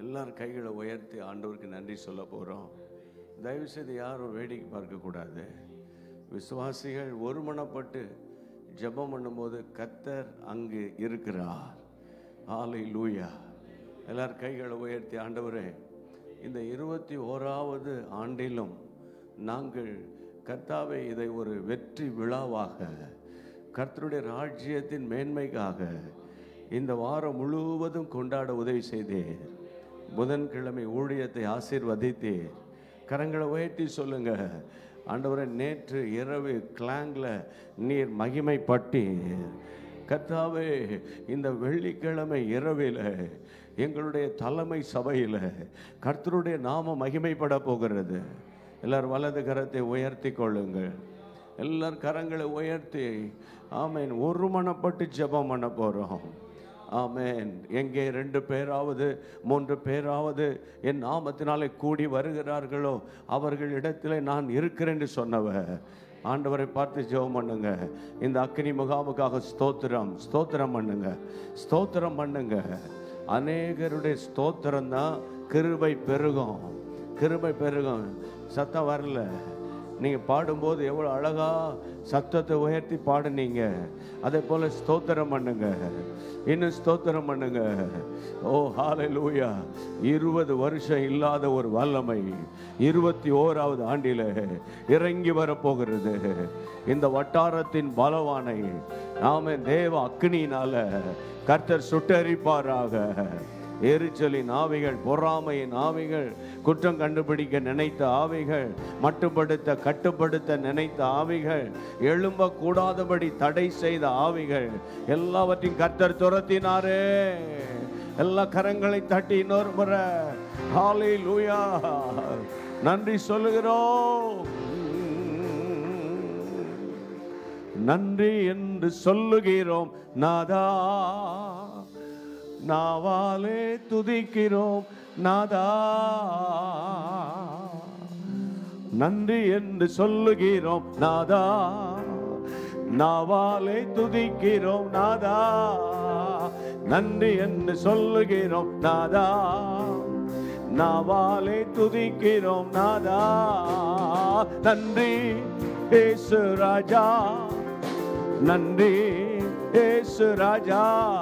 எல்லாரும் கைகளை உயர்த்தி ஆண்டவருக்கு நன்றி சொல்ல போகிறோம் தயவுசெய்து யாரும் வேடிக்கை பார்க்கக்கூடாது விசுவாசிகள் ஒருமனப்பட்டு ஜெபம் பண்ணும்போது கத்தர் அங்கு இருக்கிறார். ஆலை லூயா எல்லார் கைகளை உயர்த்தி ஆண்டவரே இந்த இருபத்தி ஓராவது ஆண்டிலும் நாங்கள் கர்த்தாவை இதை ஒரு வெற்றி விழாவாக கர்த்தருடைய ராஜ்யத்தின் மேன்மைக்காக இந்த வாரம் முழுவதும் கொண்டாட உதவி செய்தேன் புதன்கிழமை ஊழியத்தை ஆசீர்வதித்து. கரங்களை உயர்த்தி சொல்லுங்க. ஆண்டவரை நேற்று இரவு கிளாங்ல நீர் மகிமைப்பட்டி கர்த்தாவே இந்த வெள்ளிக்கிழமை இரவில் எங்களுடைய தலைமை சபையில் கர்த்தருடைய நாம மகிமைப்பட போகிறது. எல்லார் வலது கரத்தை உயர்த்தி கொள்ளுங்கள். எல்லார் கரங்களை உயர்த்தி ஆமேன் ஒருமனப்பட்டு ஜெபம் பண்ண போகிறோம் ஆமென். எங்கே ரெண்டு பேராவது மூன்று பேராவது என் நாமத்தினாலே கூடி வருகிறார்களோ அவர்கள் இடத்துல நான் இருக்கிறேன் என்று சொன்னவர். ஆண்டவரை பார்த்து ஜெபம் பண்ணுங்க. இந்த அக்னி முகாமுக்காக ஸ்தோத்திரம் ஸ்தோத்திரம் பண்ணுங்க. ஸ்தோத்திரம் பண்ணுங்க. அநேகருடைய ஸ்தோத்திரம் தான் கிருபை பெருகும். கிருபை பெருகும். சத்தம் வரல. நீங்கள் பாடும்போது எவ்வளோ அழகா சத்தத்தை உயர்த்தி பாடுனீங்க. அதே போல் ஸ்தோத்திரம் பண்ணுங்க. இன்னும் ஸ்தோத்திரம் பண்ணுங்க. ஓ ஹாலை லூயா இருபது வருஷம் இல்லாத ஒரு வல்லமை இருபத்தி ஓராவது ஆண்டில் இறங்கி வரப்போகிறது. இந்த வட்டாரத்தின் பலவானை நாம தேவ அக்னியினால கர்த்தர் சுட்டரிப்பாராக. எரிச்சலின் ஆவிகள் பொறாமையின் ஆவிகள் குற்றம் கண்டுபிடிக்க நினைத்த ஆவிகள் மட்டுப்படுத்த கட்டுப்படுத்த நினைத்த ஆவிகள் எழும்ப கூடாதபடி தடை செய்த ஆவிகள் எல்லாவற்றையும் கர்த்தர் துரத்தினாரே. எல்லா கரங்களை தட்டி இன்னொரு முறை ஹாலே லூயா நன்றி சொல்லுகிறோம். நன்றி என்று சொல்லுகிறோம். நாதா. நாவாலே துதிக்கிறோம் நாதா. நன்றி என்று சொல்லுகிறோம் நாதா. நாவாலே துதிக்கிறோம் நாதா. நன்றி என்று சொல்லுகிறோம் நாதா. நாவாலே துதிக்கிறோம் நாதா. நன்றி ஏசு ராஜா. நன்றி ஏசு ராஜா.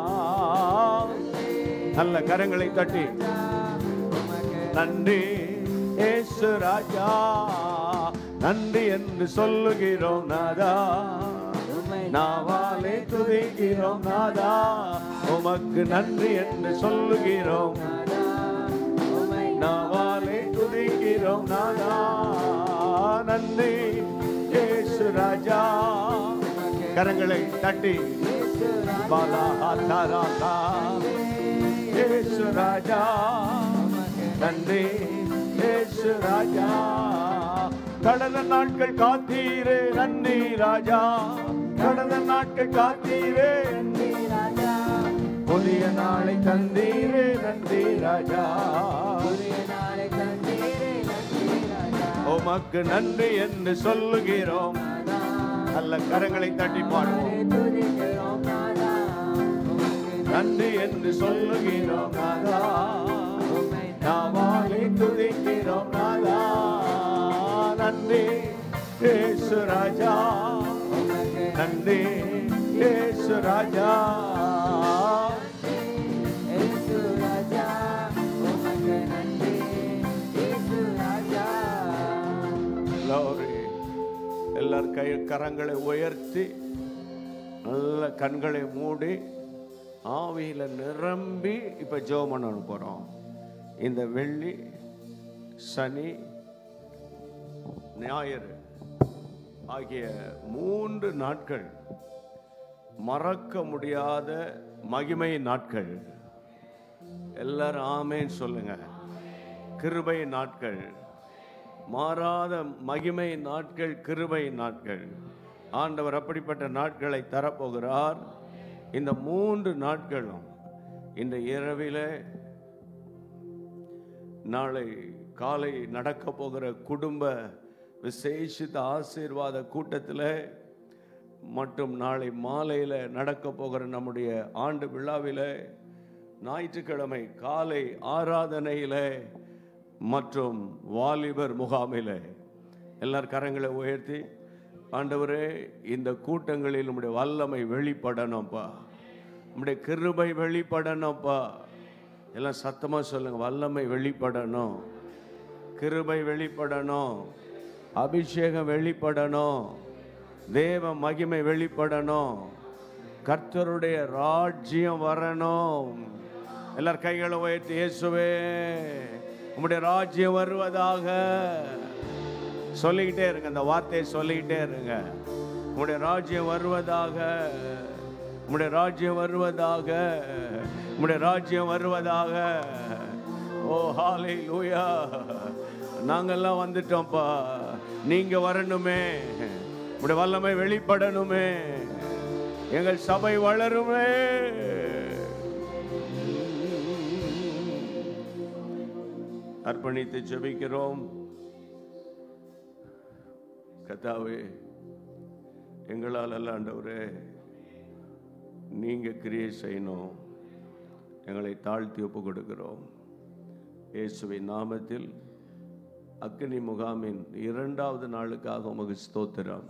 நல்ல கரங்களை தட்டி. நன்றி ஏசு ராஜா. நன்றி என்று சொல்லுகிறோம் நாதா. நாவாலே துதிக்கிறோம் நாதா. உமக்கு நன்றி என்று சொல்லுகிறோம். நாவாலே துதிக்கிறோம் நாதா. நன்றி ஏசு ராஜா. கரங்களை தட்டி. பாலா தாராகா ஏசு ராஜா நன்றி ஏசு ராஜா கடந்த நாட்கள் காத்தீரே நன்றி ராஜா. கடந்த நாட்கள் காத்தீரே புதிய நாளை தந்தீரே நன்றி ராஜா. உமக்கு நன்றி என்று சொல்லுகிறோம். நல்ல கரங்களை தட்டி பாடுவோம். நன்றி என்று சொல்லுகிறோம் நாதா. நாவாலே துதிக்கிறோம் நாதா. நன்றி. ஏசு ராஜா. நன்றி. ஏசு ராஜா. எல்லார் கை கரங்களை உயர்த்தி நல்ல கண்களை மூடி ஆவியில் நிரம்பி இப்போ ஜோம் பண்ண போகிறோம் இந்த வெள்ளி சனி ஞாயிறு ஆகிய மூன்று நாட்கள் மறக்க முடியாத மகிமை நாட்கள். எல்லாரும் ஆமேன்னு சொல்லுங்க. கிருபை நாட்கள். மாறாத மகிமை நாட்கள் கிருபை நாட்கள். ஆண்டவர் அப்படிப்பட்ட நாட்களை தரப்போகிறார். இந்த மூன்று நாட்களும் இந்த இரவில் நாளை காலை நடக்க போகிற குடும்ப விசேஷித்த ஆசீர்வாத கூட்டத்தில் மற்றும் நாளை மாலையில் நடக்க போகிற நம்முடைய ஆண்டு விழாவில் ஞாயிற்றுக்கிழமை காலை ஆராதனையில் மற்றும் வாலிபர் முகாமிலே. எல்லார் கரங்களை உயர்த்தி ஆண்டவரே இந்த கூட்டங்களில் நம்முடைய வல்லமை வெளிப்படணும்ப்பா நம்முடைய கிருபை வெளிப்படணும்ப்பா எல்லாம் சத்தமாக சொல்லுங்கள் வல்லமை வெளிப்படணும். கிருபை வெளிப்படணும். அபிஷேகம் வெளிப்படணும். தேவ மகிமை வெளிப்படணும். கர்த்தருடைய ராஜ்யம் வரணும். எல்லார் கைகளை உயர்த்தி இயேசுவே உம்முடைய ராஜ்யம் வருவதாக. சொல்லிக்கிட்டே இருங்க அந்த வார்த்தையை சொல்லிக்கிட்டே இருங்க. உங்களுடைய ராஜ்யம் வருவதாக உங்களுடைய ராஜ்யம் வருவதாக உங்களுடைய ராஜ்யம் வருவதாக. ஓ ஹாலை லூயா நாங்கெல்லாம் வந்துட்டோம்ப்பா. நீங்கள் வரணுமே. உங்களுடைய வல்லமை வெளிப்படணுமே. எங்கள் சபை வளருமே. அர்ப்பணித்து ஜெபிக்கிறோம். கத்தாவே எங்களால் அல்ல ஆண்டவரே நீங்கள் கிரியை செய்யணும். எங்களை தாழ்த்தி ஒப்பு கொடுக்கிறோம் இயேசுவின் நாமத்தில் அக்னி முகாமின் இரண்டாவது நாளுக்காக உமக்கு ஸ்தோத்திரம்.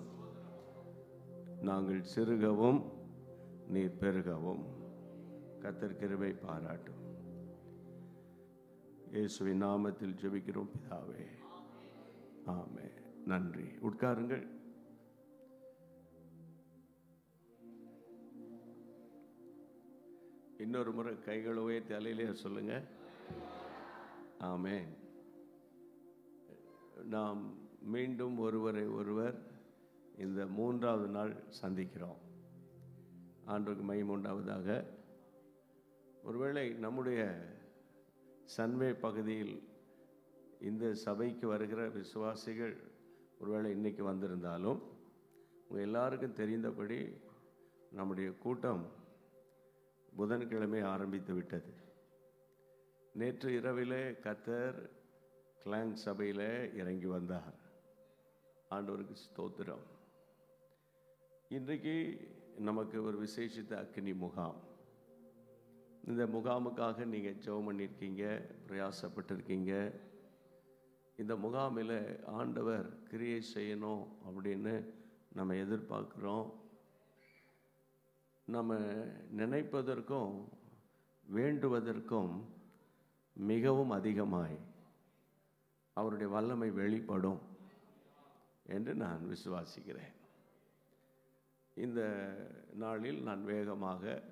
நாங்கள் சிறுகவும் நீர் பெருகவும். கத்தர் பாராட்டும். இயேசுவின் நாமத்தில் ஜெபிக்கிறோம் பிதாவே. ஆமே நன்றி. உட்காருங்கள். இன்னொரு முறை கைகளை உயர்த்தி அலையிலே சொல்லுங்க. ஆமே நாம் மீண்டும் ஒருவரை ஒருவர் இந்த மூன்றாவது நாள் சந்திக்கிறோம். ஆண்டுக்கு மையம் உண்டாவதாக. ஒருவேளை நம்முடைய சன்வே பகுதியில் இந்த சபைக்கு வருகிற விசுவாசிகள் ஒருவேளை இன்றைக்கி வந்திருந்தாலும் உங்கள் எல்லாருக்கும் தெரிந்தபடி நம்முடைய கூட்டம் புதன்கிழமை ஆரம்பித்து விட்டது. நேற்று இரவிலே கத்தர் கிளாங் சபையில் இறங்கி வந்தார். ஆண்டவருக்கு ஸ்தோத்திரம். இன்றைக்கு நமக்கு ஒரு விசேஷித்த அக்னி முகாம். இந்த முகாமுக்காக நீங்கள் ஜெபம் பண்ணியிருக்கீங்க பிரயாசப்பட்டிருக்கீங்க. இந்த முகாமில் ஆண்டவர் கிரியை செய்யணும் அப்படின்னு நம்ம எதிர்பார்க்குறோம். நம்ம நினைப்பதற்கும் வேண்டுவதற்கும் மிகவும் அதிகமாய் அவருடைய வல்லமை வெளிப்படும் என்று நான் விசுவாசிக்கிறேன். இந்த நாளில் நான் வேகமாக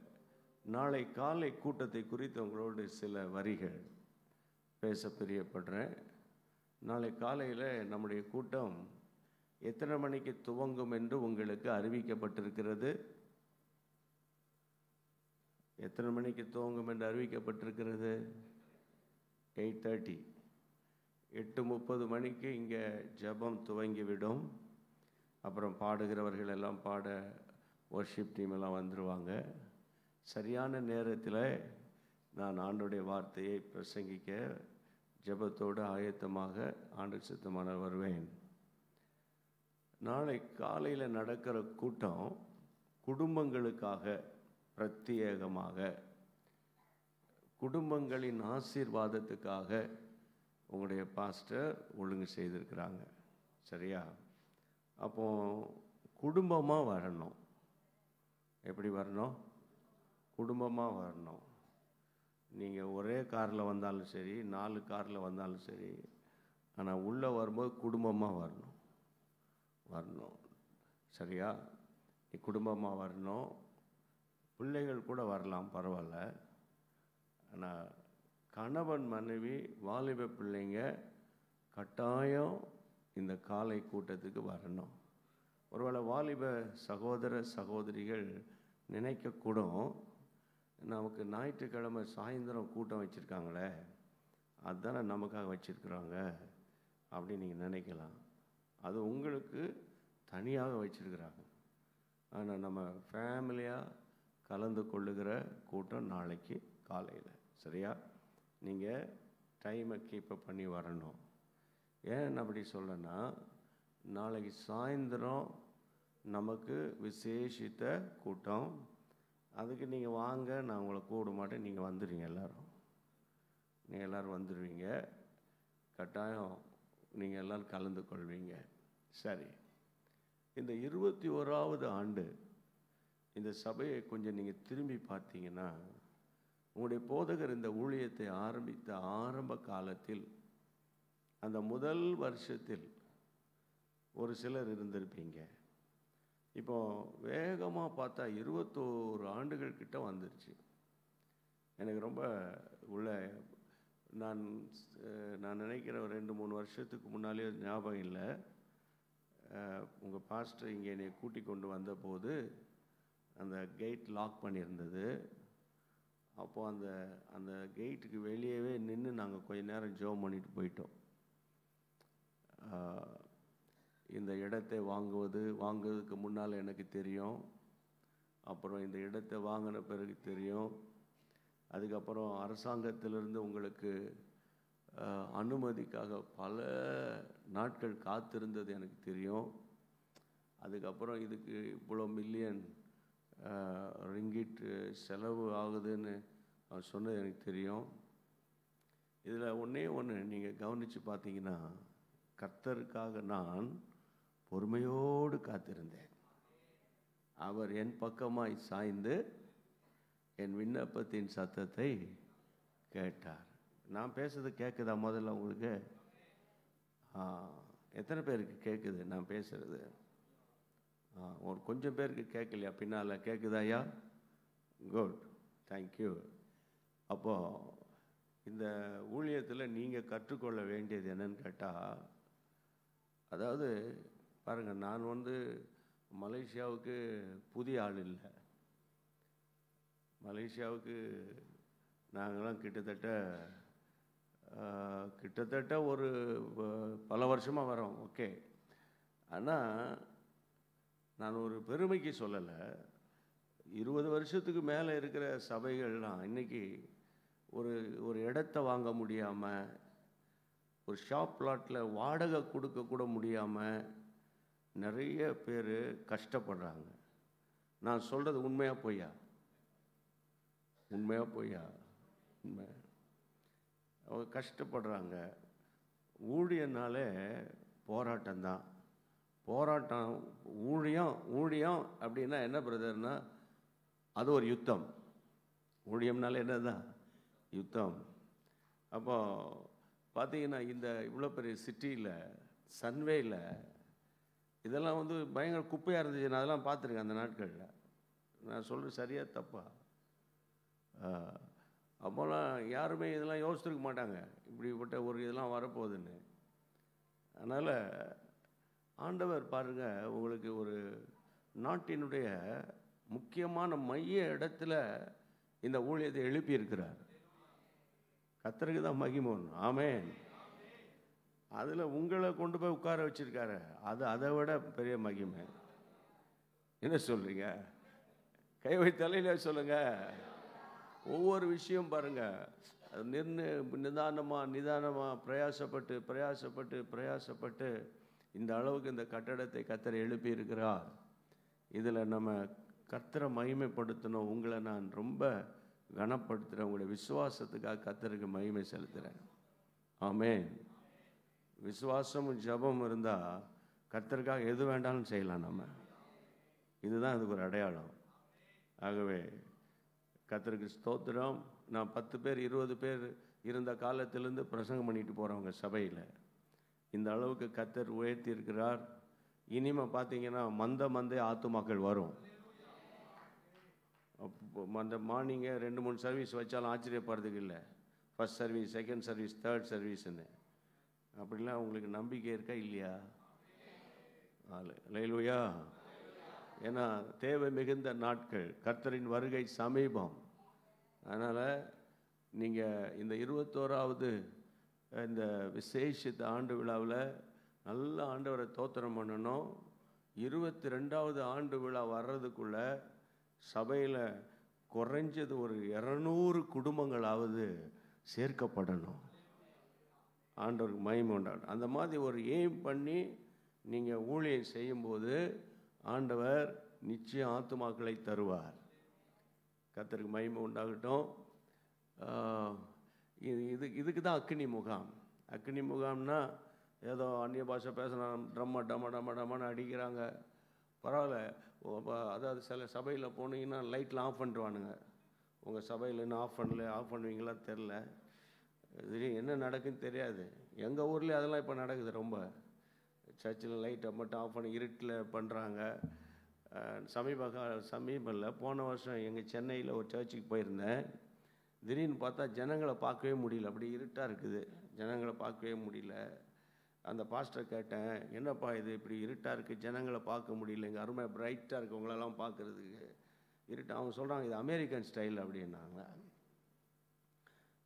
நாளை காலை கூட்டத்தை குறித்து உங்களோடு சில வரிகள் பேச பிரியப்படுறேன். நாளை காலையில் நம்முடைய கூட்டம் எத்தனை மணிக்கு துவங்கும் என்று உங்களுக்கு அறிவிக்கப்பட்டிருக்கிறது? எத்தனை மணிக்கு துவங்கும் என்று அறிவிக்கப்பட்டிருக்கிறது? Eight thirty. எட்டு முப்பது மணிக்கு இங்கே ஜெபம் துவங்கிவிடும். அப்புறம் பாடுகிறவர்கள் எல்லாம் பாட ஒர்ஷிப் டீம் எல்லாம் வந்துடுவாங்க சரியான நேரத்தில் நான் ஆண்டுடைய வார்த்தையை பிரசங்கிக்க ஜெபத்தோடு ஆயத்தமாக ஆண்டு சித்தமான வருவேன். நாளை காலையில் நடக்கிற கூட்டம் குடும்பங்களுக்காக பிரத்யேகமாக குடும்பங்களின் ஆசீர்வாதத்துக்காக உங்களுடைய பாஸ்டர் ஒழுங்கு செய்திருக்கிறாங்க. சரியா? அப்போ குடும்பமாக வரணும். எப்படி வரணும்? குடும்பமாக வரணும். நீங்கள் ஒரே காரில் வந்தாலும் சரி நாலு காரில் வந்தாலும் சரி ஆனால் உள்ளே வரும்போது குடும்பமாக வரணும். வரணும். சரியா? நீ குடும்பமாக வரணும். பிள்ளைகள் கூட வரலாம் பரவாயில்ல. ஆனால் கணவன் மனைவி வாலிப பிள்ளைங்க கட்டாயம் இந்த காலை கூட்டத்துக்கு வரணும். ஒருவேளை வாலிப சகோதர சகோதரிகள் நினைக்கக்கூடும். நமக்கு ஞாயிற்றுக்கிழமை சாயந்தரம் கூட்டம் வச்சுருக்காங்களே அதுதானே நமக்காக வச்சுருக்குறாங்க அப்படின்னு நீங்கள் நினைக்கலாம். அது உங்களுக்கு தனியாக வச்சுருக்குறாங்க. ஆனால் நம்ம ஃபேமிலியாக கலந்து கொள்ளுகிற கூட்டம் நாளைக்கு காலையில் சரியா? நீங்கள் டைமை கீப்பப் பண்ணி வரணும். ஏன் அப்படி சொல்லனா நாளைக்கு சாயந்தரம் நமக்கு விசேஷித்த கூட்டம் அதுக்கு நீங்கள் வாங்க நான் உங்களை கூப்பிட மாட்டேன். நீங்கள் வந்துடுவீங்க எல்லோரும். நீங்கள் எல்லோரும் வந்துடுவீங்க கட்டாயம் நீங்கள் எல்லோரும் கலந்து கொள்வீங்க. சரி. இந்த இருபத்தி ஓராவது ஆண்டு இந்த சபையை கொஞ்சம் நீங்கள் திரும்பி பார்த்தீங்கன்னா உங்களுடைய போதகர் இந்த ஊழியத்தை ஆரம்பித்த ஆரம்ப காலத்தில் அந்த முதல் வருஷத்தில் ஒரு சிலர் இருந்திருப்பீங்க. இப்போ வேகமாக பார்த்தா இருபத்தோரு ஆண்டுகள் கிட்ட வந்துருச்சு. எனக்கு ரொம்ப உள்ள நான் நான் நினைக்கிற ஒரு ரெண்டு மூணு வருஷத்துக்கு முன்னாலே ஞாபகம் இல்லை. உங்கள் பாஸ்டர் இங்கே என்னை கூட்டி கொண்டு வந்தபோது அந்த கேட் லாக் பண்ணியிருந்தது. அப்போது அந்த அந்த கேட்டுக்கு வெளியவே நின்று நாங்கள் கொஞ்ச நேரம் ஜோம் பண்ணிட்டு போயிட்டோம். இந்த இடத்தை வாங்குவது வாங்குறதுக்கு முன்னால் எனக்கு தெரியும். அப்புறம் இந்த இடத்தை வாங்கின பிறகு தெரியும். அதுக்கப்புறம் அரசாங்கத்திலிருந்து உங்களுக்கு அனுமதிக்காக பல நாட்கள் காத்திருந்தது எனக்கு தெரியும். அதுக்கப்புறம் இதுக்கு இவ்வளோ மில்லியன் ரிங்கிட் செலவு ஆகுதுன்னு அவர் சொன்னது எனக்கு தெரியும். இதில் ஒன்றே ஒன்று நீங்கள் கவனித்து பார்த்தீங்கன்னா கர்த்தருக்காக நான் பொறுமையோடு காத்திருந்தேன். அவர் என் பக்கமாய் சாய்ந்து என் விண்ணப்பத்தின் சத்தத்தை கேட்டார். நான் பேசுறது கேட்குதா முதல்ல உங்களுக்கு? எத்தனை பேருக்கு கேட்குது நான் பேசுறது? ஒரு கொஞ்சம் பேருக்கு கேட்கலையா பின்னால் கேட்குதாயா குட் தேங்க்யூ அப்போது இந்த ஊழியத்தில் நீங்கள் கற்றுக்கொள்ள வேண்டியது என்னன்னு கேட்டால் அதாவது பாருங்கள் நான் வந்து மலேசியாவுக்கு புதிய ஆள் இல்லை. மலேசியாவுக்கு நாங்களாம் கிட்டத்தட்ட கிட்டத்தட்ட ஒரு பல வருஷமாக வரோம் ஓகே. ஆனால் நான் ஒரு பெருமைக்கு சொல்லலை. இருபது வருஷத்துக்கு மேலே இருக்கிற சபைகள்லாம் இன்னைக்கு ஒரு ஒரு இடத்த வாங்க முடியாமல் ஒரு ஷாப் பிளாட்டில் வாடகை கொடுக்க கூட முடியாமல் நிறைய பேர் கஷ்டப்படுறாங்க. நான் சொல்கிறது உண்மையாக பொய்யா? உண்மையாக பொய்யா? உண்மை. அவங்க கஷ்டப்படுறாங்க. ஊழியனாலே போராட்டம்தான் போராட்டம் ஊழியம் ஊழியம் அப்படின்னா என்ன பிரதர்னா அது ஒரு யுத்தம். ஊழியம்னாலே என்னதான் யுத்தம். அப்போ பார்த்தீங்கன்னா இந்த இவ்வளோ பெரிய சிட்டியில் சன்வேயில் இதெல்லாம் வந்து பயங்கர குப்பையாக இருந்துச்சு. நான் அதெல்லாம் பார்த்துருக்கேன் அந்த நாட்களில். நான் சொல்கிறது சரியாக தப்பா? அப்போல்லாம் யாருமே இதெல்லாம் யோசிச்சிருக்க மாட்டாங்க. இப்படிப்பட்ட ஒரு இதெல்லாம் வரப்போகுதுன்னு. அதனால் ஆண்டவர் பாருங்க உங்களுக்கு ஒரு நாட்டினுடைய முக்கியமான மைய இடத்துல இந்த ஊழியத்தை எழுப்பியிருக்கிறார். கத்தருக்கு தான் மகிமோன் ஆமேன். அதில் உங்களை கொண்டு போய் உட்கார வச்சிருக்காரு. அது அதை விட பெரிய மகிமை. என்ன சொல்கிறீங்க கை வை தலையில் சொல்லுங்கள் ஒவ்வொரு விஷயம் பாருங்கள் அது நின்று நிதானமாக நிதானமாக பிரயாசப்பட்டு பிரயாசப்பட்டு பிரயாசப்பட்டு இந்த அளவுக்கு இந்த கட்டடத்தை கத்தரை எழுப்பியிருக்கிறார். இதில் நம்ம கத்தரை மகிமைப்படுத்தணும். உங்களை நான் ரொம்ப கனப்படுத்துகிறேன் உங்களுடைய விசுவாசத்துக்காக கத்தருக்கு மகிமை செலுத்துகிறேன் ஆமேன். விசுவாசமும் ஜெபம் இருந்தால் கர்த்தருக்காக எது வேண்டாலும் செய்யலாம் நம்ம. இதுதான் அதுக்கு ஒரு அடையாளம். ஆகவே கத்தருக்கு ஸ்தோத்திரம். நான் பத்து பேர் இருபது பேர் இருந்த காலத்திலேருந்து பிரசங்கம் பண்ணிட்டு போகிறவங்க சபையில். இந்த அளவுக்கு கத்தர் உயர்த்தி இருக்கிறார் இனிமே பார்த்தீங்கன்னா மந்த மந்தே ஆத்துமாக்கள் வரும். அப்போ அந்த மார்னிங்கே ரெண்டு மூணு சர்வீஸ் வச்சாலும் ஆச்சரியப்படுறதுக்கு இல்லை. First service second service third சர்வீஸ்ன்னு. அப்படிலாம் உங்களுக்கு நம்பிக்கை இருக்கா இல்லையா? லைலுயா ஏன்னா தேவை மிகுந்த நாட்கள் கர்த்தரின் வருகை சமீபம். அதனால் நீங்கள் இந்த இருபத்தோராவது இந்த விசேஷித்த ஆண்டு விழாவில் நல்ல ஆண்டவரை தோத்திரம் பண்ணணும். இருபத்தி ரெண்டாவது ஆண்டு விழா வர்றதுக்குள்ள சபையில் குறைஞ்சது ஒரு இரநூறு குடும்பங்களாவது சேர்க்கப்படணும். ஆண்டவருக்கு மகிமை உண்டாடும் அந்த மாதிரி ஒரு எய்ம் பண்ணி நீங்கள் ஊழியம் செய்யும்போது ஆண்டவர் நிச்சயம் ஆத்துமாக்களை தருவார். கத்தருக்கு மகிமை உண்டாகட்டும். இது இது இதுக்கு தான் அக்னி முகாம். அக்னி முகாம்னா ஏதோ அந்நிய பாஷை பேசினா ட்ரம்ம டம டம டமன்னு அடிக்கிறாங்க. பரவாயில்ல. அதாவது சில சபையில் போனீங்கன்னா லைட்லாம் ஆஃப் பண்ணிடுவானுங்க. உங்கள் சபையில் இன்னும் ஆஃப் பண்ணல ஆஃப் பண்ணுவீங்களா தெரில இது என்ன நடக்குன்னு தெரியாது. எங்கள் ஊர்லேயே அதெல்லாம் இப்போ நடக்குது ரொம்ப. சர்ச்சில் லைட்டை மட்டும் ஆஃப் பண்ணி இருட்டில் பண்ணுறாங்க சமீப கா சமீபத்தில் போன வருஷம் எங்கள் சென்னையில் ஒரு சர்ச்சுக்கு போயிருந்தேன். திடீர்னு பார்த்தா ஜனங்களை பார்க்கவே முடியல. அப்படி இருட்டாக இருக்குது. ஜனங்களை பார்க்கவே முடியல. அந்த பாஸ்டர் கேட்டேன் என்னப்பா இது? இப்படி இருட்டாக இருக்குது ஜனங்களை பார்க்க முடியல. எங்கள் அருமை பிரைட்டாக இருக்கவங்களெல்லாம் பார்க்குறதுக்கு. இருட்டு அவங்க சொல்கிறாங்க இது அமெரிக்கன் ஸ்டைல் அப்படின்னாங்க.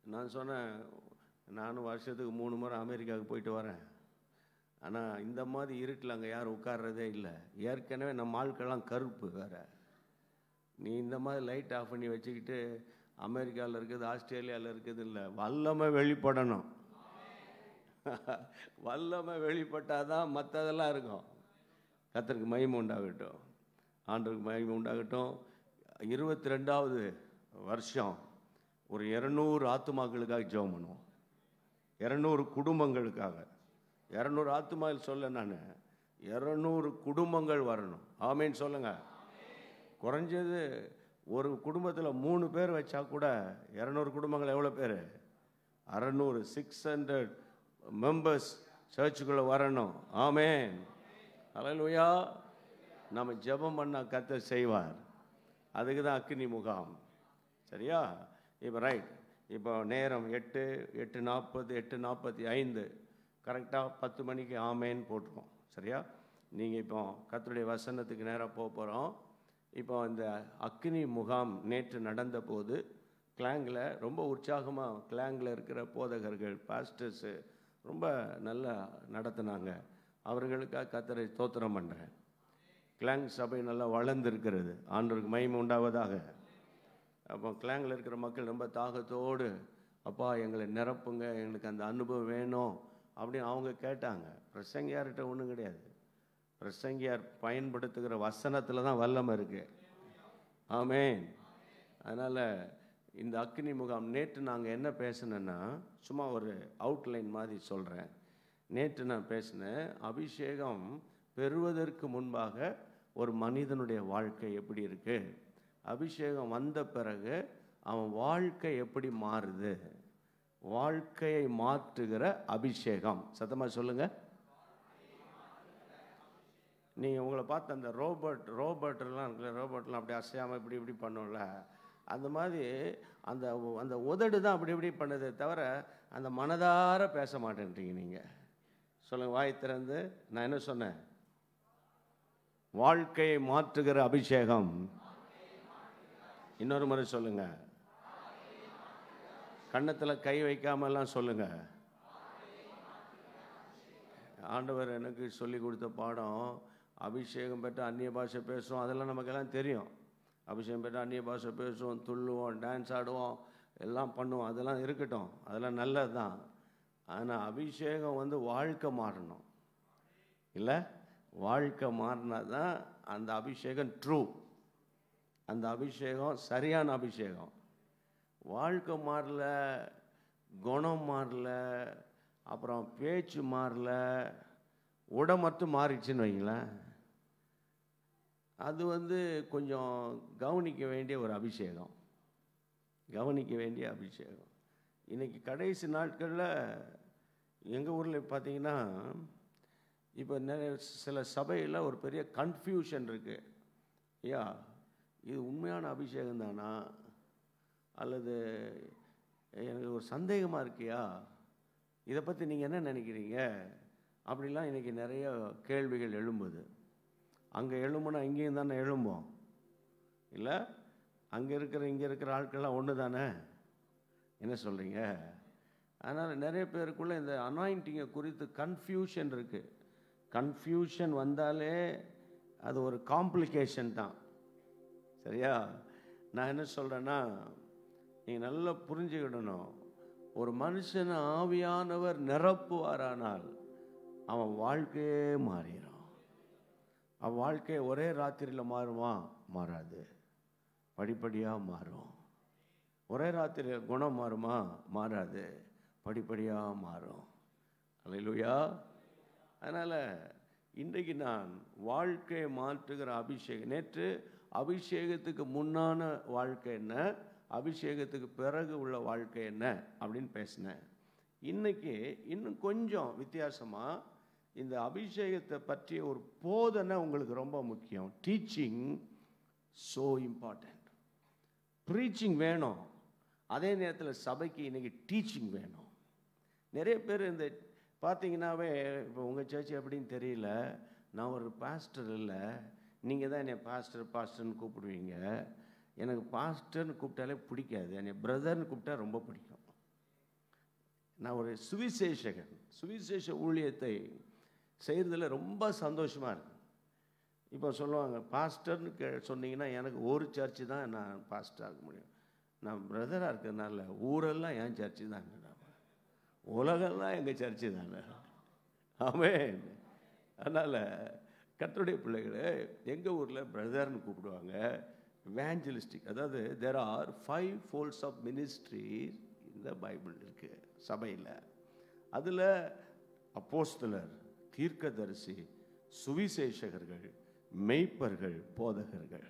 நான் சொன்னேன் நானும் வருஷத்துக்கு மூணு முறை அமெரிக்காவுக்கு போயிட்டு வரேன். ஆனால் இந்த மாதிரி இருட்டில் அங்கே யாரும் உட்கார்றதே இல்லை. ஏற்கனவே நம்ம ஆட்கள்லாம் கருப்பு வேற. நீ இந்த மாதிரி லைட் ஆஃப் பண்ணி வச்சுக்கிட்டு அமெரிக்காவில் இருக்குது ஆஸ்திரேலியாவில் இருக்குது இல்லை. வல்லமை வெளிப்படணும். வல்லமை வெளிப்பட்டால் தான் மற்றதெல்லாம் இருக்கும். கத்தருக்கு மயம் உண்டாகட்டும். ஆண்டருக்கு மயம் உண்டாகட்டும். இருபத்தி ரெண்டாவது வருஷம். ஒரு இரநூறு ஆத்துமாக்களுக்காக ஜெபம் பண்ணுவோம். இரநூறு குடும்பங்களுக்காக. இரநூறு ஆத்துமாவில் சொல்ல நான். இரநூறு குடும்பங்கள் வரணும். ஆமேன்னு சொல்லுங்கள் குறைஞ்சது ஒரு குடும்பத்தில் மூணு பேர் வச்சா கூட இரநூறு குடும்பங்கள் எவ்வளோ பேர்? அறநூறு சிக்ஸ் ஹண்ட்ரட் மெம்பர்ஸ் சர்ச்சுக்குள்ளே வரணும். ஆமேன். அலலுயா நம்ம ஜெபம் பண்ணால் கத்த செய்வார். அதுக்கு தான் அக்னி முகாம். சரியா? இப்போ ரைட் இப்போ நேரம் எட்டு எட்டு நாற்பது எட்டு நாற்பத்தி ஐந்து. கரெக்டாக பத்து மணிக்கு ஆமேன்னு போட்டிருக்கோம் சரியா? நீங்கள் இப்போ கத்தருடைய வசனத்துக்கு நேராக போக போகிறோம் இப்போ இந்த அக்னி முகாம் நேற்று நடந்த போது கிளாங்கில் ரொம்ப உற்சாகமாக கிளாங்கில் இருக்கிற போதகர்கள் பாஸ்டர்ஸு ரொம்ப நல்லா நடத்துனாங்க. அவர்களுக்காக கத்தரை தோத்திரம் பண்ணுறேன் கிளாங் சபை நல்லா வளர்ந்துருக்கிறது. ஆண்டோருக்கு மயம் உண்டாவதாக. அப்போ கிளாங்கில் இருக்கிற மக்கள் ரொம்ப தாகத்தோடு அப்பா எங்களை நிரப்புங்க எங்களுக்கு அந்த அனுபவம் வேணும் அப்படின்னு அவங்க கேட்டாங்க. பிரசங்கியார்கிட்ட ஒன்றும் கிடையாது. பிரசங்கியார் பயன்படுத்துகிற வசனத்தில் தான் வல்லமை இருக்கு. ஆமேன். அதனால் இந்த அக்னி முகாம் நேற்று நாங்கள் என்ன பேசினேன்னா சும்மா ஒரு அவுட்லைன் மாதிரி சொல்கிறேன் நேற்று நான் பேசினேன் அபிஷேகம் பெறுவதற்கு முன்பாக ஒரு மனிதனுடைய வாழ்க்கை எப்படி இருக்குது அபிஷேகம் வந்த பிறகு அவன் வாழ்க்கை எப்படி மாறுது? வாழ்க்கையை மாற்றுகிற அபிஷேகம். சத்தமாக சொல்லுங்கள் நீங்கள் உங்களை பார்த்து அந்த ரோபோட் ரோபோட்டெல்லாம் இருக்குல்ல ரோபோட்லாம் அப்படி அசையாமல் இப்படி இப்படி பண்ணும்ல. அந்த மாதிரி அந்த அந்த உதடு தான் அப்படி இப்படி பண்ணுதே தவிர அந்த மனதார பேச மாட்டேன்றீங்க நீங்கள் சொல்லுங்கள் வாய் திறந்து. நான் என்ன சொன்னேன்? வாழ்க்கையை மாற்றுகிற அபிஷேகம். இன்னொரு முறை சொல்லுங்க. கன்னத்தில் கை வைக்காமலாம் சொல்லுங்க. ஆண்டவர் எனக்கு சொல்லி கொடுத்த பாடம் அபிஷேகம் பெற்ற அந்நிய பாஷை பேசுவோம் அதெல்லாம் நமக்கெல்லாம் தெரியும். அபிஷேகம் பெற்ற அந்நிய பாஷை பேசுவோம் துள்ளுவோம் டான்ஸ் ஆடுவோம் எல்லாம் பண்ணுவோம் அதெல்லாம் இருக்கட்டும் அதெல்லாம் நல்லது தான் ஆனால் அபிஷேகம் வந்து வாழ்க்கை மாறணும். இல்லை? வாழ்க்கை மாறினா தான் அந்த அபிஷேகம் ட்ரூ அந்த அபிஷேகம் சரியான அபிஷேகம். வாழ்க்கை மாறல குணம் மாறல அப்புறம் பேச்சு மாறல உடை மட்டும் மாறிடுச்சுன்னு வைங்களேன். அது வந்து கொஞ்சம் கவனிக்க வேண்டிய ஒரு அபிஷேகம். கவனிக்க வேண்டிய அபிஷேகம். இன்னைக்கு கடைசி நாட்களில் எங்கள் ஊரில் பார்த்தீங்கன்னா இப்போ நிறைய சில சபையில் ஒரு பெரிய கன்ஃபியூஷன் இருக்குது ஐயா இது உண்மையான அபிஷேகம் தானா அல்லது எனக்கு ஒரு சந்தேகமாக இருக்கியா? இதை பற்றி நீங்கள் என்ன நினைக்கிறீங்க? அப்படிலாம் இன்றைக்கி நிறைய கேள்விகள் எழும்புது. அங்கே எழும்புனா இங்கேயும் தானே எழும்போம் இல்லை? அங்கே இருக்கிற இங்கே இருக்கிற ஆட்கள்லாம் ஒன்று தானே? என்ன சொல்கிறீங்க அதனால் நிறைய பேருக்குள்ளே இந்த அனாயிண்டிங்கை குறித்து கன்ஃபியூஷன் இருக்குது கன்ஃபியூஷன் வந்தாலே அது ஒரு காம்ப்ளிகேஷன் தான். சரியா? நான் என்ன சொல்கிறேன்னா நீங்கள் நல்லா புரிஞ்சுக்கிடணும். ஒரு மனுஷன் ஆவியானவர் நிரப்புவாரானால் அவன் வாழ்க்கையே மாறிடும். அவன் வாழ்க்கை ஒரே ராத்திரியில் மாறுமா? மாறாது. படிப்படியாக மாறும். ஒரே ராத்திரியில் குணம் மாறுமா? மாறாது. படிப்படியாக மாறும். அல்லையா அதனால் இன்றைக்கு நான் வாழ்க்கையை மாற்றுகிற அபிஷேகம் நேற்று அபிஷேகத்துக்கு முன்னான வாழ்க்கை என்ன? அபிஷேகத்துக்கு பிறகு உள்ள வாழ்க்கை என்ன? அப்படின்னு பேசினேன். இன்னைக்கு இன்னும் கொஞ்சம் வித்தியாசமாக இந்த அபிஷேகத்தை பற்றிய ஒரு போதனை உங்களுக்கு ரொம்ப முக்கியம். டீச்சிங் ஸோ இம்பார்ட்டண்ட் ப்ரீச்சிங் வேணும். அதே நேரத்தில் சபைக்கு இன்றைக்கி டீச்சிங் வேணும். நிறைய பேர் இந்த பார்த்தீங்கன்னாவே இப்போ உங்கள் சர்ச் எப்படின்னு தெரியல. நான் ஒரு பாஸ்டர் இல்லை. நீங்கள் தான் என்னை பாஸ்டர் பாஸ்டர்னு கூப்பிடுவீங்க. எனக்கு பாஸ்டர்னு கூப்பிட்டாலே பிடிக்காது. என்னை பிரதர்னு கூப்பிட்டா ரொம்ப பிடிக்கும். நான் ஒரு சுவிசேஷகன். சுவிசேஷ ஊழியத்தை செய்கிறதுல ரொம்ப சந்தோஷமாக இருக்கு இப்போ சொல்லுவாங்க பாஸ்டர்னு கே சொன்னீங்கன்னா எனக்கு ஒரு சர்ச்சு தான் நான் பாஸ்டர் ஆக முடியும். நான் பிரதராக இருக்கிறதுனால ஊரெல்லாம் என் சர்ச்சு தான் உலகெல்லாம் எங்கள் சர்ச்சு தானே ஆமே அதனால் கத்தருடைய பிள்ளைகளை எங்கள் ஊரில் பிரதர்னு கூப்பிடுவாங்க வேஞ்சலிஸ்டிக் அதாவது there are five folds of ministry இந்த பைபிள் இருக்குது சபையில். அதில் அப்போஸ்தலர் தீர்க்கதரிசி சுவிசேஷகர்கள் மெய்ப்பர்கள் போதகர்கள்.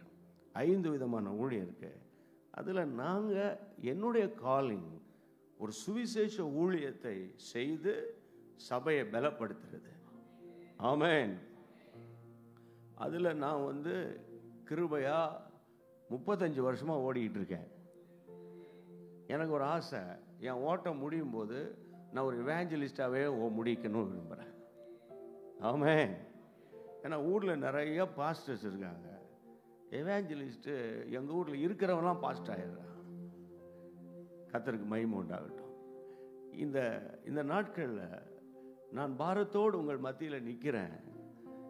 ஐந்து விதமான ஊழியம் இருக்கு. அதில் நாங்கள் என்னுடைய காலிங் ஒரு சுவிசேஷ ஊழியத்தை செய்து சபையை பலப்படுத்துறது. ஆமென் அதில் நான் வந்து கிருபையா முப்பத்தஞ்சு வருஷமாக ஓடிக்கிட்டு இருக்கேன். எனக்கு ஒரு ஆசை என் ஓட்டம் முடியும் போது நான் ஒரு இவேஞ்சலிஸ்டாகவே முடிக்கணும்னு விரும்புகிறேன் ஆமே ஏன்னா ஊரில் நிறைய பாஸ்டர்ஸ் இருக்காங்க. எவேஞ்சலிஸ்ட்டு எங்கள் ஊரில் இருக்கிறவங்களாம் பாஸ்ட் ஆயிடுறான். கத்தருக்கு மகிமை உண்டாகட்டும். இந்த இந்த நாட்களில் நான் பாரத்தோடு உங்கள் மத்தியில் நிற்கிறேன்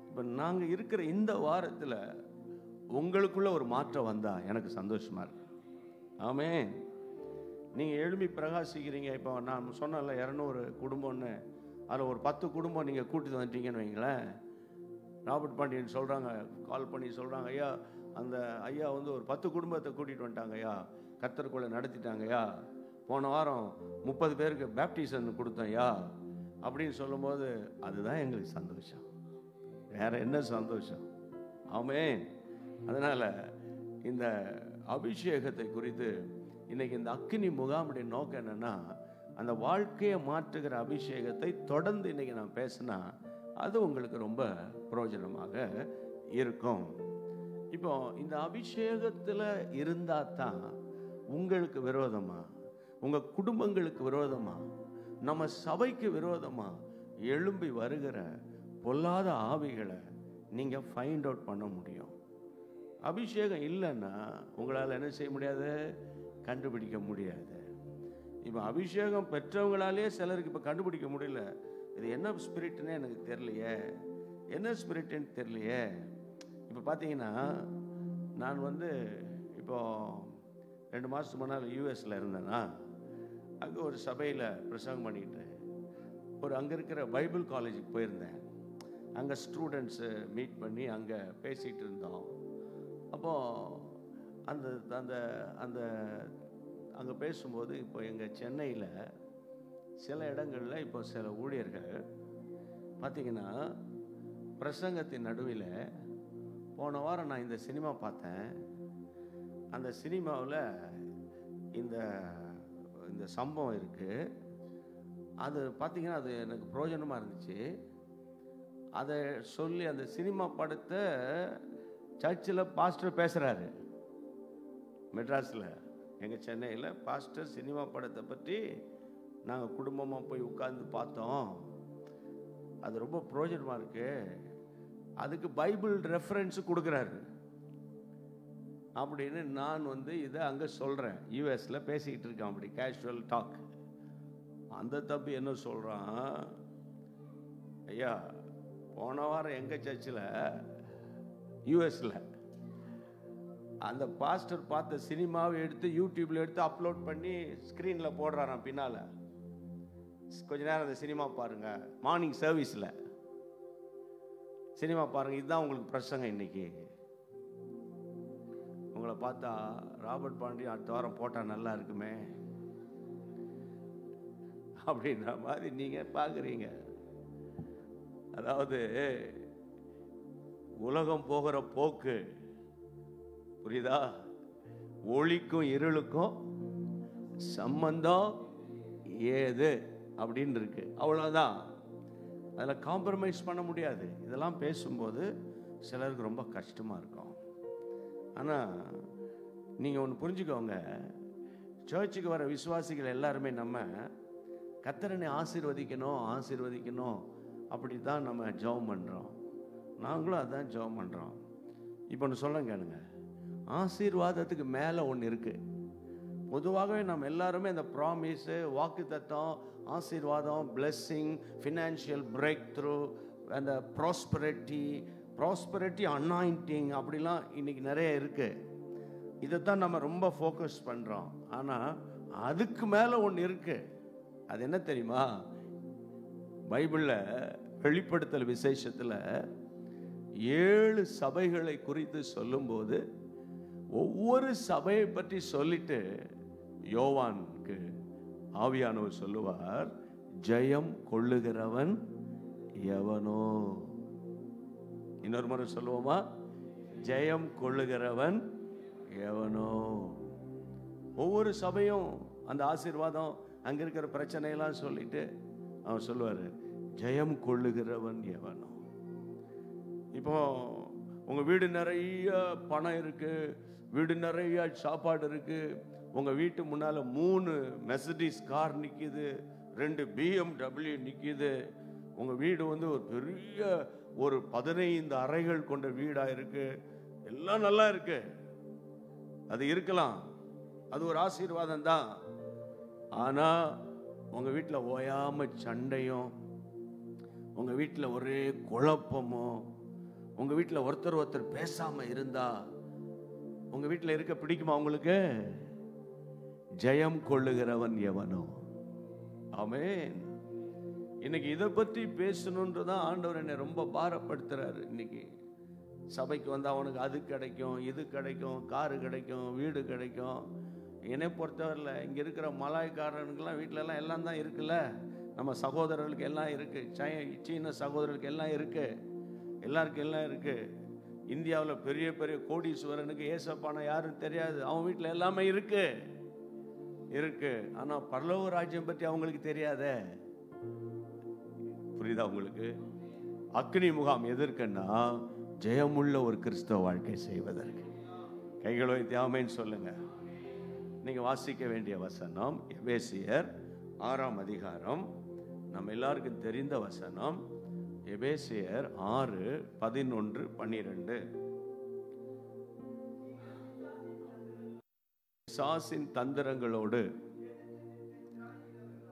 இப்போ நாங்கள் இருக்கிற இந்த வாரத்தில் உங்களுக்குள்ள ஒரு மாற்றம் வந்தால் எனக்கு சந்தோஷமா இருக்கு. ஆமே நீங்கள் எழுப்பி பிரகாசிக்கிறீங்க. இப்போ நான் சொன்னல இரநூறு குடும்பம்னு. அதில் ஒரு பத்து குடும்பம் நீங்கள் கூட்டிட்டு வந்துட்டீங்கன்னு வைங்களேன். ராபர்ட் பாண்டியன் சொல்கிறாங்க கால் பண்ணி சொல்கிறாங்க ஐயா அந்த ஐயா வந்து ஒரு பத்து குடும்பத்தை கூட்டிகிட்டு வந்துட்டாங்க ஐயா கத்தருக்குள்ளே நடத்திட்டாங்க ஐயா போன வாரம் முப்பது பேருக்கு பேப்டிசன் கொடுத்தோம் ஐயா அப்படின்னு சொல்லும்போது அதுதான் எங்களுக்கு சந்தோஷம். வேற என்ன சந்தோஷம்? ஆமே அதனால் இந்த அபிஷேகத்தை குறித்து இன்னைக்கு இந்த அக்கினி முகாமுடைய நோக்கம் என்னன்னா அந்த வாழ்க்கையை மாற்றுகிற அபிஷேகத்தை தொடர்ந்து இன்னைக்கு நான் பேசினா அது உங்களுக்கு ரொம்ப பிரயோஜனமாக இருக்கும். இப்போ இந்த அபிஷேகத்தில் இருந்தால் தான் உங்களுக்கு விரோதமா? உங்கள் குடும்பங்களுக்கு விரோதமா? நம்ம சபைக்கு விரோதமாக எழும்பி வருகிற பொல்லாத ஆவிகளை நீங்கள் ஃபைண்ட் அவுட் பண்ண முடியும். அபிஷேகம் இல்லைன்னா உங்களால் என்ன செய்ய முடியாது? கண்டுபிடிக்க முடியாது. இப்போ அபிஷேகம் பெற்றவங்களாலே சிலருக்கு இப்போ கண்டுபிடிக்க முடியல. இது என்ன ஸ்பிரிட்னே எனக்கு தெரியலையே. என்ன ஸ்பிரிட்டுன்னு தெரியலையே. இப்போ பார்த்தீங்கன்னா நான் வந்து இப்போ ரெண்டு மாதத்துக்கு முன்னால் யூஎஸில் இருந்தேன்னா அங்கே ஒரு சபையில் பிரசங்கம் பண்ணிக்கிட்டு ஒரு அங்கே இருக்கிற பைபிள் காலேஜுக்கு போயிருந்தேன். அங்கே ஸ்டூடெண்ட்ஸு மீட் பண்ணி அங்கே பேசிகிட்டு இருந்தோம். அப்போது அந்த அந்த அந்த அங்கே பேசும்போது இப்போ எங்கள் சென்னையில் சில இடங்களில் இப்போ சில ஊழியர்கள் பார்த்திங்கன்னா பிரசங்கத்தின் நடுவில் போன வாரம் நான் இந்த சினிமா பார்த்தேன். அந்த சினிமாவில் இந்த இந்த சம்பவம் இருக்குது அது பார்த்திங்கன்னா அது எனக்கு பிரயோஜனமாக இருந்துச்சு. அதை சொல்லி அந்த சினிமா படத்தை சர்ச்சில் பாஸ்டர் பேசுகிறாரு மெட்ராஸில். எங்கள் சென்னையில் பாஸ்டர் சினிமா படத்தை பற்றி நாங்கள் குடும்பமாக போய் உட்கார்ந்து பார்த்தோம். அது ரொம்ப ப்ரோஜனமாக இருக்குது அதுக்கு பைபிள் ரெஃபரன்ஸ் கொடுக்குறாரு. அப்படின்னு நான் வந்து இதை அங்கே சொல்கிறேன் யூஎஸில் பேசிக்கிட்டு இருக்கேன் அப்படி கேஷுவல் டாக் அந்த தம்பி என்ன சொல்கிறான் ஐயா போன வாரம் எங்கள் சர்ச்சில்? யூஎஸில் அந்த பாஸ்டர் பார்த்த சினிமாவை எடுத்து யூடியூப்பில் எடுத்து அப்லோட் பண்ணி ஸ்க்ரீனில் போடுறாராம் பின்னால். கொஞ்ச நேரம் அந்த சினிமா பாருங்கள் மார்னிங் சர்வீஸில் சினிமா பாருங்கள் இதுதான் உங்களுக்கு பிரசங்க இன்னைக்கு. உங்களை பார்த்தா ராபர்ட் பாண்டி அடுத்த வாரம் போட்டால் நல்லா இருக்குமே. அப்படின்ற மாதிரி நீங்கள் பார்க்குறீங்க அதாவது உலகம் போகிற போக்கு புரியுதா? ஒளிக்கும் இருளுக்கும் சம்பந்தம் ஏது? அப்படின்னு இருக்கு அவ்வளோதான் அதில் காம்ப்ரமைஸ் பண்ண முடியாது. இதெல்லாம் பேசும்போது சிலருக்கு ரொம்ப கஷ்டமாக இருக்கும். ஆனால் நீங்கள் ஒன்று புரிஞ்சுக்கோங்க. சர்ச்சுக்கு வர விசுவாசிகள் எல்லாருமே நம்ம கத்தரனை ஆசீர்வதிக்கணும் ஆசீர்வதிக்கணும் அப்படி தான் நம்ம ஜெபம் பண்ணுறோம் நாங்களும் அதான் ஜெபம் பண்ணுறோம் இப்போ ஒன்று சொல்ல கேளுங்க. ஆசீர்வாதத்துக்கு மேலே ஒன்று இருக்குது பொதுவாகவே நம்ம எல்லாருமே இந்த ப்ராமிஸு வாக்கு தத்தம் ஆசீர்வாதம் பிளெஸ்ஸிங் ஃபினான்ஷியல் பிரேக் த்ரூ அந்த ப்ராஸ்பரிட்டி ப்ராஸ்பரிட்டி அன்னாயிண்டிங் அப்படிலாம் இன்றைக்கி நிறைய இருக்குது இதை தான் நம்ம ரொம்ப ஃபோக்கஸ் பண்ணுறோம் ஆனால் அதுக்கு மேலே ஒன்று இருக்குது அது என்ன தெரியுமா? பைபிளில் வெளிப்படுத்தல் விசேஷத்தில் ஏழு சபைகளை குறித்து சொல்லும்போது ஒவ்வொரு சபையை பற்றி சொல்லிட்டு யோவானுக்கு ஆவியானவர் சொல்லுவார் ஜெயம் கொள்ளுகிறவன் எவனோ? இன்னொரு முறை சொல்லுவோமா? ஜெயம் கொள்ளுகிறவன் எவனோ? ஒவ்வொரு சபையும் அந்த ஆசீர்வாதம் அங்கே இருக்கிற பிரச்சனையெல்லாம் சொல்லிட்டு அவர் சொல்லுவார் ஜெயம் கொள்ளுகிறவன் எவனோ. இப்போ உங்கள் வீடு நிறைய பணம் இருக்குது வீடு நிறைய சாப்பாடு இருக்குது உங்கள் வீட்டு முன்னால் மூணு மெசடிஸ் கார் நிற்கிது ரெண்டு பிஎம்டபிள்யூ நிற்கிது உங்கள் வீடு வந்து ஒரு பெரிய ஒரு பதினைந்து அறைகள் கொண்ட வீடாக இருக்குது எல்லாம் நல்லா இருக்கு. அது இருக்கலாம். அது ஒரு ஆசீர்வாதம் தான் ஆனால் உங்கள் வீட்டில் ஓயாமல் சண்டையும் உங்கள் வீட்டில் ஒரே குழப்பமும் உங்கள் வீட்டில் ஒருத்தர் ஒருத்தர் பேசாமல் இருந்தா உங்கள் வீட்டில் இருக்க பிடிக்குமா உங்களுக்கு? ஜெயம் கொள்ளுகிறவன் எவனோ. ஆமென். இன்னைக்கு இதை பற்றி பேசணுன்றதான் ஆண்டவர் என்னை ரொம்ப பாரப்படுத்துறாரு இன்னைக்கு. சபைக்கு வந்தால் அவனுக்கு அது கிடைக்கும் இது கிடைக்கும் காரு கிடைக்கும் வீடு கிடைக்கும். என்னை பொறுத்தவரையில் இங்கே இருக்கிற மலாய்க்காரனுக்கெல்லாம் வீட்டிலலாம் எல்லாம் தான் இருக்குல்ல. நம்ம சகோதரர்களுக்கு எல்லாம் இருக்குது சை சீன சகோதரர்களுக்கு எல்லாம் இருக்குது எல்லாருக்கும் எல்லாம் இருக்குது இந்தியாவில் பெரிய பெரிய கோடீஸ்வரனுக்கு ஏசப்பான யாரும் தெரியாது. அவன் வீட்டில் எல்லாமே இருக்குது இருக்குது ஆனால் பரலோக ராஜ்யம் பற்றி அவங்களுக்கு தெரியாதே. புரியுதா உங்களுக்கு? அக்னி முகாம் எதற்குன்னா ஜெயமுள்ள ஒரு கிறிஸ்தவ வாழ்க்கை செய்வதற்கு. கைகளை தியாமைன்னு சொல்லுங்கள் நீங்கள் வாசிக்க வேண்டிய வசனம் எபேசியர் ஆறாம் அதிகாரம். நம்ம எல்லாருக்கும் தெரிந்த வசனம் எபேசியர் ஆறு பதினொன்று பன்னிரெண்டு. சாசின் தந்திரங்களோடு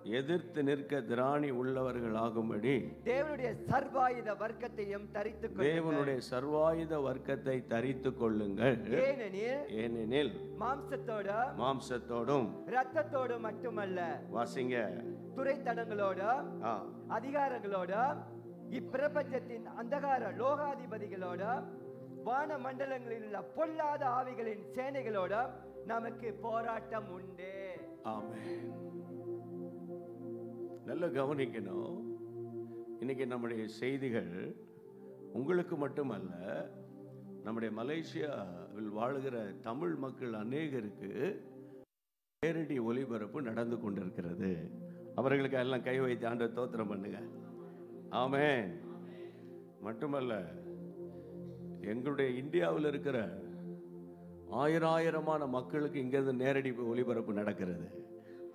எதிர்த்து நிற்க திராணி உள்ளவர்களாகும்படி தேவனுடைய சர்வாயுத வர்க்கத்தையும் கொள்ளுங்கள். தேவனுடைய சர்வாயுத வர்க்கத்தை தரித்து கொள்ளுங்கள். ஏனெனில் ஏனெனில் மாம்சத்தோட மாம்சத்தோடும் இரத்தத்தோடு மட்டுமல்ல வாசிங்க. துரைத்தனங்களோட ஆ. அதிகாரங்களோட இப்பிரபஞ்சத்தின் அந்தகார லோகாதிபதிகளோட வான மண்டலங்களில் உள்ள பொல்லாத ஆவிகளின் சேனைகளோட நமக்கு போராட்டம் உண்டு. ஆமென். நல்ல கவனிக்கணும். இன்னைக்கு நம்முடைய செய்திகள் உங்களுக்கு மட்டுமல்ல நம்முடைய மலேசியாவில் வாழுகிற தமிழ் மக்கள் அநேகருக்கு நேரடி ஒளிபரப்பு நடந்து கொண்டிருக்கிறது. அவர்களுக்கு எல்லாம் கை வைத்து ஆண்ட தோத்திரம் பண்ணுங்க. ஆமே மட்டுமல்ல எங்களுடைய இந்தியாவில் இருக்கிற ஆயிரம் ஆயிரமான மக்களுக்கு இங்கிருந்து நேரடி ஒளிபரப்பு நடக்கிறது.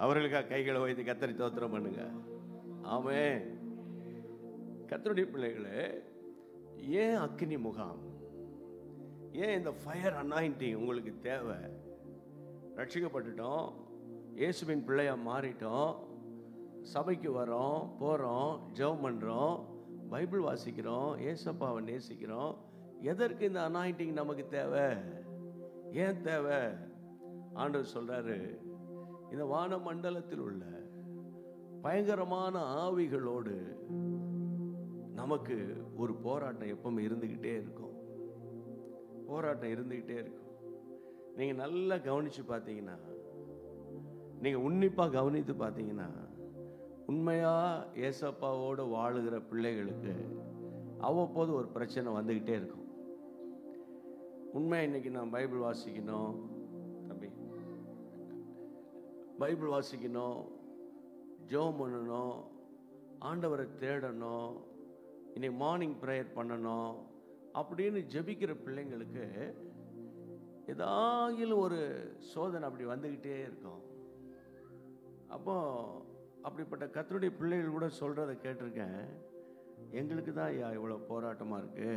அவர்களுக்காக கைகளை வைத்து கத்தரி தோத்திரம் பண்ணுங்க. ஆமே கத்தருடைய பிள்ளைகளே ஏன் அக்னி முகாம்? ஏன் இந்த ஃபயர் அனாயிண்டிங் உங்களுக்கு தேவை? ரட்சிக்கப்பட்டுட்டோம். இயேசுவின் பிள்ளையாக மாறிட்டோம். சபைக்கு வரோம் போகிறோம் ஜெபம் பண்ணுறோம் பைபிள் வாசிக்கிறோம் ஏசப்பாவை நேசிக்கிறோம். எதற்கு இந்த அனாயிண்டிங் நமக்கு தேவை? ஏன் தேவை? ஆண்டவர் சொல்கிறாரு இந்த வான மண்டலத்தில் உள்ள பயங்கரமான ஆவிகளோடு நமக்கு ஒரு போராட்டம் எப்பவும் இருந்துக்கிட்டே இருக்கும். போராட்டம் இருந்துக்கிட்டே இருக்கும். நீங்கள் நல்லா கவனித்து பார்த்தீங்கன்னா நீங்கள் உன்னிப்பாக கவனித்து பார்த்தீங்கன்னா உண்மையாக ஏசப்பாவோடு வாழுகிற பிள்ளைகளுக்கு அவ்வப்போது ஒரு பிரச்சனை வந்துக்கிட்டே இருக்கும். உண்மையாக இன்றைக்கி நான் பைபிள் வாசிக்கணும் பைபிள் வாசிக்கணும் ஜெபம் பண்ணணும் ஆண்டவரை தேடணும் இன்னைக்கு மார்னிங் ப்ரேயர் பண்ணணும் அப்படின்னு ஜெபிக்கிற பிள்ளைங்களுக்கு ஏதாகிலும் ஒரு சோதனை அப்படி வந்துக்கிட்டே இருக்கும். அப்போ அப்படிப்பட்ட கத்தருடைய பிள்ளைகள் கூட சொல்கிறத கேட்டிருக்கேன். எங்களுக்கு தான் ஐயா இவ்வளோ போராட்டமாக இருக்குது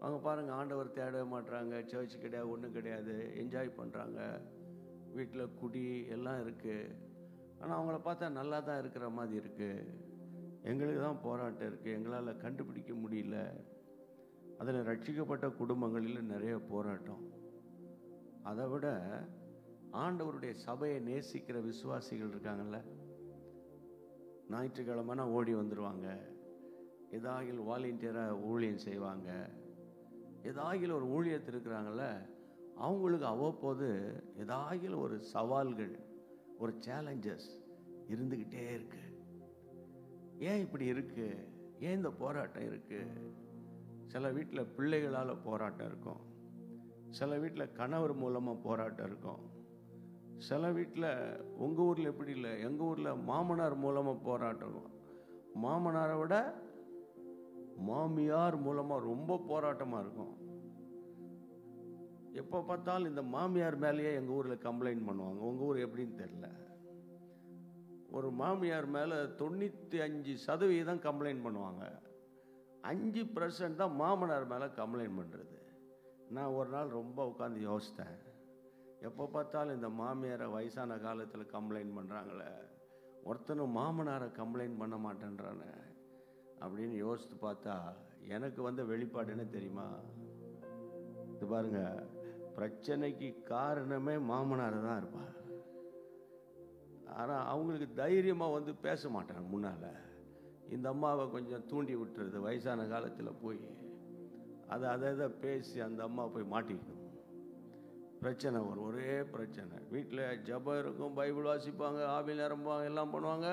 அவங்க பாருங்கள் ஆண்டவர் தேட மாட்டுறாங்க சர்ச் கிடையாது ஒன்றும் கிடையாது என்ஜாய் பண்ணுறாங்க வீட்டில் குடி எல்லாம் இருக்குது ஆனால் அவங்கள பார்த்தா நல்லா தான் இருக்கிற மாதிரி இருக்குது எங்களுக்கு தான் போராட்டம் இருக்குது எங்களால் கண்டுபிடிக்க முடியல. அதில் ரட்சிக்கப்பட்ட குடும்பங்களில் நிறைய போராட்டம். அதை விட ஆண்டவருடைய சபையை நேசிக்கிற விசுவாசிகள் இருக்காங்கல்ல? ஞாயிற்றுக்கிழமைனா ஓடி வந்துடுவாங்க ஏதாகில் வாலண்டியராக ஊழியம் செய்வாங்க. ஏதாகில் ஒரு ஊழியத்தில் இருக்கிறாங்கல்ல? அவங்களுக்கு அவ்வப்போது ஏதாகில் ஒரு சவால்கள் ஒரு சேலஞ்சஸ் இருந்துக்கிட்டே இருக்கு. ஏன் இப்படி இருக்கு? ஏன் இந்த போராட்டம் இருக்கு? சில வீட்டில் பிள்ளைகளால் போராட்டம் இருக்கும். சில வீட்டில் கணவர் மூலமாக போராட்டம் இருக்கும். சில வீட்டில் உங்கள் ஊரில் எப்படி இல்லை எங்கள் ஊரில் மாமனார் மூலமாக போராட்டம் இருக்கும். மாமனாரை விட மாமியார் மூலமாக ரொம்ப போராட்டமாக இருக்கும். எப்போ பார்த்தாலும் இந்த மாமியார் மேலேயே எங்கள் ஊரில் கம்ப்ளைண்ட் பண்ணுவாங்க. உங்கள் ஊர் எப்படின்னு தெரில ஒரு மாமியார் மேலே தொண்ணூற்றி அஞ்சு சதவீதம் கம்ப்ளைண்ட் பண்ணுவாங்க. அஞ்சு பர்சன்ட் தான் மாமனார் மேலே கம்ப்ளைண்ட் பண்ணுறது நான் ஒரு நாள் ரொம்ப உட்காந்து யோசித்தேன். எப்போ பார்த்தாலும் இந்த மாமியாரை வயசான காலத்தில் கம்ப்ளைண்ட் பண்ணுறாங்களே ஒருத்தனும் மாமனாரை கம்ப்ளைண்ட் பண்ண மாட்டேன்றானே அப்படின்னு யோசித்து பார்த்தா எனக்கு வந்த வெளிப்பாடு என்ன தெரியுமா? இது பாருங்க பிரச்சனைக்கு காரணமே மாமனார் தான் இருப்பார். ஆனால் அவங்களுக்கு தைரியமாக வந்து பேச மாட்டாங்க முன்னால். இந்த அம்மாவை கொஞ்சம் தூண்டி விட்டுறது வயசான காலத்தில் போய் அதை அதை இதை பேசி அந்த அம்மா போய் மாட்டிக்கணும். பிரச்சனை வரும் ஒரே பிரச்சனை. வீட்டில் ஜபம் இருக்கும் பைபிள் வாசிப்பாங்க ஆவியில் நிரம்புவாங்க எல்லாம் பண்ணுவாங்க.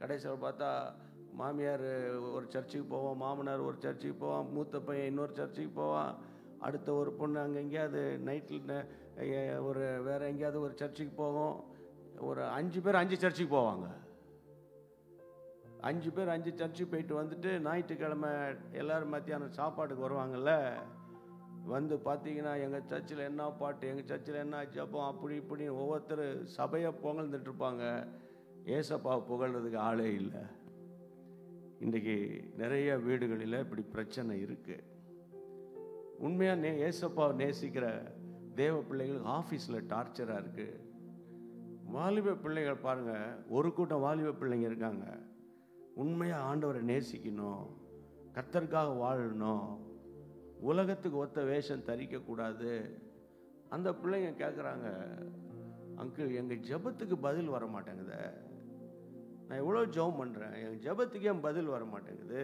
கடைசியில் பார்த்தா மாமியார் ஒரு சர்ச்சுக்கு போவோம் மாமனார் ஒரு சர்ச்சுக்கு போவான் மூத்த பையன் இன்னொரு சர்ச்சுக்கு போவான். அடுத்த ஒரு பொண்ணு அங்கே எங்கேயாவது நைட்டில் ஒரு வேறு எங்கேயாவது ஒரு சர்ச்சுக்கு போவோம். ஒரு அஞ்சு பேர் அஞ்சு சர்ச்சுக்கு போவாங்க. அஞ்சு பேர் அஞ்சு சர்ச்சுக்கு போயிட்டு வந்துட்டு ஞாயிற்றுக்கிழமை எல்லோரும் மத்தியானம் சாப்பாட்டுக்கு வருவாங்கல்ல. வந்து பார்த்தீங்கன்னா எங்கள் சர்ச்சில் என்ன பாட்டு எங்கள் சர்ச்சில் என்ன ஜபம் அப்படி இப்படி ஒவ்வொருத்தர் சபையை புகழ்ந்துட்டுருப்பாங்க ஏசப்பா ஏசப்பாவை புகழ்றதுக்கு ஆளே இல்லை. இன்றைக்கி நிறைய வீடுகளில் இப்படி பிரச்சனை இருக்குது உண்மையாக நே ஏசப்பாவை நேசிக்கிற தேவ பிள்ளைகளுக்கு ஆஃபீஸில் டார்ச்சராக இருக்குது வாலிப பிள்ளைகள் பாருங்கள் ஒரு கூட்டம் வாலிப பிள்ளைங்க இருக்காங்க. உண்மையாக ஆண்டவரை நேசிக்கணும் கத்தருக்காக வாழணும் உலகத்துக்கு ஒத்த வேஷம் தரிக்கக்கூடாது அந்த பிள்ளைங்க கேட்குறாங்க அங்கிள் எங்கள் ஜெபத்துக்கு பதில் வர மாட்டேங்குதே நான் எவ்வளோ ஜெபம் பண்ணுறேன் எங்கள் ஜெபத்துக்கு பதில் வர மாட்டேங்குது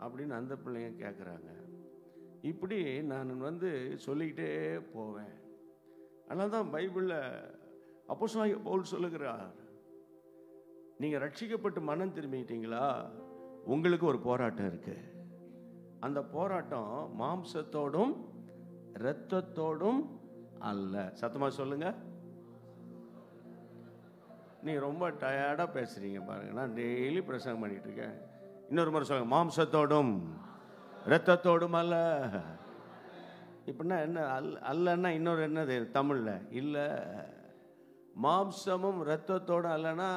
அப்படின்னு அந்த பிள்ளைங்க கேட்குறாங்க இப்படி நான் வந்து சொல்லிக்கிட்டே போவேன். அதனால தான் பைபிளில் அப்போ பவுல் சொல்லுகிறார் நீங்கள் ரட்சிக்கப்பட்டு மனம் திரும்பிக்கிட்டீங்களா உங்களுக்கு ஒரு போராட்டம் இருக்கு. அந்த போராட்டம் மாம்சத்தோடும் இரத்தத்தோடும் அல்ல. சத்தமாக சொல்லுங்க. நீ ரொம்ப டயர்டாக பேசுறீங்க பாருங்க. நான் டெய்லி பிரசங்கம் பண்ணிட்டு இருக்கேன். இன்னொரு முறை சொல்லுங்க மாம்சத்தோடும் இரத்தத்தோடும் அல்ல இப்படின்னா என்ன? அல் அல்லன்னா இன்னொரு என்னது? தமிழில். இல்லை மாம்சமும் இரத்தத்தோடும் அல்லனா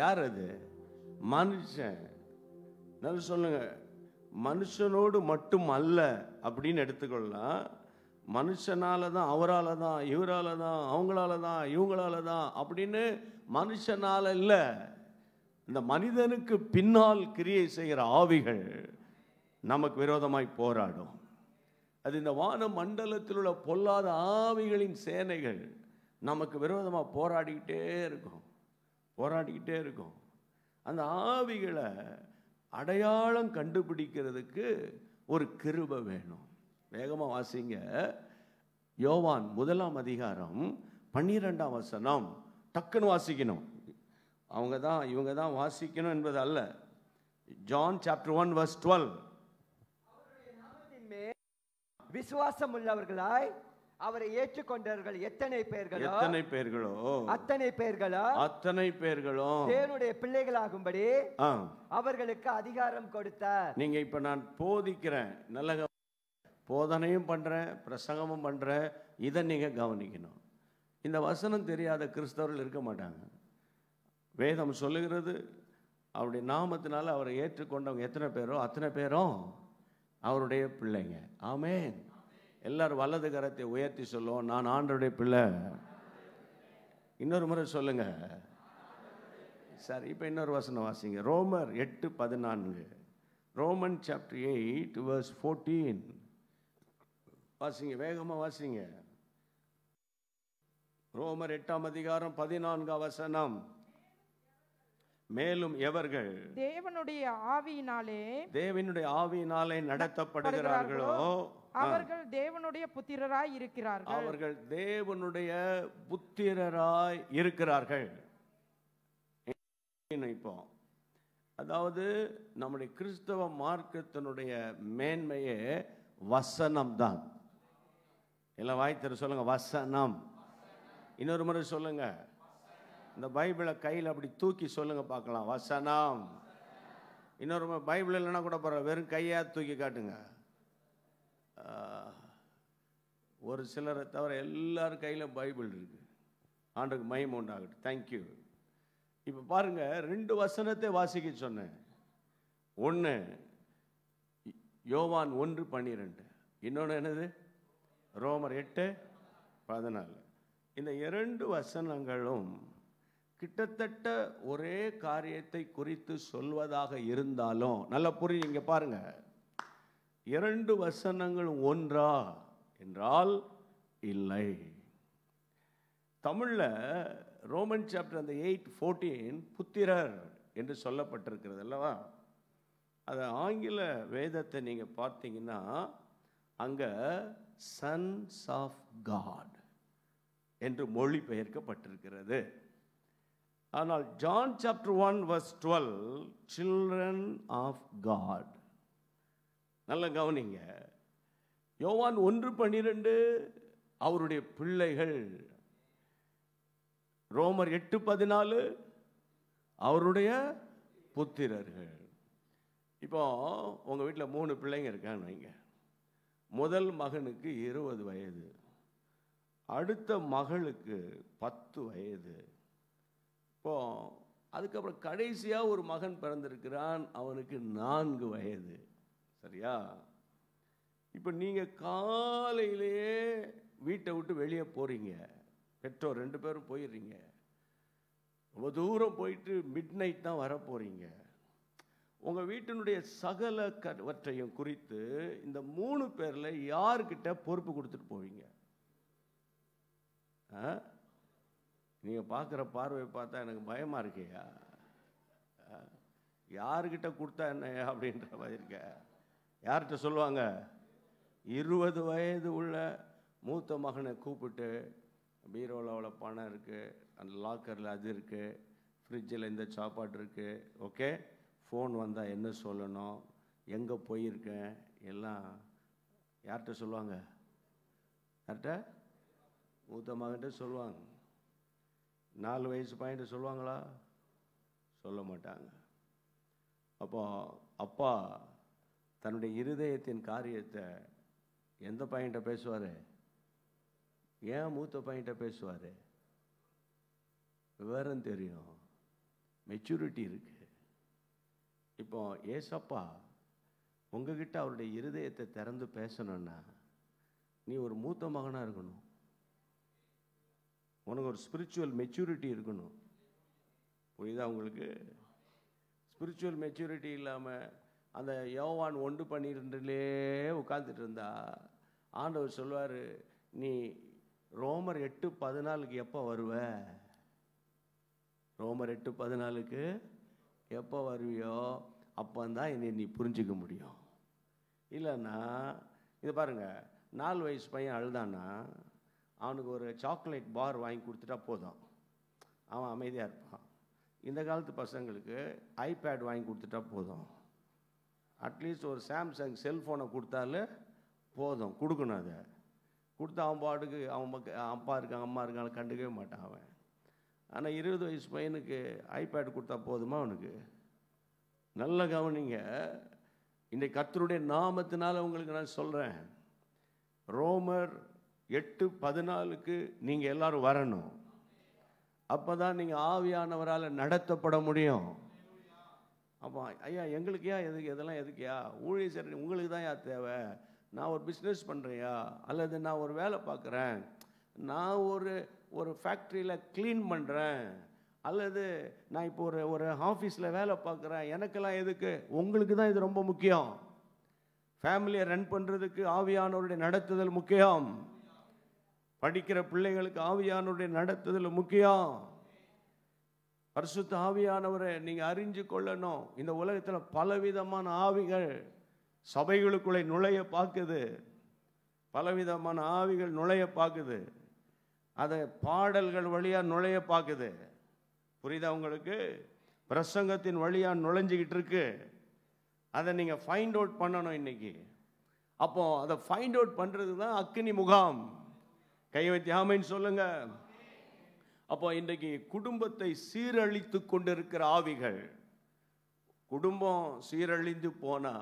யார் அது? மனுஷன். நல்லா சொல்லுங்க? மனுஷனோடு மட்டும் அல்ல அப்படின்னு எடுத்துக்கொள்ளலாம் மனுஷனால தான் அவரால் தான் இவரால் தான் அவங்களால தான் இவங்களால தான் அப்படின்னு மனுஷனால இல்லை. இந்த மனிதனுக்கு பின்னால் கிரியை செய்கிற ஆவிகள் நமக்கு விரோதமாய் போராடும். அது இந்த வான மண்டலத்தில் உள்ள பொல்லாத ஆவிகளின் சேனைகள் நமக்கு விரோதமாக போராடிக்கிட்டே இருக்கும். போராடிக்கிட்டே இருக்கும். அந்த ஆவிகளை அடையாளம் கண்டுபிடிக்கிறதுக்கு ஒரு கிருபை வேணும். வேகமாக வாசிங்க. யோவான் முதலாம் அதிகாரம் பன்னிரெண்டாம் வசனம். டக்குன்னு வாசிக்கணும். அவங்க தான் இவங்க தான் வாசிக்கணும் என்பது அல்ல. John chapter one verse twelve. விசுவாசம் உள்ளவர்களாய் அவரை ஏற்றுக்கொண்டவர்கள் எத்தனை பேர்களோ? எத்தனை பேர்களோ? அத்தனை பேர்களோ? அத்தனை பேர்களும் தேவனுடைய பிள்ளைகளாகும்படி அவர்களுக்கு அதிகாரம் கொடுத்தார் நீங்க இப்ப நான் போதிக்கிறேன். நல்ல போதனையும் பண்றேன் பிரசங்கமும் பண்றேன். இதை நீங்க கவனிக்கணும். இந்த வசனம் தெரியாத கிறிஸ்தவர்கள் இருக்க மாட்டாங்க. வேதம் சொல்லுகிறது அவருடைய நாமத்தினால அவரை ஏற்றுக்கொண்டவங்க எத்தனை பேரோ? அத்தனை பேரும் அவருடைய பிள்ளைங்க. ஆமேன். எல்லாரும் வலது கரத்தை உயர்த்தி சொல்லுவோம். நான் ஆண்டருடைய பிள்ளை. இன்னொரு முறை சொல்லுங்க. சரி இப்போ இன்னொரு வசனம் வாசிங்க. ரோமர் எட்டு பதினான்கு. Roman chapter eight verse fourteen வாசிங்க வேகமாக வாசிங்க. ரோமர் எட்டாம் அதிகாரம் பதினான்காம் வசனம் மேலும் எவர்கள் தேவனுடைய ஆவியினாலே தேவனுடைய ஆவியினாலே நடத்தப்படுகிறார்களோ? அவர்கள் தேவனுடைய புத்திரராய் இருக்கிறார்கள். அவர்கள் தேவனுடைய புத்திரராய் இருக்கிறார்கள். இப்போ? அதாவது நம்முடைய கிறிஸ்தவ மார்க்கத்தினுடைய மேன்மையே வசனம் தான் எல்லாம் வாய்த்தர சொல்லுங்க வசனம். இன்னொரு முறை சொல்லுங்க. இந்த பைபிளை கையில் அப்படி தூக்கி சொல்லுங்க பார்க்கலாம். வசனம். இன்னொரு பைபிள் இல்லைன்னா கூட பரவாயில்ல. வெறும் கையாக தூக்கி காட்டுங்க. ஒரு சிலரை தவிர எல்லார் கையில் பைபிள் இருக்கு. ஆண்டுக்கு மயம் உண்டாகட்டும். தேங்க்யூ இப்போ பாருங்க ரெண்டு வசனத்தை வாசிக்க சொன்னேன். ஒன்று யோவான் ஒன்று பன்னிரெண்டு. இன்னொன்று என்னது? ரோமர் எட்டு பதினாலு. இந்த இரண்டு வசனங்களும் கிட்டத்தட்ட ஒரே காரியத்தை குறித்து சொல்வதாக இருந்தாலும் நல்லா புரியுங்க இங்க பாருங்க. இரண்டு வசனங்களும் ஒன்றா என்றால் இல்லை. தமிழில் ரோமன் சாப்டர் அந்த எயிட் ஃபோர்டீன் புத்திரர் என்று சொல்லப்பட்டிருக்கிறது அல்லவா? அதை ஆங்கில வேதத்தை நீங்கள் பார்த்தீங்கன்னா அங்கே சன்ஸ் ஆஃப் காட் என்று மொழிபெயர்க்கப்பட்டிருக்கிறது. ஆனால் John chapter one verse twelve children of God நல்ல கவனிங்க. யோவான் ஒன்று பன்னிரெண்டு அவருடைய பிள்ளைகள். ரோமர் எட்டு பதினாலு அவருடைய புத்திரர்கள். இப்போ உங்கள் வீட்டில் மூணு பிள்ளைங்க இருக்காங்க வைங்க. முதல் மகனுக்கு இருபது வயது. அடுத்த மகளுக்கு பத்து வயது. இப்போ அதுக்கப்புறம் கடைசியாக ஒரு மகன் பிறந்திருக்கிறான் அவனுக்கு நான்கு வயது. சரியா? இப்போ நீங்கள் காலையிலேயே வீட்டை விட்டு வெளியே போகிறீங்க பெற்றோர் ரெண்டு பேரும் போயிடுறீங்க. ரொம்ப தூரம் போயிட்டு மிட் நைட் தான் வர போகிறீங்க உங்கள் வீட்டினுடைய சகல கவற்றையும் குறித்து இந்த மூணு பேரில் யார்கிட்ட பொறுப்பு கொடுத்துட்டு போவீங்க? ஆ? நீங்கள் பார்க்குற பார்வை பார்த்தா எனக்கு பயமாக இருக்கையா? யாருக்கிட்ட யார்கிட்ட கொடுத்தா என்ன அப்படின்ற மாதிரி இருக்க. யார்கிட்ட சொல்லுவாங்க? இருபது வயது உள்ள மூத்த மகனை கூப்பிட்டு பீரோவில் அவ்வளோ பணம் இருக்குது அந்த லாக்கரில் அது இருக்குது ஃப்ரிட்ஜில் இந்த சாப்பாடு இருக்குது ஓகே ஃபோன் வந்தால் என்ன சொல்லணும்? எங்கே போயிருக்கேன்? எல்லாம் யார்கிட்ட சொல்லுவாங்க? யார்கிட்ட? மூத்த மகன்கிட்ட சொல்லுவாங்க. நாலு வயசு பையன்கிட்ட சொல்லுவாங்களா? சொல்ல மாட்டாங்க. அப்போ அப்பா தன்னுடைய இருதயத்தின் காரியத்தை எந்த பையன்கிட்ட பேசுவார்? ஏன் மூத்த பையன்கிட்ட பேசுவார்? விவரம் தெரியும். மெச்சூரிட்டி இருக்கு. இப்போ ஏசப்பா உங்ககிட்ட அவருடைய இருதயத்தை திறந்து பேசணும்னா நீ ஒரு மூத்த மகனாக இருக்கணும். உனக்கு ஒரு ஸ்பிரிச்சுவல் மெச்சூரிட்டி இருக்கணும். புரியுதா உங்களுக்கு? ஸ்பிரிச்சுவல் மெச்சூரிட்டி இல்லாமல் அந்த யோவான் ஒன்று பண்ணிருந்துலே உட்காந்துட்டு இருந்தா ஆண்டவர் சொல்வார் நீ ரோமர் எட்டு பதினாலுக்கு எப்போ வருவ? ரோமர் எட்டு பதினாலுக்கு எப்போ வருவியோ அப்போ தான் என்னை நீ புரிஞ்சிக்க முடியும். இல்லைன்னா இது பாருங்கள் நாலு வயசு பையன் அழுதான்னா அவனுக்கு ஒரு சாக்லேட் பார் வாங்கி கொடுத்துட்டா போதும். அவன் அமைதியாக இருப்பான். இந்த காலத்து பசங்களுக்கு ஐபேட் வாங்கி கொடுத்துட்டா போதும். அட்லீஸ்ட் ஒரு சாம்சங் செல்ஃபோனை கொடுத்தாலே போதும். கொடுக்கணும் அதை. கொடுத்தா அவன் பாட்டுக்கு அவன் அப்பா இருக்காங்க அம்மா இருக்காங்க கண்டுக்கவே மாட்டான் அவன். ஆனால் இருபது வயசு பையனுக்கு ஐபேட் கொடுத்தா போதுமா அவனுக்கு? நல்ல கவனிங்க. இந்த கத்தருடைய நாமத்தினால உங்களுக்கு நான் சொல்கிறேன் ரோமர் எட்டு பதினாலுக்கு நீங்கள் எல்லாரும் வரணும். அப்போ தான் நீங்கள் ஆவியானவரால் நடத்தப்பட முடியும். அப்போ ஐயா எங்களுக்கு ஏன் எதுக்கு இதெல்லாம் எதுக்குயா ஊழியர் சரி உங்களுக்கு தான் யா தேவை? நான் ஒரு பிஸ்னஸ் பண்ணுறியா அல்லது நான் ஒரு வேலை பார்க்குறேன். நான் ஒரு ஒரு ஃபேக்ட்ரியில் க்ளீன் பண்ணுறேன் அல்லது நான் இப்போ ஒரு ஒரு ஆஃபீஸில் வேலை பார்க்குறேன். எனக்கெல்லாம் எதுக்கு? உங்களுக்கு தான் இது ரொம்ப முக்கியம். ஃபேமிலியை ரன் பண்ணுறதுக்கு ஆவியானவருடைய நடத்துதல் முக்கியம். படிக்கிற பிள்ளைகளுக்கு ஆவியானுடைய நடத்துதல் முக்கியம். பரிசுத்த ஆவியானவரை நீங்க அறிஞ்சு கொள்ளணும். இந்த உலகத்தில் பலவிதமான ஆவிகள் சபைகளுக்குள்ளே நுழைய பார்க்குது. பலவிதமான ஆவிகள் நுழைய பார்க்குது. அதை பாடல்கள் வழியாக நுழைய பார்க்குது. புரியுதா உங்களுக்கு? பிரசங்கத்தின் வழியாக நுழைஞ்சுக்கிட்டு இருக்கு. அதை நீங்கள் ஃபைண்ட் அவுட் பண்ணணும் இன்னைக்கு. அப்போ அதை ஃபைண்ட் அவுட் பண்ணுறது தான் அக்னி முகாம். கை வைத்து ஆமைன்னு சொல்லுங்க. அப்போ இன்றைக்கு குடும்பத்தை சீரழித்து கொண்டிருக்கிற ஆவிகள் குடும்பம் சீரழிந்து போனா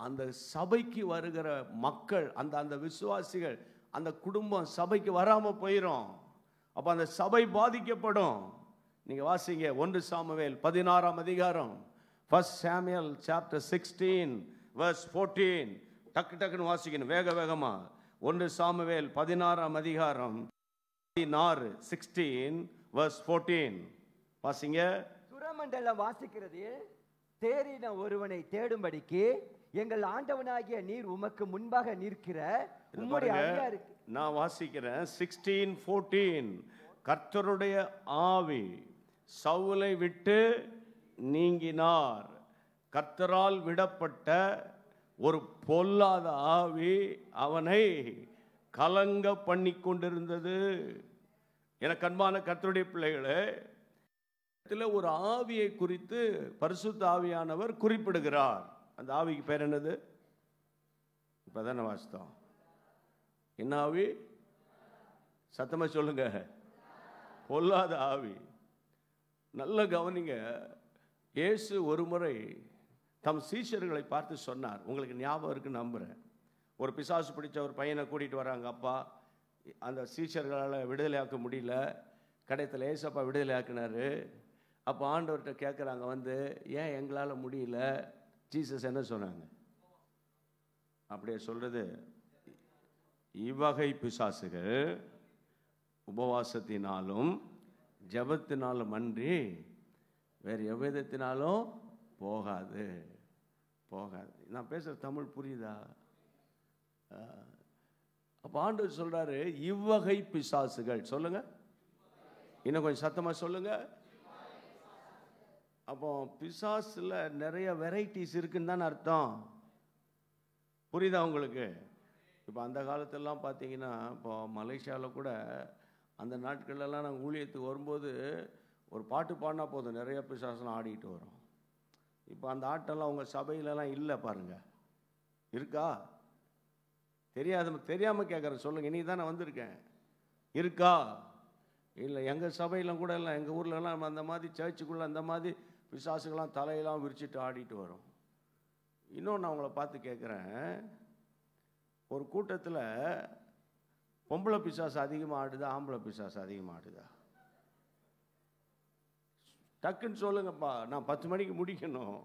அந்த சபைக்கு வருகிற மக்கள் அந்த அந்த விசுவாசிகள் அந்த குடும்பம் சபைக்கு வராமல் போயிடும் அப்போ அந்த சபை பாதிக்கப்படும். நீங்கள் வாசிங்க ஒன்று சாமுவேல் பதினாறாம் அதிகாரம். ஃபர்ஸ்ட் சாமியல் சாப்டர் சிக்ஸ்டீன் வர்ஸ் ஃபோர்டீன் டக்கு டக்குன்னு வாசிக்கணும் வேக வேகமாக ஒன்று சாமுவேல் பதினாறாம் அதிகாரம் பதினாறு சிக்ஸ்டீன் வர்ஸ் ஃபோர்டீன் வாசிங்க. சுரமண்டலம் வாசிக்கிறது தேறின ஒருவனை தேடும்படிக்கு எங்கள் ஆண்டவனாகிய நீர் உமக்கு முன்பாக நிற்கிற உம்முடைய நான் வாசிக்கிறேன். சிக்ஸ்டீன் ஃபோர்டீன் கர்த்தருடைய ஆவி சவுலை விட்டு நீங்கினார். கர்த்தரால் விடப்பட்ட ஒரு பொல்லாத ஆவி அவனை கலங்க பண்ணி கொண்டிருந்தது எனக்கு அன்பான கத்தருடைய பிள்ளைகளே ஒரு ஆவியை குறித்து பரிசுத்த ஆவியானவர் குறிப்பிடுகிறார். அந்த ஆவிக்கு பேர் என்னது? இப்பதானே வாஸ்தவம் என்ன ஆவி? சத்தமாக சொல்லுங்க. பொல்லாத ஆவி. நல்ல கவனிங்க. இயேசு ஒரு முறை தம் சீஷர்களை பார்த்து சொன்னார் உங்களுக்கு ஞாபகம் இருக்குன்னு நம்புகிறேன் ஒரு பிசாசு பிடிச்ச ஒரு பையனை கூட்டிகிட்டு வராங்க அப்பா. அந்த சீஷர்களால் விடுதலையாக்க முடியல. கடைத்தில் ஏசப்பா விடுதலையாக்குனாரு அப்போ ஆண்டவர்கிட்ட கேட்குறாங்க வந்து ஏன் எங்களால் முடியல? ஜீசஸ் என்ன சொன்னாங்க? அப்படியே சொல்கிறது இவ்வகை பிசாசுகள் உபவாசத்தினாலும் ஜெபத்தினாலும் அன்றி வேறு எவ்விதத்தினாலும் போகாது. போகாது. நான் பேசுகிற தமிழ் புரியுதா? அப்போ ஆண்டவர் சொல்கிறாரு இவ்வகை பிசாசுகள். சொல்லுங்கள் இன்னும் கொஞ்சம் சத்தமாக சொல்லுங்கள் அப்போ பிசாஸில் நிறைய வெரைட்டிஸ் இருக்குன்னு தானே அர்த்தம். புரியுதா உங்களுக்கு? இப்போ அந்த காலத்திலலாம் பார்த்தீங்கன்னா இப்போ மலேசியாவில் கூட அந்த நாட்கள்லாம் நாங்கள் ஊழியத்துக்கு வரும்போது ஒரு பாட்டு பாடினா போதும். நிறைய பிசாசனம் ஆடிக்கிட்டு வரும். இப்போ அந்த ஆட்டெல்லாம் உங்கள் சபையிலலாம் இல்லை பாருங்க. இருக்கா? தெரியாத தெரியாமல் கேட்குறேன் சொல்லுங்க. இன்னைக்கு தான் நான் வந்திருக்கேன். இருக்கா? இல்லை எங்கள் சபையிலும் கூட இல்லை. எங்கள் ஊர்லலாம் அந்த மாதிரி சர்ச்சுக்குள்ளே அந்த மாதிரி பிசாசுகள்லாம் தலையெல்லாம் விரிச்சிட்டு ஆடிட்டு வரும். இன்னும் நான் உங்களை பார்த்து கேட்குறேன் ஒரு கூட்டத்தில் பொம்பளை பிசாசு அதிகமாக ஆடுதா ஆம்பளை பிசாசு அதிகமாக ஆடுதா? டக்குன்னு சொல்லுங்கப்பா நான் பத்து மணிக்கு முடிக்கணும்.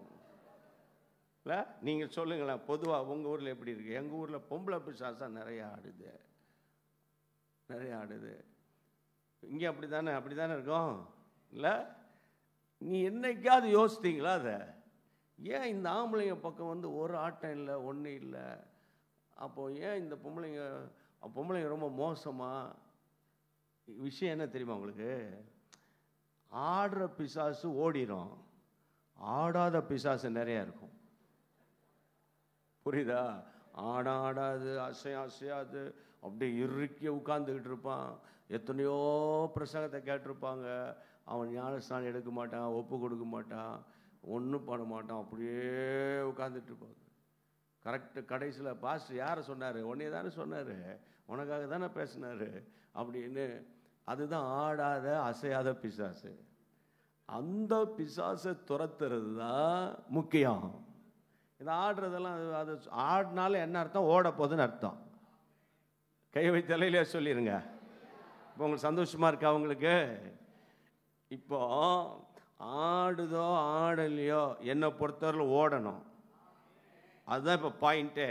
இல்லை நீங்கள் சொல்லுங்களேன் பொதுவாக உங்கள் ஊரில் எப்படி இருக்குது எங்கள் ஊரில் பொம்பளை பிசாசா நிறையா ஆடுது. நிறையா ஆடுது. இங்கே அப்படி தானே அப்படி தானே இருக்கும்? இல்லை நீ என்னைக்காவது யோசித்தீங்களா அதை? ஏன் இந்த ஆம்பளைங்க பக்கம் வந்து ஒரு ஆட்டம் இல்லை ஒன்றும் இல்லை? அப்போது ஏன் இந்த பொம்பளைங்க பொம்பளைங்க ரொம்ப மோசமாக விஷயம் என்ன தெரியுமா உங்களுக்கு? ஆடுற பிசாசு ஓடிரும். ஆடாத பிசாசு நிறையா இருக்கும். புரியுதா? ஆட ஆடாது அசை அசையாது. அப்படியே இறுக்கி உட்காந்துக்கிட்டு இருப்பான். எத்தனையோ பிரசங்கத்தை கேட்டிருப்பாங்க. அவன் ஞானஸ்தானம் எடுக்க மாட்டான் ஒப்பு கொடுக்க மாட்டான் ஒன்றும் பண்ண மாட்டான். அப்படியே உட்காந்துட்டு இருப்பாங்க. கரெக்டு கடைசியில் பாஸ்டர் யாரை சொன்னார்? உன்னே தானே சொன்னார்? உனக்காக தானே பேசினார்? அப்படின்னு அதுதான் ஆடாத அசையாத பிசாசு. அந்த பிசாசை துரத்துறது தான் முக்கியம். இது ஆடுறதெல்லாம் அது அது ஆடினாலும் என்ன அர்த்தம்? ஓட போகுதுன்னு அர்த்தம். கை வைத்து தலையிலே சொல்லிடுங்க இப்போ உங்களுக்கு சந்தோஷமாக இருக்கா உங்களுக்கு? இப்போ ஆடுதோ ஆடலையோ என்னை பொறுத்தவரையில் ஓடணும். அதுதான் இப்போ பாயிண்ட்டே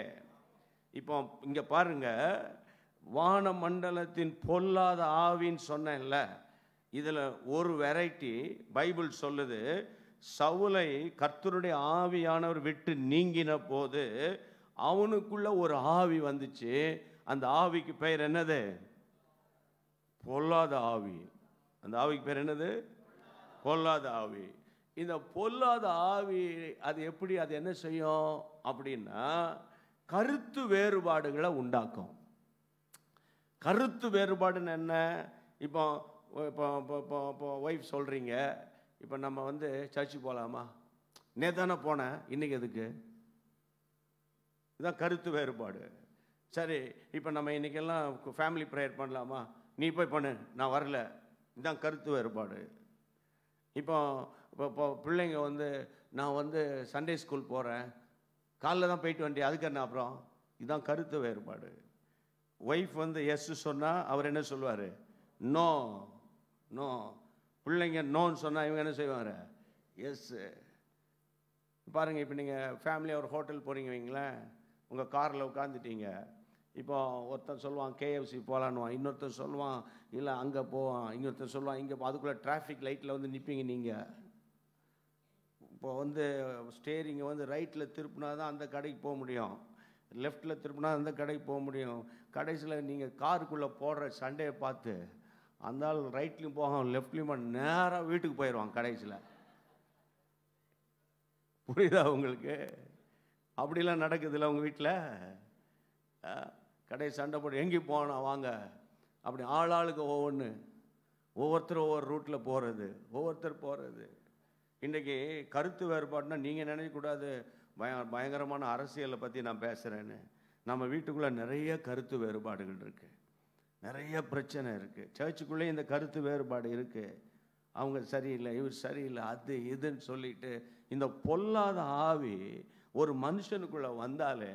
இப்போ இங்கே பாருங்கள் வான மண்டலத்தின் பொல்லாத ஆவின்னு சொன்னேன்ல இதில் ஒரு வெரைட்டி பைபிள் சொல்லுது சவுலை கர்த்தருடைய ஆவியானவர் விட்டு நீங்கின போது அவனுக்குள்ள ஒரு ஆவி வந்துச்சு. அந்த ஆவிக்கு பெயர் என்னது? பொல்லாத ஆவி. அந்த ஆவிக்கு பேர் என்னது? பொல்லாத ஆவி. இந்த பொல்லாத ஆவி அது எப்படி அது என்ன செய்யும் அப்படின்னா கருத்து வேறுபாடுகளை உண்டாக்கும். கருத்து வேறுபாடுன்னு என்ன? இப்போ இப்போ இப்போ இப்போ இப்போ ஒய்ஃப் சொல்கிறீங்க இப்போ நம்ம வந்து சர்ச்சுக்கு போகலாமா நேத்தானே போனேன். இன்னைக்கு எதுக்கு? இதுதான் கருத்து வேறுபாடு. சரி இப்போ நம்ம இன்னைக்கெல்லாம் ஃபேமிலி ப்ரேயர் பண்ணலாமா? நீ போய் பண்ணு. நான் வரல. இதுதான் கருத்து வேறுபாடு. இப்போ இப்போ இப்போ பிள்ளைங்க வந்து நான் வந்து சண்டே ஸ்கூல் போகிறேன் காலைல தான் போயிட்டு வண்டி. அதுக்கு என்ன அப்புறம்? இதுதான் கருத்து வேறுபாடு. ஒய்ஃப் வந்து எஸ் சொன்னால் அவர் என்ன சொல்லுவார்? நோ நோ பிள்ளைங்க நோன்னு சொன்னால் இவங்க என்ன செய்வாங்க? எஸ்ஸு பாருங்கள் இப்போ நீங்கள் ஃபேமிலியாக ஒரு ஹோட்டல் போகிறீங்க வைங்களேன். உங்கள் காரில் உட்காந்துட்டீங்க இப்போ ஒருத்தன் சொல்லுவான் கேஎஃப்சி போகலான்னுவான் இன்னொருத்தன் சொல்லுவான் இல்லை அங்கே போவான். இன்னொருத்தன் சொல்லுவான் இங்கே அதுக்குள்ளே டிராஃபிக் லைட்டில் வந்து நிற்பீங்க நீங்கள் இப்போ வந்து ஸ்டேரிங்கை வந்து ரைட்டில் திருப்பினா தான் அந்த கடைக்கு போக முடியும். லெஃப்ட்டில் திரும்பினா அந்த கடைக்கு போக முடியும்? கடைசியில் நீங்கள் காருக்குள்ளே போடுற சண்டையை பார்த்து அந்த ஆள் ரைட்லேயும் போகும் லெஃப்ட்லேயும் நேராக வீட்டுக்கு போயிடுவான் கடைசியில். புரியுதா உங்களுக்கு? அப்படிலாம் நடக்குதுல்ல உங்கள் வீட்டில் கடை சண்டை போட்டு எங்கேயும் போனா வாங்க. அப்படி ஆள் ஆளுக்கு ஒவ்வொன்று ஒவ்வொருத்தர் ஒவ்வொரு ரூட்டில் போகிறது ஒவ்வொருத்தர் போகிறது இன்றைக்கி கருத்து வேறுபாடுனா நீங்கள் நினைக்கக்கூடாது. பய பயங்கரமான அரசியலை பற்றி நான் பேசுகிறேன்னு நம்ம வீட்டுக்குள்ளே நிறைய கருத்து வேறுபாடுகள் இருக்குது நிறைய பிரச்சனை இருக்குது சர்ச்சுக்குள்ளே இந்த கருத்து வேறுபாடு இருக்குது அவங்க சரியில்லை இவர் சரியில்லை அது இதுன்னு சொல்லிட்டு இந்த பொல்லாத ஆவி ஒரு மனுஷனுக்குள்ளே வந்தாலே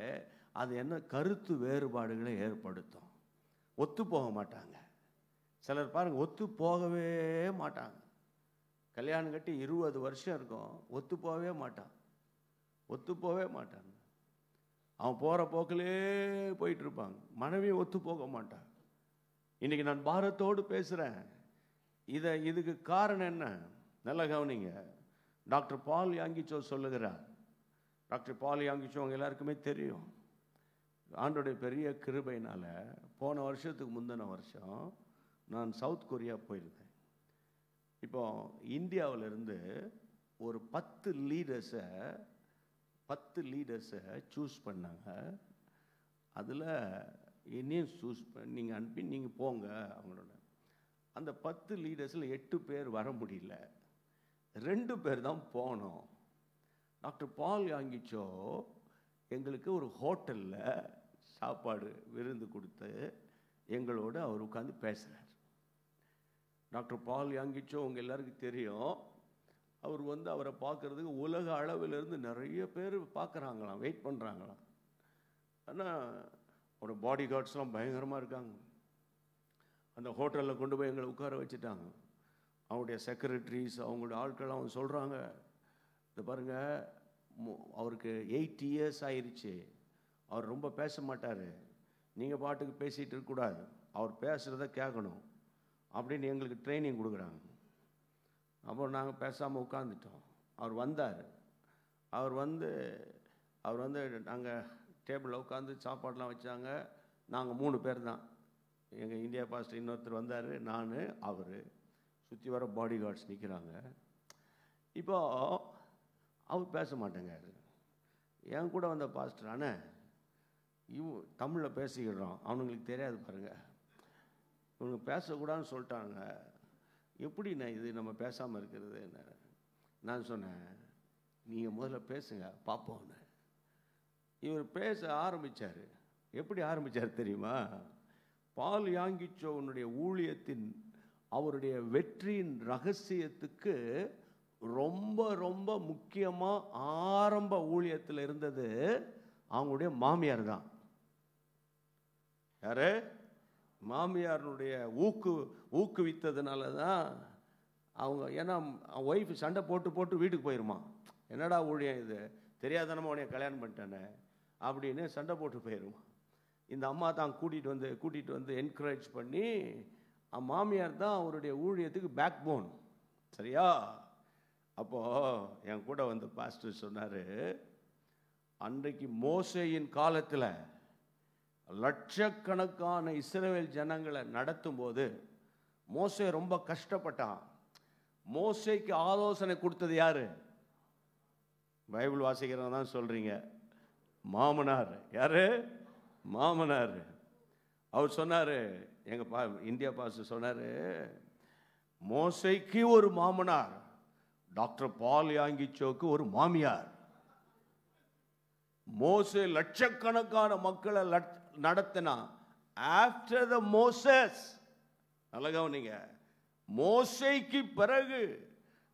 அது என்ன கருத்து வேறுபாடுகளை ஏற்படுத்தும். ஒத்து போக மாட்டாங்க. சிலர் பாருங்க ஒத்து போகவே மாட்டாங்க. கல்யாணம் கட்டி இருபது வருஷம் இருக்கும் ஒத்து போகவே மாட்டான். ஒத்து போகவே மாட்டாங்க. அவன் போகிற போக்கிலே போயிட்டு இருப்பாங்க மனைவி ஒத்து போக மாட்டான் இன்னைக்கு நான் பாரத்தோடு பேசுகிறேன் இதை இதுக்கு காரணம் என்ன? நல்லா கவனிங்க. டாக்டர் பால் யாங்கிச்சோ சொல்லுகிறார். டாக்டர் பால் யாங்கிச்சோ அவங்க எல்லாருக்குமே தெரியும். ஆண்டோடைய பெரிய கிருபையினால் போன வருஷத்துக்கு முந்தின வருஷம் நான் சவுத் கொரியா போயிருந்தேன். இப்போ இந்தியாவிலேருந்து ஒரு பத்து லீடர்ஸை பத்து லீடர்ஸை சூஸ் பண்ணாங்க. அதில் என்னையும் சூஸ் பண்ணி நீங்கள் அனுப்பி நீங்கள் போங்க அவங்களோட. அந்த பத்து லீடர்ஸில் எட்டு பேர் வர முடியல. ரெண்டு பேர் தான் போனோம். டாக்டர் பால் யாங்கிச்சோ எங்களுக்கு ஒரு ஹோட்டலில் சாப்பாடு விருந்து கொடுத்து எங்களோட அவர் உட்காந்து பேசுகிறார் டாக்டர் பால் யாங்கிச்சோ உங்கள் எல்லாருக்கும் தெரியும். அவர் வந்து அவரை பார்க்குறதுக்கு உலக அளவிலிருந்து நிறைய பேர் பார்க்குறாங்களாம் வெயிட் பண்ணுறாங்களாம் ஆனால் ஒரு பாடி கார்ட்ஸ்லாம் பயங்கரமாக இருக்காங்க. அந்த ஹோட்டலில் கொண்டு போய் எங்களை உட்கார வச்சுட்டாங்க. அவங்களுடைய செக்ரட்டரிஸ் அவங்களுடைய ஆட்கள் அவங்க சொல்கிறாங்க இதை பாருங்கள் அவருக்கு எயிட் இயர்ஸ் ஆயிடுச்சு அவர் ரொம்ப பேச மாட்டார். நீங்கள் பாட்டுக்கு பேசிகிட்டு இருக்கக்கூடாது அவர் பேசுகிறத கேட்கணும் அப்படின்னு எங்களுக்கு ட்ரைனிங் கொடுக்குறாங்க. அப்புறம் நாங்கள் பேசாமல் உட்காந்துட்டோம் அவர் வந்தார். அவர் வந்து அவர் வந்து நாங்கள் டேபிளில் உட்காந்து சாப்பாடெலாம் வச்சாங்க. நாங்கள் மூணு பேர் தான் எங்கள் இந்தியா பாஸ்டர் இன்னொருத்தர் வந்தார் நான் அவர். சுற்றி வர பாடி கார்ட்ஸ் நிற்கிறாங்க இப்போ அவர் பேச மாட்டேங்காரு. என் கூட வந்த பாஸ்டர் அண்ணே இவ் தமிழில் பேசிக்கிடுறோம் அவனுங்களுக்கு தெரியாது பாருங்கள் இவங்க பேசக்கூடாதுன்னு சொல்லிட்டாங்க. எப்படி நான் இது நம்ம பேசாமல் இருக்கிறது என்ன? நான் சொன்னேன் நீங்கள் முதல்ல பேசுங்க பார்ப்போன்னு இவர் பேச ஆரம்பிச்சார். எப்படி ஆரம்பிச்சார் தெரியுமா? பால் யாங்கிச்சோவனுடைய ஊழியத்தின் அவருடைய வெற்றியின் ரகசியத்துக்கு ரொம்ப ரொம்ப முக்கியமாக ஆரம்ப ஊழியத்தில் இருந்தது அவங்களுடைய மாமியார் தான். யாரு? மாமியாருடைய ஊக்கு ஊக்குவித்ததுனால தான் அவங்க ஏன்னா ஒய்ஃப் சண்டை போட்டு போட்டு வீட்டுக்கு போயிருமா? என்னடா ஊழியம் இது? தெரியாதனமா உடைய கல்யாணம் பண்ணிட்டானே? அப்படின்னு சண்டை போட்டு போயிருமா? இந்த அம்மா தான் கூட்டிகிட்டு வந்து கூட்டிகிட்டு வந்து என்கரேஜ் பண்ணி மாமியார் தான் அவருடைய ஊழியத்துக்கு பேக் போன் சரியா? அப்போது என் கூட வந்து பாஸ்டர் சொன்னார் அன்றைக்கு மோசையின் காலத்தில் லட்சக்கணக்கான இஸ்ரேல் ஜனங்களை நடத்தும் போது மோசே ரொம்ப கஷ்டப்பட்டான். மோசைக்கு ஆலோசனை கொடுத்தது யார்? பைபிள் வாசிக்கிறவங்க தான் சொல்கிறீங்க மாமனார். யார்? மாமனார். அவர் சொன்னார் எங்கள் பா இந்தியா பாஸ் சொன்னார் மோசைக்கு ஒரு மாமனார் டாக்டர் பால் யாங்கிச்சோக்கு ஒரு மாமியார். மோசை லட்சக்கணக்கான மக்களை லட்- நடத்தினா ஆஃப்டர் த மோசஸ் நல்ல கவனிங்க. மோசைக்கு பிறகு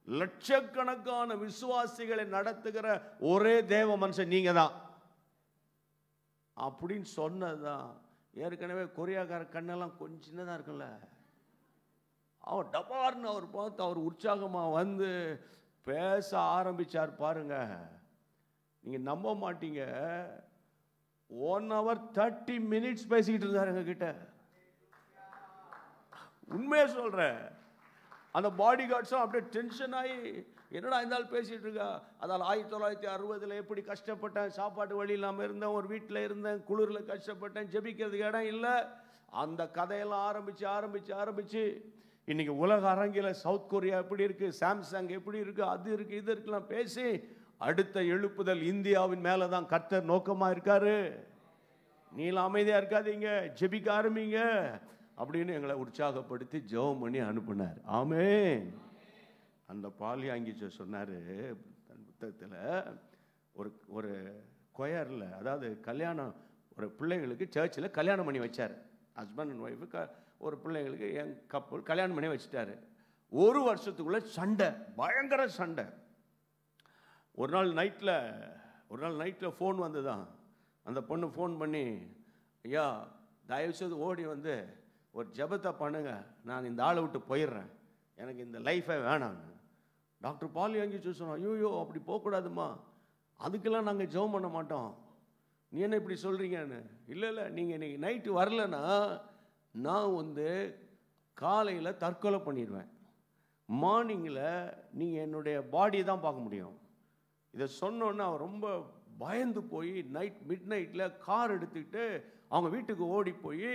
லட்சக்கணக்கான விசுவாசிகளை நடத்துகிற ஒரே தேவ மனுஷன் நீங்க தான் அப்படின்னு சொன்னதுதான். ஏற்கனவே கொரியாக்கார கண்ணெல்லாம் கொஞ்சம் சின்னதாக இருக்குல்ல அவர் டபார்னு அவர் பார்த்து அவர் உற்சாகமாக வந்து பேச ஆரம்பிச்சார் பாருங்க. நீங்கள் நம்ப மாட்டீங்க. ஒன் ஹவர் தேர்ட்டி மினிட்ஸ் பேசிக்கிட்டு இருந்தார் எங்க கிட்ட உண்மையை சொல்றேன். அந்த பாடி கார்ட்ஸும் அப்படியே டென்ஷன் ஆகி என்னடா இருந்தாலும் பேசிகிட்டு இருக்கா? அதால் ஆயிரத்தி தொள்ளாயிரத்தி அறுபதில் எப்படி கஷ்டப்பட்டேன் சாப்பாட்டு வழி இல்லாமல் இருந்தேன் ஒரு வீட்டில் இருந்தேன் குளிரில் கஷ்டப்பட்டேன் ஜெபிக்கிறதுக்கு இடம் இல்லை. அந்த கதையெல்லாம் ஆரம்பித்து ஆரம்பித்து ஆரம்பிச்சு இன்றைக்கி உலக அரங்கில் சவுத் கொரியா எப்படி இருக்குது சாம்சங் எப்படி இருக்குது அது இருக்குது இது இருக்குலாம் பேசி அடுத்த எழுப்புதல் இந்தியாவின் மேலே தான் கர்த்தர் நோக்கமாக இருக்காரு. நீலாம் அமைதியாக இருக்காதீங்க ஜெபிக்க ஆரம்பிங்க அப்படின்னு எங்களை உற்சாகப்படுத்தி ஜெபம் பண்ணி அனுப்புனார். ஆமே அந்த பாலி அங்கிச்ச சொன்னார் தன் புத்தகத்தில் ஒரு ஒரு கொயரில் அதாவது கல்யாணம் ஒரு பிள்ளைங்களுக்கு சர்ச்சில் கல்யாணம் பண்ணி வச்சார். ஹஸ்பண்ட் அண்ட் ஒய்ஃபு க ஒரு பிள்ளைங்களுக்கு என் கப்பல் கல்யாணம் பண்ணி வச்சுட்டாரு. ஒரு வருஷத்துக்குள்ளே சண்டை பயங்கர சண்டை. ஒரு நாள் நைட்டில் ஒரு நாள் நைட்டில் ஃபோன் வந்துதான் அந்த பொண்ணு ஃபோன் பண்ணி ஐயா தயவுசெய்து ஓடி வந்து ஒரு ஜெபத்தை பண்ணுங்க. நான் இந்த ஆளை விட்டு போயிடுறேன். எனக்கு இந்த லைஃபே வேணாம்னு டாக்டர் பால் எங்கே சொன்னோம் ஐயோ அப்படி போகக்கூடாதும்மா. அதுக்கெல்லாம் நாங்கள் ஜெபம் பண்ண மாட்டோம். நீ என்ன இப்படி சொல்கிறீங்கன்னு இல்லை இல்லை நீங்கள் இன்றைக்கி நைட்டு வரலன்னா நான் வந்து காலையில் தற்கொலை பண்ணிடுவேன். மார்னிங்கில் நீங்கள் என்னுடைய பாடியை தான் பார்க்க முடியும். இதை சொன்னோன்னே அவன் ரொம்ப பயந்து போய் நைட் மிட் நைட்டில் கார் எடுத்துக்கிட்டு அவங்க வீட்டுக்கு ஓடி போய்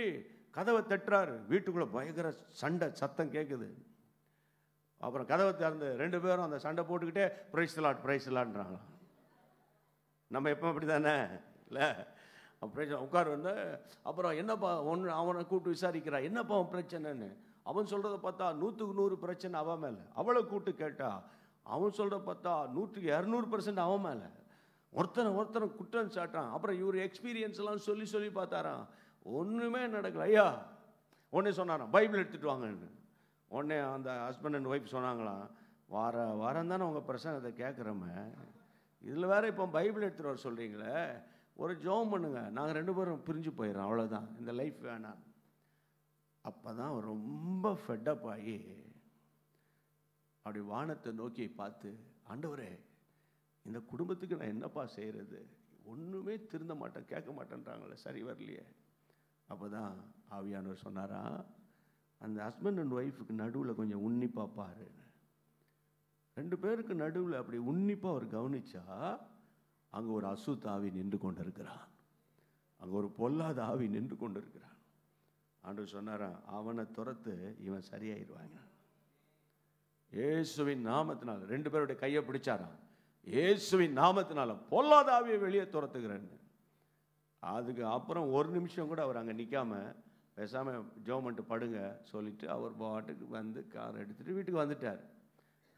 கதவை தட்டுறாரு. வீட்டுக்குள்ளே பயங்கர சண்டை சத்தம் கேட்குது அப்புறம் கதவை திறந்து ரெண்டு பேரும் அந்த சண்டை போட்டுக்கிட்டே பிரைஸ் லாட் லாட்ன்றாங்க நம்ம எப்போ அப்படி தானே இல்லை பிரச்சனை உட்கார் வந்து அப்புறம் என்னப்பா ஒன்று அவனை கூப்பிட்டு விசாரிக்கிறா. என்னப்பா அவன் பிரச்சனைன்னு? அவன் சொல்கிறத பார்த்தா நூற்றுக்கு நூறு பிரச்சனை அவன் மேலே. அவளை கூப்பிட்டு கேட்டா அவன் சொல்கிற பார்த்தா நூற்றுக்கு இரநூறு பர்சன்ட் அவன் மேலே. ஒருத்தனை ஒருத்தனை குற்றம் சாட்டான் அப்புறம் இவர் எக்ஸ்பீரியன்ஸ் எல்லாம் சொல்லி சொல்லி பார்த்தாராம். ஒன்றுமே நடக்கல. ஐயா உடனே சொன்னாராம் பைபிள் எடுத்துகிட்டு வாங்கன்னு. உடனே அந்த ஹஸ்பண்ட் அண்ட் ஒய்ஃப் சொன்னாங்களாம் வார வாரம் தானே உங்கள் பிரசங்கத்தை கேட்குறோமே. இதில் வேற இப்போ பைபிள் எடுத்துகிட்டு வர சொல்கிறீங்களே ஒரு ஜோம் பண்ணுங்க. நாங்கள் ரெண்டு பேரும் பிரிஞ்சு போயிடறோம். அவ்வளோதான் இந்த லைஃப் வேணாம். அப்போ தான் ரொம்ப ஃபெட்டப் ஆகி அப்படி வானத்தை நோக்கி பார்த்து ஆண்டவரே இந்த குடும்பத்துக்கு நான் என்னப்பா செய்கிறது ஒன்றுமே திருந்த மாட்டேன் கேட்க மாட்டேன்றாங்களே சரி வரலையே. அப்போ தான் ஆவியானவர் சொன்னாரா அந்த ஹஸ்பண்ட் அண்ட் ஒய்ஃபுக்கு நடுவில் கொஞ்சம் உன்னிப்பாக பாரு. ரெண்டு பேருக்கு நடுவில் அப்படி உன்னிப்பாக அவர் கவனிச்சா அங்கே ஒரு அசுத் ஆவி நின்று கொண்டு இருக்கிறான் அங்கே ஒரு பொல்லாத ஆவி நின்று கொண்டு இருக்கிறான் ஆண்டவர் சொன்னாரான் அவனை துரத்து இவன் சரியாயிருவாங்க. இயேசுவின் நாமத்தினால ரெண்டு பேருடைய கையை பிடிச்சாராம். இயேசுவின் நாமத்தினால பொல்லாத ஆவியை வெளியே துரத்துகிறேன்னு அதுக்கு அப்புறம் ஒரு நிமிஷம் கூட அவர் அங்கே நிற்காமல் பேசாமல் ஜோமெண்ட்டு படுங்க சொல்லிட்டு அவர் பாட்டுக்கு வந்து கார் எடுத்துகிட்டு வீட்டுக்கு வந்துட்டார்.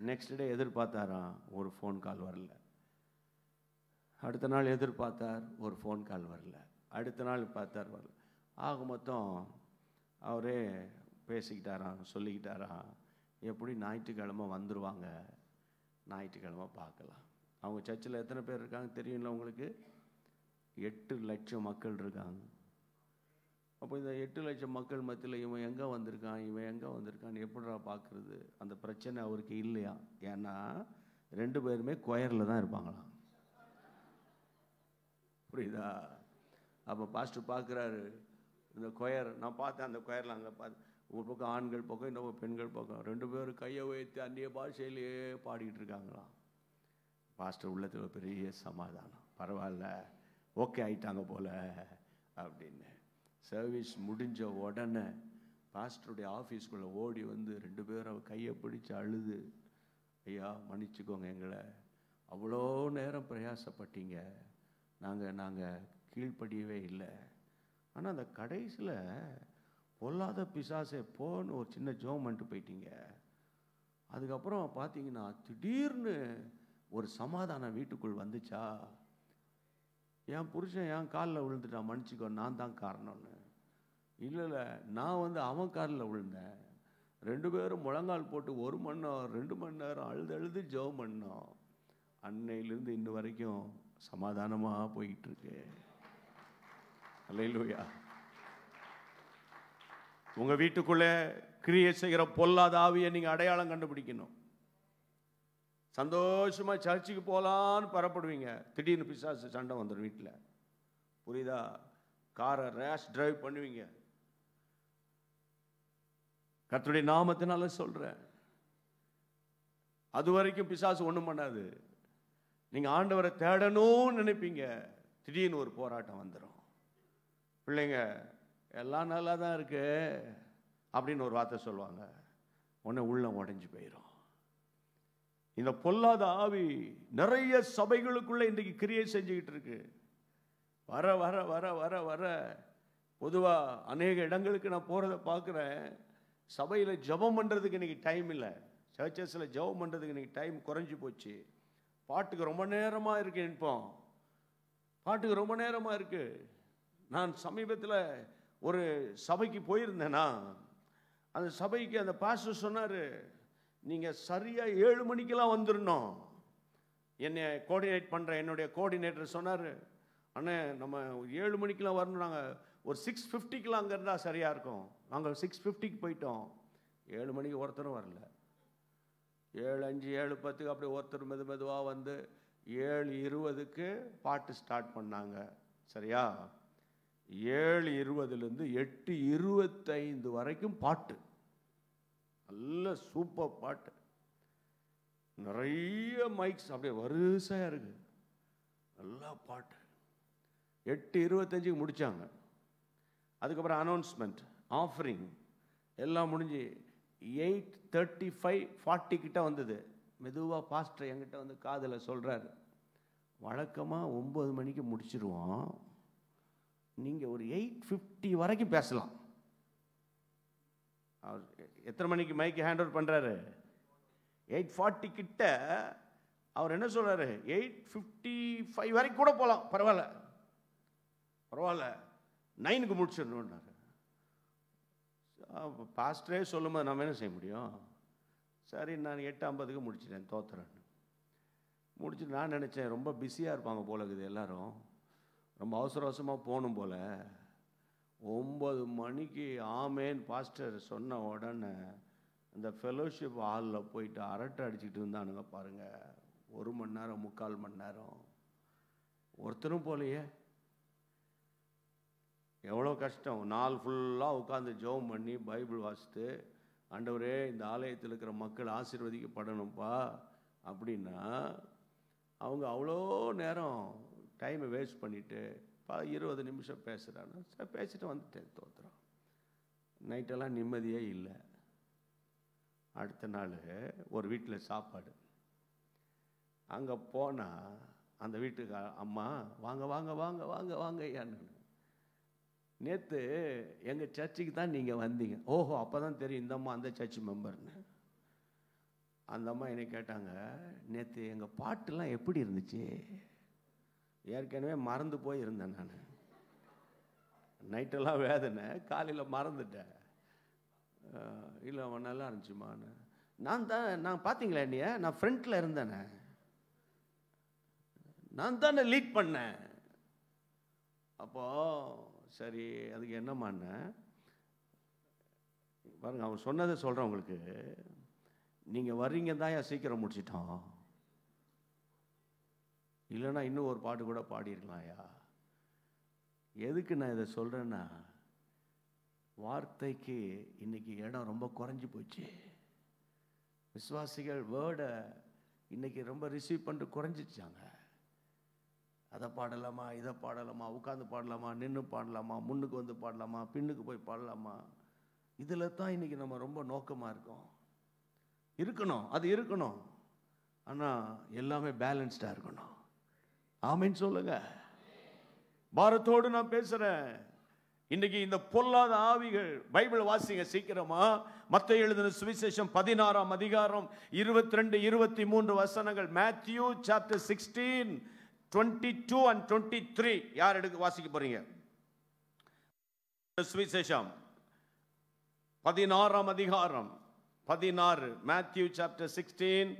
நெக்ஸ்ட் டே எதிர்பார்த்தாராம் ஒரு ஃபோன் கால் வரல. அடுத்த நாள் எதிர்பார்த்தார் ஒரு ஃபோன் கால் வரல. அடுத்த நாள் பார்த்தார் வரல. ஆக மொத்தம் அவரே பேசிக்கிட்டாராம் சொல்லிக்கிட்டாராம். எப்படி ஞாயிற்றுக்கிழமை வந்துடுவாங்க ஞாயிற்றுக்கிழமை பார்க்கலாம். அவங்க சர்ச்சில் எத்தனை பேர் இருக்காங்க தெரியும்ல உங்களுக்கு? எட்டு லட்சம் மக்கள் இருக்காங்க. அப்போ இந்த எட்டு லட்சம் மக்கள் மத்தியில் இவன் எங்கே வந்திருக்கான்? இவன் எங்கே வந்திருக்கான் எப்படிடா பார்க்குறது? அந்த பிரச்சனை அவருக்கு இல்லையா? ஏன்னா ரெண்டு பேருமே கொயரில் தான் இருப்பாங்களாம். புரியுதா? அப்போ பாஸ்டர் பார்க்குறாரு இந்த கொயர் நான் பார்த்தேன் அந்த கொயரில் அங்கே பார்த்து ஒரு பக்கம் ஆண்கள் பக்கம் இன்னொரு பெண்கள் பக்கம். ரெண்டு பேரும் கையை வைத்து அந்நிய பாஷையிலேயே பாடிக்கிட்டு இருக்காங்களாம். பாஸ்டர் உள்ளத்தில் பெரிய சமாதானம். பரவாயில்ல ஓகே ஆயிட்டாங்க போல அப்படின்னு. சர்வீஸ் முடிஞ்ச உடனே பாஸ்டருடைய ஆஃபீஸ்க்குள்ளே ஓடி வந்து ரெண்டு பேரும் கையை பிடிச்சி அழுது ஐயா மன்னிச்சுக்கோங்க எங்களை. அவ்வளோ நேரம் பிரயாசப்பட்டீங்க. நாங்கள் நாங்கள் கீழ்ப்படியவே இல்லை. ஆனால் அந்த கடைசியில் பொல்லாத பிசாசே போன்னு ஒரு சின்ன ஜோம் பண்ணிட்டு போயிட்டீங்க. அதுக்கப்புறம் பார்த்தீங்கன்னா திடீர்னு ஒரு சமாதானம் வீட்டுக்குள் வந்துச்சா? என் புருஷன் என் காலில் விழுந்துட்டான் மன்னிச்சிக்கோ நான் தான் காரணம்னு. இல்லை இல்லை நான் வந்து அவன் காலில் விழுந்தேன். ரெண்டு பேரும் முழங்கால் போட்டு ஒரு மணி நேரம் ரெண்டு மணி நேரம் அழுது அழுது ஜெபம் பண்ணோம். அன்னையிலேருந்து இன்ன வரைக்கும் சமாதானமாக போயிட்டுருக்கு இருக்கு. உங்கள் வீட்டுக்குள்ளே கிரியை செய்கிற பொல்லாத ஆவியை நீங்கள் அடையாளம் கண்டுபிடிக்கணும். சந்தோஷமாக சர்ச்சுக்கு போகலான்னு பரப்படுவீங்க திடீர்னு பிசாசு சண்டை வந்துடும் வீட்டில் புரியுதா? காரை ரேஷ் டிரைவ் பண்ணுவீங்க. கர்த்தருடைய நாமத்தினால சொல்கிறேன் அது வரைக்கும் பிசாசு ஒன்றும் பண்ணாது. நீங்கள் ஆண்டவரை தேடணும்னு நினைப்பீங்க. திடீர்னு ஒரு போராட்டம் வந்துடும் பிள்ளைங்க எல்லாம் நல்லா தான் இருக்கு அப்படின்னு ஒரு வார்த்தை சொல்லுவாங்க. உடனே உள்ள உடைஞ்சு போயிடும் இந்த பொல்லாத ஆவி நிறைய சபைகளுக்குள்ள இன்றைக்கு கிரியை செஞ்சுக்கிட்டு இருக்கு. வர வர வர வர வர. பொதுவாக அநேக இடங்களுக்கு நான் போகிறத பார்க்குறேன் சபையில் ஜெபம் பண்ணுறதுக்கு இன்றைக்கி டைம் இல்லை. சர்ச்சஸில் ஜெபம் பண்ணுறதுக்கு இன்றைக்கி டைம் குறைஞ்சி போச்சு. பாட்டுக்கு ரொம்ப நேரமாக இருக்கு நிற்போம். பாட்டுக்கு ரொம்ப நேரமாக இருக்குது நான் சமீபத்தில் ஒரு சபைக்கு போயிருந்தேன்னா அந்த சபைக்கு அந்த பாஸ்டர் சொன்னார் நீங்கள் சரியாக ஏழு மணிக்கெல்லாம் வந்துடணும் என்னை கோஆர்டினேட் பண்ணுற என்னுடைய கோஆர்டினேட்டர் சொன்னார் அண்ணே நம்ம ஏழு மணிக்கெலாம் வரணும். நாங்கள் ஒரு சிக்ஸ் ஃபிஃப்டிக்கெலாம் அங்கே இருந்தால் சரியாக இருக்கும். நாங்கள் சிக்ஸ் ஃபிஃப்டிக்கு போயிட்டோம். ஏழு மணிக்கு ஒருத்தரும் வரல. ஏழு அஞ்சு ஏழு பத்துக்கு அப்படியே ஒருத்தர் மெது மெதுவாக வந்து ஏழு இருபதுக்கு பாட்டு ஸ்டார்ட் பண்ணாங்க. சரியா? ஏழு இருபதுலேருந்து எட்டு இருபத்தைந்து வரைக்கும் பாட்டு. நல்ல சூப்பர் பாட்டு. நிறைய மைக்ஸ் அப்படியே வரிசையாக இருக்கு. நல்லா பாட்டு. எட்டு இருபத்தஞ்சுக்கு முடித்தாங்க அதுக்கப்புறம் அனௌன்ஸ்மெண்ட் ஆஃபரிங் எல்லாம் முடிஞ்சு எயிட் தேர்ட்டி ஃபைவ் ஃபார்ட்டி கிட்ட வந்தது. மெதுவாக பாஸ்டர் என்கிட்ட வந்து காதில் சொல்கிறாரு வழக்கமாக ஒம்பது மணிக்கு முடிச்சிருவோம். நீங்கள் ஒரு எயிட் ஃபிஃப்டி வரைக்கும் பேசலாம். அவர் எத்தனை மணிக்கு மைக்கு ஹேண்ட் ஓவர் பண்ணுறாரு எயிட் ஃபார்ட்டி கிட்ட அவர் என்ன சொல்கிறாரு எயிட் ஃபிஃப்டி ஃபைவ் வரைக்கும் கூட போகலாம் பரவாயில்ல. பரவாயில்ல. நைனுக்கு முடிச்சிடணுன்னாரு பாஸ்டரே சொல்லும்போது நம்ம என்ன செய்ய முடியும்? சரி நான் எட்டு ஐம்பதுக்கு முடிச்சிட்டேன் தோத்துறேன்னு. முடிச்சுட்டு நான் நினச்சேன் ரொம்ப பிஸியாக இருப்பாங்க போல இருக்குது எல்லோரும். ரொம்ப அவசர அவசரமாக போகணும் போல். ஒம்பது மணிக்கு ஆமேன் பாஸ்டர் சொன்ன உடனே அந்த ஃபெலோஷிப் ஹாலில் போயிட்டு அரட்டை அடிச்சுக்கிட்டு இருந்தானுங்க பாருங்கள் ஒரு மணி நேரம் முக்கால் மணி நேரம். ஒருத்தரும் போலையே. எவ்வளோ கஷ்டம். நாள் ஃபுல்லாக உட்காந்து ஜெபம் பண்ணி பைபிள் வாசித்து ஆண்டவரே இந்த ஆலயத்தில் இருக்கிற மக்கள் ஆசீர்வதிக்கப்படணும்ப்பா அப்படின்னா அவங்க அவ்வளோ நேரம் டைமை வேஸ்ட் பண்ணிவிட்டு பா இருபது நிமிஷம் பேசுகிறான்னு சரி பேசிட்டு வந்துட்டேன் தோத்துறோம் நைட்டெல்லாம் நிம்மதியே இல்லை. அடுத்த நாள் ஒரு வீட்டில் சாப்பாடு. அங்கே போனால் அந்த வீட்டுக்கு அம்மா வாங்க வாங்க வாங்க வாங்க வாங்க ஐயான்னு நேற்று எங்கள் சர்ச்சுக்கு தான் நீங்கள் வந்தீங்க. ஓஹோ அப்போ தான் தெரியும் இந்த அம்மா அந்த சர்ச் மெம்பர்னு. அந்த அம்மா என்னை கேட்டாங்க நேற்று எங்கள் பாட்டுலாம் எப்படி இருந்துச்சு? ஏற்கனவே மறந்து போய் இருந்தேன் நான். நைட்டெல்லாம் வேதனை காலையில் மறந்துட்டேன். இல்லை அவன் நல்லா இருந்துச்சுமான்னு. நான் தான் நான் பார்த்தீங்களா என்னைய? நான் ஃப்ரண்ட்டில் இருந்தேனே. நான் தானே லீட் பண்ணேன். அப்போ சரி அதுக்கு என்னம்மாண்ணேன் பாருங்க அவன் சொன்னதை சொல்கிறேன் உங்களுக்கு. நீங்கள் வர்றீங்க தான் சீக்கிரம் முடிச்சிட்டோம். இல்லைன்னா இன்னும் ஒரு பாட்டு கூட பாடியிருக்கலாம்யா எதுக்கு நான் இதை சொல்கிறேன்னா வார்த்தைக்கு இன்றைக்கி இடம் ரொம்ப குறைஞ்சி போச்சு. விஸ்வாசிகள் வேர்டை இன்றைக்கி ரொம்ப ரிசீவ் பண்ணிட்டு குறைஞ்சிச்சாங்க அதை பாடலாமா இதை பாடலாமா உட்காந்து பாடலாமா நின்று பாடலாமா முன்னுக்கு வந்து பாடலாமா பின்னுக்கு போய் பாடலாமா? இதில் தான் இன்றைக்கி நம்ம ரொம்ப நோக்கமாக இருக்கோம். இருக்கணும் அது இருக்கணும். ஆனால் எல்லாமே பேலன்ஸ்டாக இருக்கணும். ஆமைன்னு சொல்லுங்க. பாரத்தோடு நான் பேசுகிறேன் இன்னைக்கு இந்த பொல்லாத ஆவிகள் பைபிள் வாசிங்க சீக்கிரமா. மத்த எழுதின சுவிசேஷம் பதினாறாம் அதிகாரம் இருபத்தி ரெண்டு இருபத்தி மூன்று வசனங்கள். Matthew chapter sixteen twenty two and twenty three யார் எடுக்க வாசிக்க போறீங்க? சுவிசேஷம் பதினாறாம் அதிகாரம் பதினாறு. மேத்யூ சாப்டர் சிக்ஸ்டீன்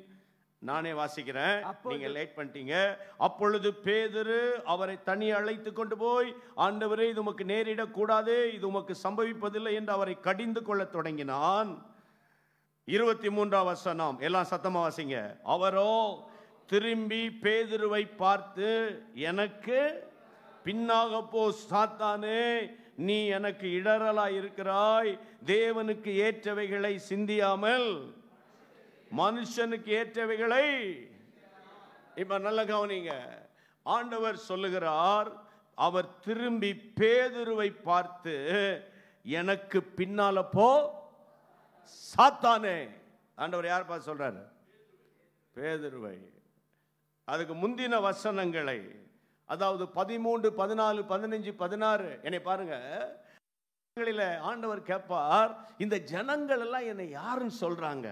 நானே வாசிக்கிறேன். நீங்க லேட் பண்ணிட்டீங்க. அப்பொழுது பேதுரு அவரை தனி அழைத்து கொண்டு போய் ஆண்டவரே இது உமக்கு நேரிடக் கூடாது. இது உமக்கு சம்பவிப்பதில்லை என்று அவரை கடிந்து கொள்ளத் தொடங்கினான். இருபத்தி மூன்றாம் வசனம். எல்லாம் சத்தமா வாசிங்க. அவரோ திரும்பி பேதுருவை பார்த்து எனக்கு பின்னாக போ சாத்தானே நீ எனக்கு இடரலா இருக்கிறாய் தேவனுக்கு ஏற்றவைகளை சிந்தியாமல் மனுஷனுக்கு ஏற்றவைகளை இப்ப நல்ல கவனிங்க. ஆண்டவர் சொல்லுகிறார் அவர் திரும்பி பேதுருவை பார்த்து எனக்கு பின்னால போ சாத்தானே. ஆண்டவர் யார் பார்த்து சொல்றாரு? பேதுருவை. அதுக்கு முந்தின வசனங்களை அதாவது பதிமூன்று பதினாலு பதினஞ்சு பதினாறு என்னை பாருங்க. ஆண்டவர் கேட்பார் இந்த ஜனங்கள் எல்லாம் என்னை யாருன்னு சொல்றாங்க?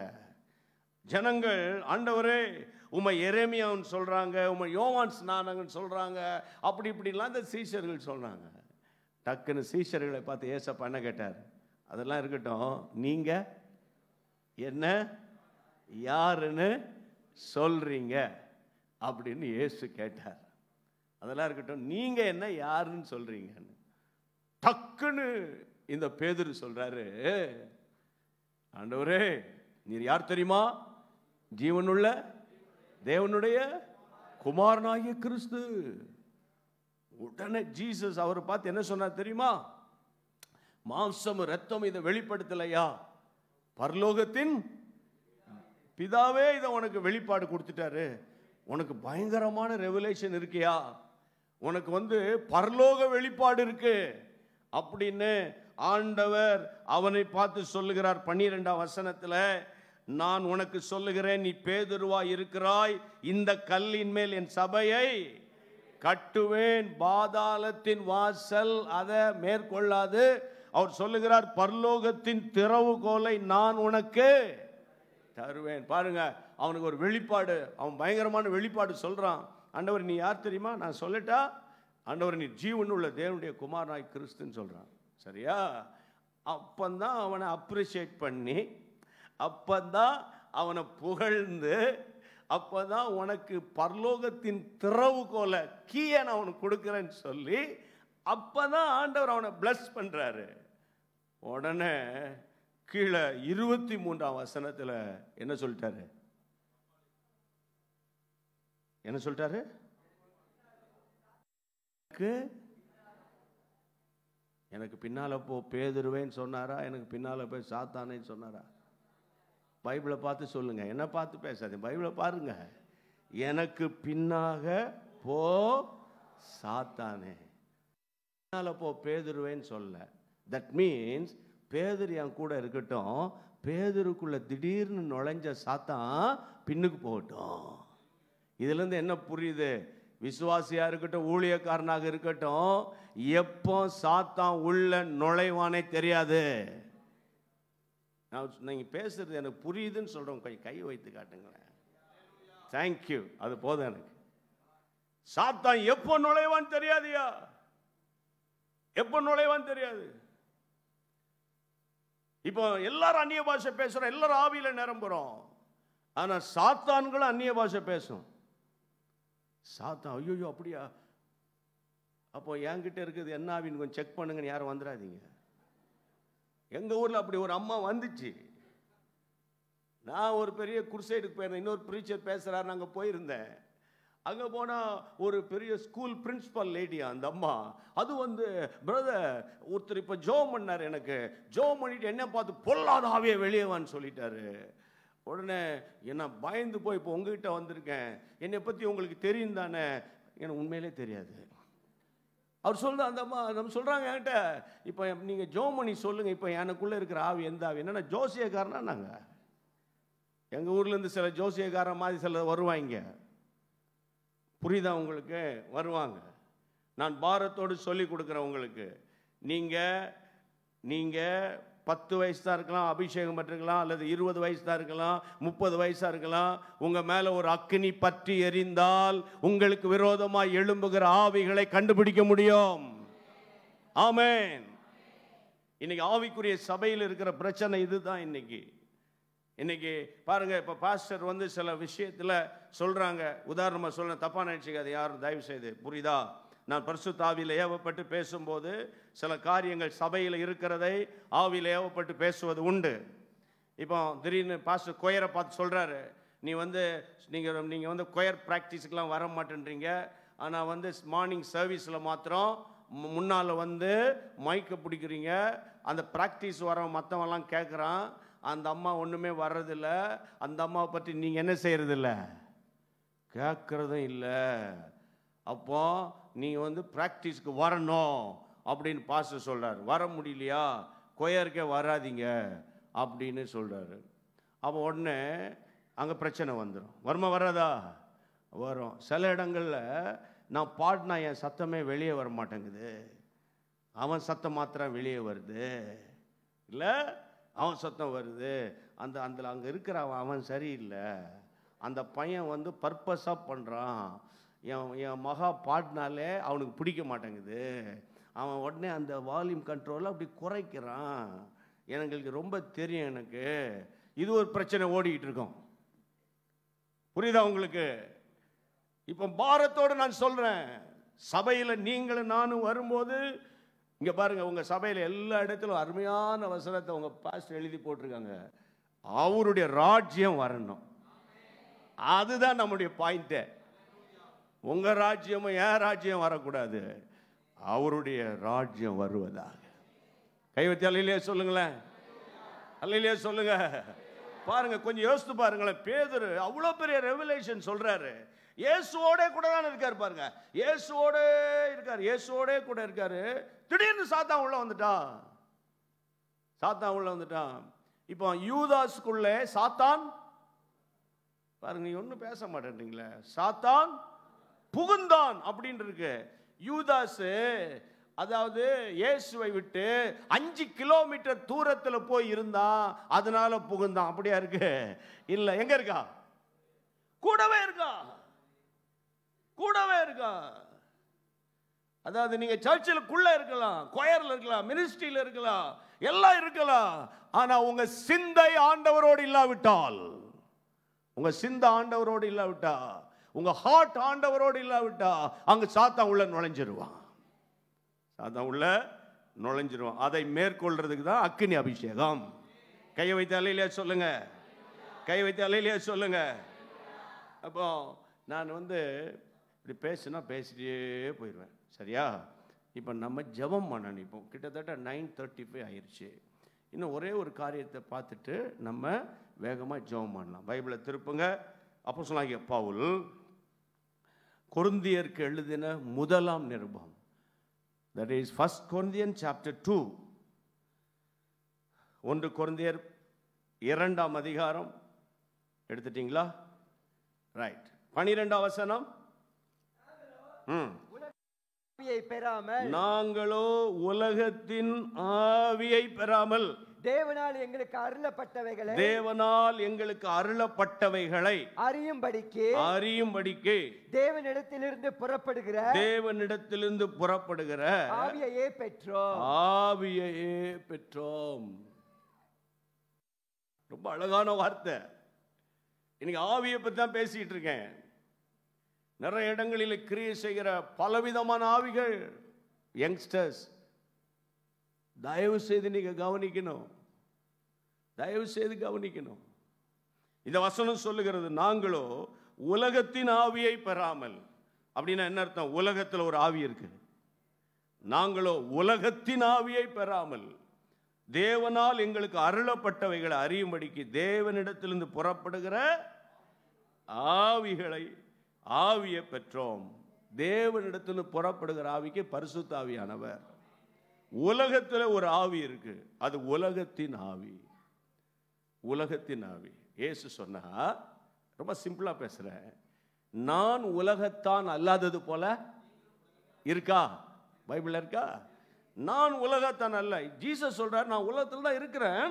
ஜனங்கள் ஆண்டவரே உமை எரேமியான்னு சொல்கிறாங்க உமை யோவான்ஸ் நானங்கன்னு சொல்கிறாங்க அப்படி இப்படிலாம் இந்த சீஷர்கள் சொல்கிறாங்க டக்குன்னு சீஷர்களை பார்த்து ஏச பண்ண கேட்டார்? அதெல்லாம் இருக்கட்டும் நீங்கள் என்ன யாருன்னு சொல்கிறீங்க அப்படின்னு ஏசு கேட்டார். அதெல்லாம் இருக்கட்டும் நீங்கள் என்ன யாருன்னு சொல்கிறீங்கன்னு டக்குன்னு இந்த பேதர் சொல்கிறாரு ஆண்டவரே நீர் யார் தெரியுமா? ஜீவனுள்ள தேவனுடைய குமாரனாகிய கிறிஸ்து. உடனே ஜீசஸ் அவரை பார்த்து என்ன சொன்னார் தெரியுமா? மாம்சம் ரத்தம் இதை வெளிப்படுத்தலையா? பரலோகத்தின் பிதாவே இதை உனக்கு வெளிப்பாடு கொடுத்துட்டாரு. உனக்கு பயங்கரமான ரெவலேஷன் இருக்கியா? உனக்கு வந்து பரலோக வெளிப்பாடு இருக்கு. அப்படின்னு ஆண்டவர் அவனை பார்த்து சொல்லுகிறார் பன்னிரெண்டாம் வசனத்தில். நான் உனக்கு சொல்லுகிறேன் நீ பேதுருவாய் இருக்கிறாய் இந்த கல்லின் மேல் என் சபையை கட்டுவேன். பாதாளத்தின் வாசல் அதை மேற்கொள்ளாது. அவர் சொல்லுகிறார் பர்லோகத்தின் திறவுகோலை நான் உனக்கு தருவேன். பாருங்க அவனுக்கு ஒரு வெளிப்பாடு அவன் பயங்கரமான வெளிப்பாடு சொல்கிறான் ஆண்டவர் நீ யார் தெரியுமா? நான் சொல்லட்டா? ஆண்டவர் நீ ஜீவன் உள்ள தேவனுடைய குமாரனாய் கிறிஸ்துன்னு சொல்கிறான் சரியா? அப்பந்தான் அவனை அப்ரிஷியேட் பண்ணி அப்பந்தான் அவனை புகழ்ந்து அப்பதான் உனக்கு பரலோகத்தின் திறவுகோலை கீயை நான் அவனுக்கு கொடுக்குறேன்னு சொல்லி அப்போ தான் ஆண்டவர் அவனை பிளஸ் பண்ணுறாரு உடனே கீழே இருபத்தி மூன்றாம் வசனத்தில் என்ன சொல்லிட்டாரு? என்ன சொல்லிட்டாரு? எனக்கு எனக்கு பின்னால் போ பேதுருவேன்னு சொன்னாரா? எனக்கு பின்னால் போய் சாத்தானேன்னு சொன்னாரா? பைபிளை பார்த்து சொல்லுங்க. என்ன பார்த்து பேசாதீங்க. பைபிளை பாருங்க. எனக்கு பின்னாக போ சாத்தானே. பின்னால போ பேதுருவேன்னு சொல்ல. தட் மீன்ஸ் பேதர் என் கூட இருக்கட்டும் பேதருக்குள்ள திடீர்னு நுழைஞ்ச சாத்தான் பின்னுக்கு போகட்டும். இதுலேருந்து என்ன புரியுது? விசுவாசியாக இருக்கட்டும் ஊழியக்காரனாக இருக்கட்டும் எப்போ சாத்தான் உள்ள நுழைவானே தெரியாது. நான் நீங்கள் பேசுகிறது எனக்கு புரியுதுன்னு சொல்கிறோம் கொஞ்சம் கை வைத்து காட்டுங்களேன். தேங்க்யூ அது போதும் எனக்கு. சாத்தான் எப்போ நுழைவான்னு தெரியாதியா? எப்போ நுழைவான்னு தெரியாது? இப்போ எல்லாரும் அந்நிய பாஷை பேசுகிறோம் எல்லாரும் ஆவியில் நிரம்புகிறோம் ஆனால் சாத்தான்களும் அந்நிய பாஷை பேசும். சாத்தான் ஐயோ அப்படியா? அப்போ என்கிட்ட இருக்குது என்ன ஆவின்னு கொஞ்சம் செக் பண்ணுங்கன்னு யாரும் வந்துடாதீங்க எங்கள் ஊரில் அப்படி ஒரு அம்மா வந்துச்சு. நான் ஒரு பெரிய குருசைடுக்கு போயிருந்தேன். இன்னொரு ப்ரீச்சர் பேசுகிறாரு நாங்கள் போயிருந்தேன். அங்கே போனால் ஒரு பெரிய ஸ்கூல் பிரின்சிபல் லேடியா அந்த அம்மா. அது வந்து பிரதர் ஒருத்தர் இப்போ ஜோ பண்ணார் எனக்கு. ஜோ பண்ணிட்டு என்ன பார்த்து பொல்லாத ஆவியை சொல்லிட்டாரு. உடனே என்ன பயந்து போய் இப்போ உங்ககிட்ட வந்திருக்கேன். என்னை பற்றி உங்களுக்கு தெரியும் தானே? எனக்கு உண்மையிலே தெரியாது. அவர் சொல்ற அந்த அம்மா நம்ம சொல்கிறாங்க என்கிட்ட இப்போ நீங்கள் ஜோம் பண்ணி இப்போ எனக்குள்ளே இருக்கிற ஆவி எந்த ஆவி? என்னென்னா ஜோசியக்காரனா நாங்கள் எங்கள் ஊர்லேருந்து சில ஜோசியக்காரன் மாதிரி சில வருவாங்க. புரியுதா உங்களுக்கு? வருவாங்க. நான் பாரத்தோடு சொல்லி கொடுக்குறேன் உங்களுக்கு. நீங்கள் நீங்கள் பத்து வயசு தான் இருக்கலாம் அபிஷேகம் பெற்றிருக்கலாம் அல்லது இருபது வயசு தான் இருக்கலாம் முப்பது வயசாக இருக்கலாம் உங்கள் மேலே ஒரு அக்னி பற்றி எரிந்தால் உங்களுக்கு விரோதமாக எழும்புகிற ஆவிகளை கண்டுபிடிக்க முடியும். ஆமேன். இன்னைக்கு ஆவிக்குரிய சபையில் இருக்கிற பிரச்சனை இதுதான் இன்னைக்கு. இன்னைக்கு பாருங்க இப்போ பாஸ்டர் வந்து சில விஷயத்தில் சொல்கிறாங்க உதாரணமாக சொல்ல தப்பாக நினச்சிக்காது யாரும் தயவு செய்து புரியுதா? நான் பரிசுத்த ஆவியில் ஏவப்பட்டு பேசும்போது சில காரியங்கள் சபையில் இருக்கிறதை ஆவியில் ஏவப்பட்டு பேசுவது உண்டு. இப்போ திடீர்னு பாஸ்டர் கொயரை பார்த்து சொல்கிறாரு நீ வந்து நீங்கள் நீங்கள் வந்து கொயர் ப்ராக்டிஸுக்கெலாம் வர மாட்டேன்றீங்க. ஆனால் வந்து மார்னிங் சர்வீஸில் மாத்திரம் மு- வந்து மைக்கை பிடிக்கிறீங்க. அந்த ப்ராக்டிஸ் வர மற்றவெல்லாம் கேட்குறான் அந்த அம்மா ஒன்றுமே வர்றதில்ல. அந்த அம்மாவை பற்றி நீங்கள் என்ன செய்கிறதில்ல கேட்குறதும் இல்லை. அப்போது நீங்கள் வந்து ப்ராக்டிஸ்க்கு வரணும் அப்படின்னு பாஸ்டர் சொல்கிறார் வர முடியலையா? கொயருக்கே வராதீங்க அப்படின்னு சொல்கிறாரு அப்போ உடனே அங்கே பிரச்சனை வந்துடும் வருமா வராதா? வரும். சில இடங்களில் நான் பாடினா என் சத்தமே வெளியே வர மாட்டேங்குது. அவன் சத்தம் மாத்திரம் வெளியே வருது. இல்லை அவன் சத்தம் வருது. அந்த அந்த அங்கே இருக்கிற அவன் அவன் சரியில்லை. அந்த பையன் வந்து பர்பஸாக பண்ணுறான் என் என் மகா பாடினாலே அவனுக்கு பிடிக்க மாட்டேங்குது. அவன் உடனே அந்த வால்யூம் கண்ட்ரோலை அப்படி குறைக்கிறான். எனக்கு ரொம்ப தெரியும் எனக்கு. இது ஒரு பிரச்சனை ஓடிக்கிட்டு இருக்கோம். புரியுதா உங்களுக்கு? இப்போ பாரத்தோடு நான் சொல்கிறேன் சபையில் நீங்களும் நானும் வரும்போது இங்கே பாருங்கள் உங்கள் சபையில் எல்லா இடத்துலும் அருமையான வசனத்தை உங்கள் பாஸ்ட் எழுதி போட்டிருக்காங்க. அவருடைய ராஜ்யம் வரணும். அதுதான் நம்முடைய பாயிண்ட்டு உங்கள் ராஜ்யமும் என் ராஜ்யம் வரக்கூடாது. அவருடைய ராஜ்யம் வருவதாக. கைவத்தி அலையிலே சொல்லுங்களேன். அல்லையிலே சொல்லுங்க. பாருங்க கொஞ்சம் யோசித்து பாருங்களேன். பேதுரு அவ்வளோ பெரிய ரெவலேஷன் சொல்றாரு. இயேசுவோட கூட தான் இருக்காரு பாருங்க. இயேசுவோட இருக்கார். இயேசுவோட கூட இருக்காரு. திடீர்னு சாத்தான் உள்ள வந்துட்டான். சாத்தான் உள்ள வந்துட்டான். இப்போ யூதாஸுக்குள்ளே சாத்தான்? பாருங்க நீ ஒன்றும் பேச மாட்டேன்றீங்களே. சாத்தான் புகுந்தான் அப்படின்னு இருக்கு அதாவது இயேசுவை விட்டு அஞ்சு கிலோமீட்டர் தூரத்தில் போய் இருந்தான் அதனால புகுந்தான். அப்படியா இருக்கு? இல்லை எங்க இருக்கா? கூடவே இருக்கா? கூடவே இருக்கா? அதாவது நீங்க சர்ச்சிலுக்குள்ளே இருக்கலாம் கொயர்ல இருக்கலாம் மினிஸ்ட்ரியில் இருக்கலாம் எல்லாம் இருக்கலாம். ஆனா உங்க சிந்தை ஆண்டவரோடு இல்லாவிட்டால் உங்க சிந்தை ஆண்டவரோடு இல்லாவிட்டால் உங்கள் ஹார்ட் ஆண்டவரோடு இல்லாவிட்டா அங்கே சாத்தான் உள்ள நுழைஞ்சிருவான். சாத்தான் உள்ள நுழைஞ்சிருவான். அதை மேற்கொள்றதுக்கு தான் அக்கினி அபிஷேகம். கை வைத்த அலையிலே சொல்லுங்க. கை வைத்த அலையிலே சொல்லுங்க. அப்போ நான் வந்து இப்படி பேசுனா பேசிட்டே போயிடுவேன் சரியா? இப்போ நம்ம ஜெபம் பண்ண நினைப்போம் கிட்டத்தட்ட நைன் தேர்ட்டி ஃபைவ் ஆயிடுச்சு இன்னும் ஒரே ஒரு காரியத்தை பார்த்துட்டு நம்ம வேகமாக ஜெபம் பண்ணலாம். பைபிளை திருப்புங்க. அப்போ சொன்னாங்க பவுல் கொருந்தியருக்கு எழுதின முதலாம் நிருபம். That is first Corinthian chapter two ஒன்று கொரிந்தியர் இரண்டாம் அதிகாரம். எடுத்துட்டீங்களா? ரைட் பனிரெண்டாம் வசனம். ம். பெறாமல் நாங்களோ உலகத்தின் ஆவியை பெறாமல் தேவனால் எங்களுக்கு அருளப்பட்டவைகளை தேவனால் எங்களுக்கு அருளப்பட்டவைகளை அறியும்படிக்கு அறியும்படிக்கு தேவனிடத்திலிருந்து புறப்படுகிற தேவனிடத்திலிருந்து புறப்படுகிற ஆவியையே பெற்றோம். ஆவியையே பெற்றோம். ரொம்ப அழகான வார்த்தை. இன்னைக்கு ஆவியை பத்தி தான் பேசிட்டு இருக்கேன். நிறைய இடங்களில் கிரியை செய்கிற பலவிதமான ஆவிகள் யங்ஸ்டர்ஸ். தயவு செய்து நீங்க கவனிக்கணும். தயவு செய்து கவனிக்கணும். இந்த வசனம் சொல்லுகிறது நாங்களோ உலகத்தின் ஆவியை பெறாமல் அப்படின்னா என்ன அர்த்தம்? உலகத்தில் ஒரு ஆவி இருக்கு. நாங்களோ உலகத்தின் ஆவியை பெறாமல் தேவனால் எங்களுக்கு அருளப்பட்டவைகளை அறியும்படிக்கு தேவனிடத்திலிருந்து புறப்படுகிற ஆவிகளை ஆவியை பெற்றோம். தேவனிடத்திலிருந்து புறப்படுகிற ஆவிக்கு பரிசுத்த ஆவியானவர். உலகத்தில் ஒரு ஆவி இருக்கு. அது உலகத்தின் ஆவி. உலகத்தின் ஆவி இயேசு சொன்னா ரொம்ப சிம்பிளாக பேசுகிறேன் நான் உலகத்தான் அல்லாதது போல இருக்கா? பைபிளில் இருக்கா? நான் உலகத்தான் அல்ல. ஜீசஸ் சொல்கிறார் நான் உலகத்தில் தான் இருக்கிறேன்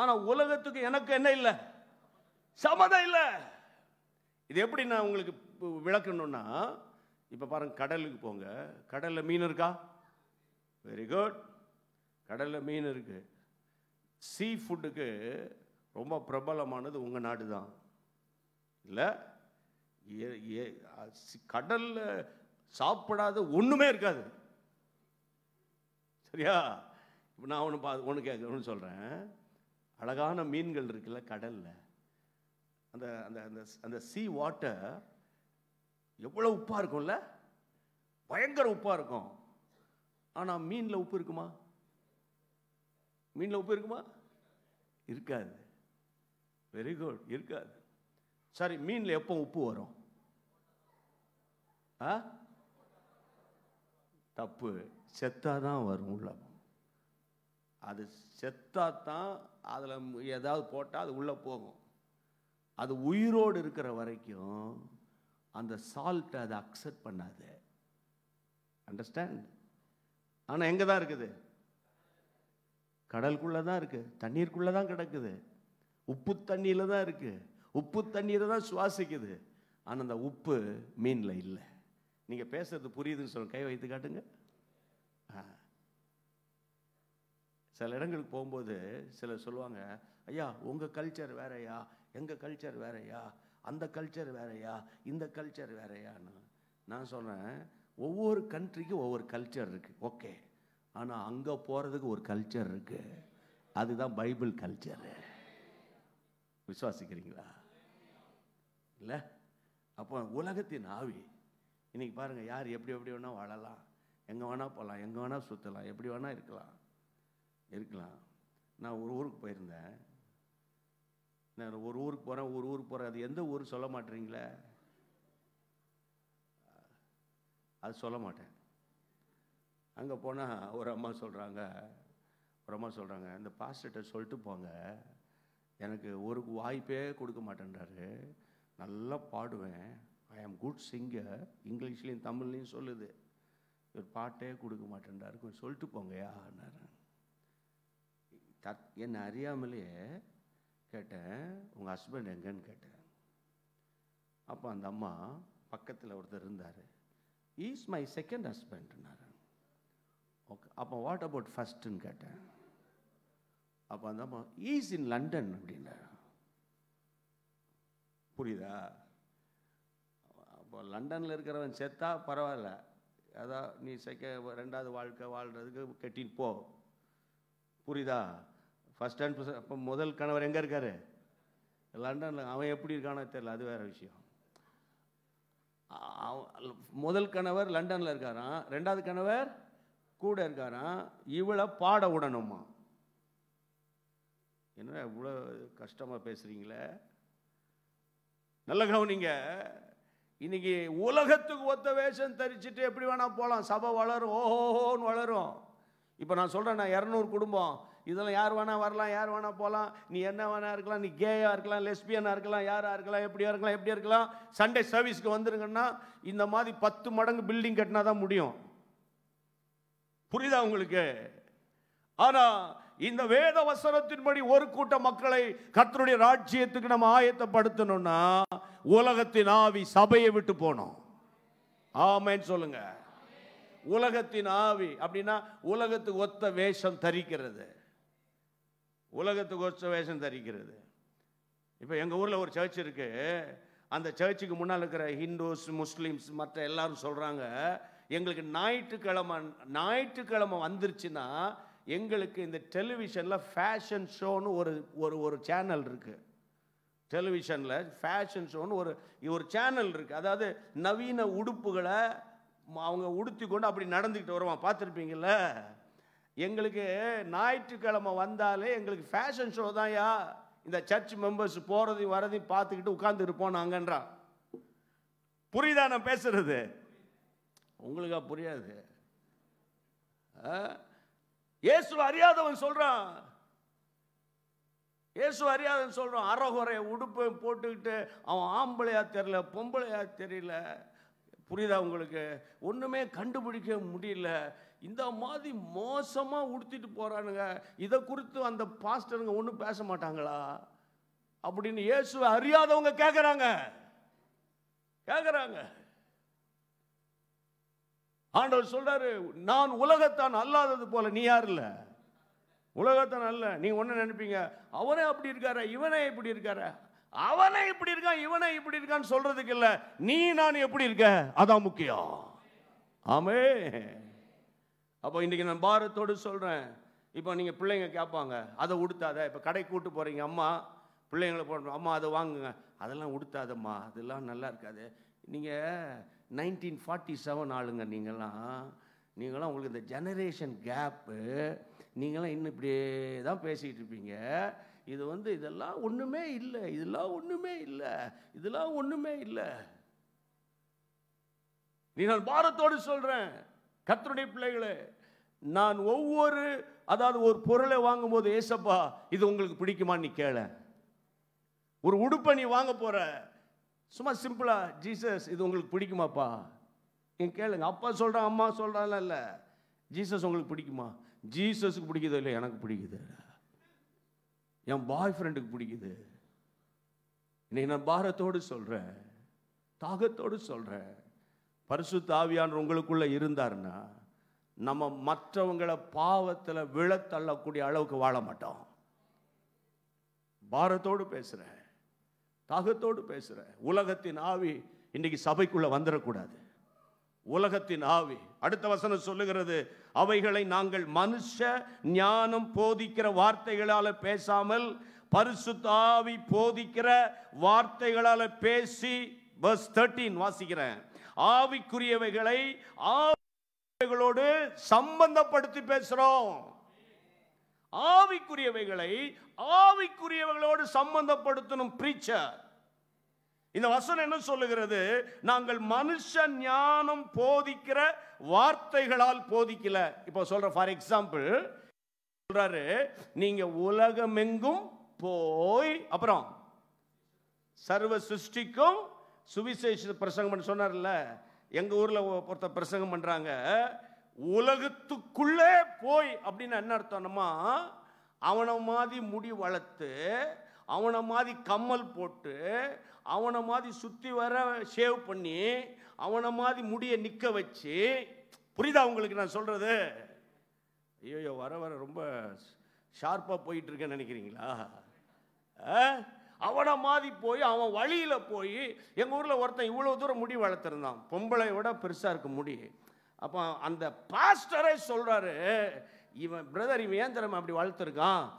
ஆனால் உலகத்துக்கு எனக்கு என்ன இல்லை? சம்மதம் இல்லை. இது எப்படி நான் உங்களுக்கு விளக்கணும்னா இப்போ பாருங்க கடலுக்கு போங்க. கடலில் மீன் இருக்கா? வெரி குட் கடலில் மீன் இருக்குது சீ ஃபுட்டுக்கு ரொம்ப பிரபலமானது உங்கள் நாடு தான் இல்லை கடலில் சாப்பிடாத ஒன்றுமே இருக்காது. சரியா? இப்போ நான் ஒன்று பா ஒன்று கேட்க ஒன்று சொல்கிறேன் அழகான மீன்கள் இருக்குல்ல கடலில். அந்த அந்த அந்த அந்த சீ வாட்டர் எவ்வளோ உப்பாக இருக்கும்ல? பயங்கர உப்பாக இருக்கும். ஆனால் மீனில் உப்பு இருக்குமா? மீனில் உப்பு இருக்குமா? இருக்காது. வெரி குட் இருக்காது சரி மீனில் எப்போ உப்பு வரும்? ஆ? தப்பு. செத்தாதான் வரும் உள்ள. அது செத்தாதான் அதில் ஏதாவது போட்டால் அது உள்ளே போகும். அது உயிரோடு இருக்கிற வரைக்கும் அந்த சால்ட்டை அதை அக்செப்ட் பண்ணாது. அண்டர்ஸ்டாண்ட் ஆனால் எங்கே தான் இருக்குது? கடலுக்குள்ளே தான் இருக்குது தண்ணீருக்குள்ளே தான் கிடக்குது. உப்பு தண்ணியில் தான் இருக்குது உப்பு தண்ணீரை தான் சுவாசிக்குது. ஆனால் அந்த உப்பு மீனில் இல்லை. நீங்கள் பேசுறது புரியுதுன்னு சொல்ல கை வைத்து காட்டுங்க. சில இடங்களுக்கு போகும்போது சிலர் சொல்லுவாங்க ஐயா உங்கள் கல்ச்சர் வேறயா? எங்கள் கல்ச்சர் வேறையா? அந்த கல்ச்சர் வேறையா? இந்த கல்ச்சர் வேறயான்னு. நான் சொன்னேன் ஒவ்வொரு கண்ட்ரிக்கும் ஒவ்வொரு கல்ச்சர் இருக்குது ஓகே ஆனால் அங்கே போகிறதுக்கு ஒரு கல்ச்சர் இருக்குது அதுதான் பைபிள் கல்ச்சரு விசுவாசிக்கிறீங்களா? இல்லை? அப்போ உலகத்தின் ஆவி. இன்றைக்கி பாருங்கள் யார் எப்படி எப்படி வேணால் வாழலாம். எங்கே வேணால் போகலாம் எங்கே வேணால் சுற்றலாம் எப்படி வேணால் இருக்கலாம். இருக்கலாம். நான் ஒரு ஊருக்கு போயிருந்தேன். நான் ஒரு ஊருக்கு போகிறேன் ஒரு ஊருக்கு போகிறேன் அது எந்த ஊர் சொல்ல மாட்டுறீங்களே அது சொல்ல மாட்டேன். அங்கே போனால் ஒரு அம்மா சொல்கிறாங்க ஒரு அம்மா சொல்கிறாங்க இந்த பாஸ்டர்கிட்ட சொல்லிட்டு போங்க. எனக்கு ஒரு வாய்ப்பே கொடுக்க மாட்டேன்றாரு. நல்லா பாடுவேன். ஐ ஆம் குட் சிங்கர் இங்கிலீஷ்லேயும் தமிழ்லையும் சொல்லுது. இவர் பாட்டே கொடுக்க மாட்டேன்றாரு. கொஞ்சம் சொல்லிட்டு போங்கயான்னாரு தத் என்னை அறியாமலேயே கேட்டேன். உங்கள் ஹஸ்பண்ட் எங்கன்னு கேட்டேன். அப்போ அந்த அம்மா பக்கத்தில் ஒருத்தர் இருந்தார். இஸ் மை செகண்ட் ஹஸ்பண்ட்னாரு ஓகே அப்போ வாட் அபவுட் ஃபஸ்ட்டுன்னு கேட்டேன். அப்போ அந்த அம்மா ஈஸ் இன் லண்டன் அப்படின்னாரு. புரியுதா? அப்போ லண்டனில் இருக்கிறவன் செத்தா பரவாயில்ல. அதான் நீ செக்க ரெண்டாவது வாழ்க்கை வாழ்கிறதுக்கு கட்டின்னு போ. புரியுதா? ஃபர்ஸ்ட் அண்ட் அப்போ முதல் கணவர் எங்கே இருக்காரு? லண்டனில் அவன் எப்படி இருக்கானோ தெரில அது வேறு விஷயம். முதல் கணவர் லண்டனில் இருக்காரான் ரெண்டாவது கணவர் கூட இருக்காரான் இவளை பாட விடணுமா என்ன இவ்வளோ கஷ்டமாக பேசுகிறீங்களே நல்ல கவனிங்க. இன்னைக்கு உலகத்துக்கு ஒத்த வேஷம் தரிச்சிட்டு எப்படி வேணால் போகலாம் சபை வளரும். ஓஹோன்னு வளரும். இப்போ நான் சொல்கிறேன் நான் இரநூறு குடும்பம். இதெல்லாம் யார் வேணால் வரலாம் யார் வேணால் போகலாம் நீ என்ன வேணா இருக்கலாம் நீ கேயா இருக்கலாம் லெஸ்பியனாக இருக்கலாம் யாராக இருக்கலாம் எப்படியா இருக்கலாம் எப்படி இருக்கலாம். சண்டே சர்வீஸ்க்கு வந்துருங்கன்னா இந்த மாதிரி பத்து மடங்கு பில்டிங் கட்டினா தான் முடியும். புரியுதா உங்களுக்கு? ஆனால் இந்த வேத வசனத்தின்படி ஒரு கூட்ட மக்களை கத்தருடைய ராஜ்யத்துக்கு நம்ம ஆயத்தப்படுத்தணும்னா உலகத்தின் ஆவி சபையை விட்டு போனோம் ஆமைன்னு சொல்லுங்க. உலகத்தின் ஆவி அப்படின்னா உலகத்துக்கு ஒத்த வேஷம் தரிக்கிறது. உலகத்துக்கு ஒத்த வேஷம் தரிக்கிறது. இப்போ எங்கள் ஊரில் ஒரு சர்ச் இருக்கு. அந்த சர்ச்சுக்கு முன்னால் இருக்கிற ஹிந்துஸ் முஸ்லீம்ஸ் மற்ற எல்லாரும் சொல்கிறாங்க எங்களுக்கு ஞாயிற்றுக்கிழமை ஞாயிற்றுக்கிழமை வந்துருச்சுன்னா எங்களுக்கு இந்த டெலிவிஷனில் ஃபேஷன் ஷோன்னு ஒரு ஒரு ஒரு சேனல் இருக்குது டெலிவிஷனில் ஃபேஷன் ஷோன்னு ஒரு ஒரு சேனல் இருக்குது அதாவது நவீன உடுப்புகளை அவங்க உடுத்தி கொண்டு அப்படி நடந்துக்கிட்டு வருவான். பார்த்துருப்பீங்கள எங்களுக்கு ஞாயிற்றுக்கிழமை வந்தாலே எங்களுக்கு ஃபேஷன் ஷோ தான்யா இந்த சர்ச் மெம்பர்ஸ் போகிறதையும் வரதையும் பார்த்துக்கிட்டு உட்காந்து இருப்போம் நாங்கன்றான். புரியுதா நான் பேசுறது? உங்களுக்கா புரியாது. ஆ? இயேசு அறியாதவன் சொல்றான். இயேசு அறியாதவன் சொல்றான் அறகுறைய உடுப்பை போட்டுக்கிட்டு அவன் ஆம்பளையா தெரியல பொம்பளையா தெரியல. புரியுதா உங்களுக்கு? ஒன்றுமே கண்டுபிடிக்க முடியல. இந்த மாதிரி மோசமாக உடுத்திட்டு போகிறானுங்க இதை குறித்து அந்த பாஸ்டருங்க ஒன்றும் பேச மாட்டாங்களா? அப்படின்னு இயேசுவை அறியாதவங்க கேட்குறாங்க கேட்குறாங்க ஆண்டவர் சொல்றாரு நான் உலகத்தான் அல்லாதது போல நீ யார் இல்லை? உலகத்தான் அல்ல. நீ ஒன்று நினைப்பீங்க அவனே அப்படி இருக்காரு? இவனே இப்படி இருக்காரு? அவனே இப்படி இருக்கான் இவனே இப்படி இருக்கான்னு சொல்றதுக்கு இல்லை. நீ நான் எப்படி இருக்க? அதான் முக்கியம். ஆமே அப்போ இன்றைக்கி நான் பாரத்தோடு சொல்கிறேன் இப்போ நீங்கள் பிள்ளைங்க கேட்பாங்க அதை உடுத்தாத. இப்போ கடைக்கு கூட்டு போகிறீங்க அம்மா பிள்ளைங்களை போடணும் அம்மா அதை வாங்குங்க. அதெல்லாம் உடுத்தாதம்மா அதெல்லாம் நல்லா இருக்காது. நீங்கள் நைன்டீன் ஃபார்ட்டி செவன் ஆளுங்க நீங்களாம் நீங்களாம் உங்களுக்கு இந்த ஜெனரேஷன் கேப்பு நீங்களாம் இன்னும் இப்படியே தான் பேசிகிட்டு இருப்பீங்க. இது வந்து இதெல்லாம் ஒன்றுமே இல்லை இதெல்லாம் ஒன்றுமே இல்லை இதெல்லாம் ஒன்றுமே இல்லை. நீ நான் பாரத்தோடு சொல்கிறேன் கத்தருடைய பிள்ளைகளே நான் ஒவ்வொரு அதாவது ஒரு பொருளை வாங்கும்போது ஏசப்பா இது உங்களுக்கு பிடிக்குமான்னு நீ கேள. ஒரு உடுப்பை நீ வாங்க போகிற சும்மா சிம்பிளாக ஜீசஸ் இது உங்களுக்கு பிடிக்குமாப்பா? நீங்கள் கேளுங்க. அப்பா சொல்கிறான் அம்மா சொல்றான்ல இல்லை. ஜீசஸ் உங்களுக்கு பிடிக்குமா? ஜீசஸுக்கு பிடிக்குதோ இல்லை எனக்கு பிடிக்குது. என் பாய் ஃப்ரெண்டுக்கு பிடிக்குது. இன்னைக்கு நான் பாரத்தோடு சொல்கிறேன் தாகத்தோடு சொல்கிறேன் பரிசு தாவியான் உங்களுக்குள்ளே இருந்தார்னா நம்ம மற்றவங்களை பாவத்தில் விழத்தள்ளக்கூடிய அளவுக்கு வாழ மாட்டோம். பாரத்தோடு பேசுகிறேன் தாகத்தோடு பேசுகிறேன் உலகத்தின் ஆவி இன்னைக்கு சபைக்குள்ளே வந்துடக்கூடாது உலகத்தின் ஆவி அடுத்த வசனம் சொல்லுகிறது அவைகளை நாங்கள் மனுஷ ஞானம் போதிக்கிற வார்த்தைகளால் பேசாமல் பரிசு ஆவி போதிக்கிற வார்த்தைகளால் பேசி பஸ் தேர்ட்டீன் வாசிக்கிறேன். ஆவிக்குரியவைகளை ஆவிகளோடு சம்பந்தப்படுத்தி பேசுகிறோம் ஆவிக்குரியவைகளை ஆவிக்குரியவைகளோடு சம்பந்தப்படுத்தணும் பிரீச்சர் இந்த வசனம் என்ன சொல்லுகிறது? நாங்கள் மனுஷ ஞானம் போதிக்கிற வார்த்தைகளால் போதிக்கல. இப்போ சொல்ற ஃபார் எக்ஸாம்பிள் சொல்றாரு நீங்க உலகமெங்கும் போய் அப்புறம் சர்வ சிருஷ்டிக்கும் சுவிசேஷ பிரசங்கம் பண்ண சொன்னார்ல எங்க ஊர்ல ஒருத்தர் பிரசங்கம் பண்றாங்க உலகத்துக்குள்ளே போய் அப்படின்னு என்ன அர்த்தம்னா அவனை மாதிரி முடி வளர்த்து அவனை மாதிரி கம்மல் போட்டு அவனை மாதிரி சுற்றி வர ஷேவ் பண்ணி அவனை மாதிரி முடியை நிற்க வச்சு புரியுதா உங்களுக்கு நான் சொல்கிறது ஐயோ வர வர ரொம்ப ஷார்ப்பாக போயிட்டுருக்கேன்னு நினைக்கிறீங்களா? ஆ? அவனை மாதிரி போய் அவன் வழியில் போய் எங்கள் ஊரில் ஒருத்தன் இவ்வளோ தூரம் முடி வளர்த்துருந்தான். பொம்பளை விட பெருசாக இருக்கு முடி. அப்போ அந்த பாஸ்டரே சொல்கிறாரு இவன் பிரதர் இவன் ஏன் அப்படி வளர்த்துருக்கான்?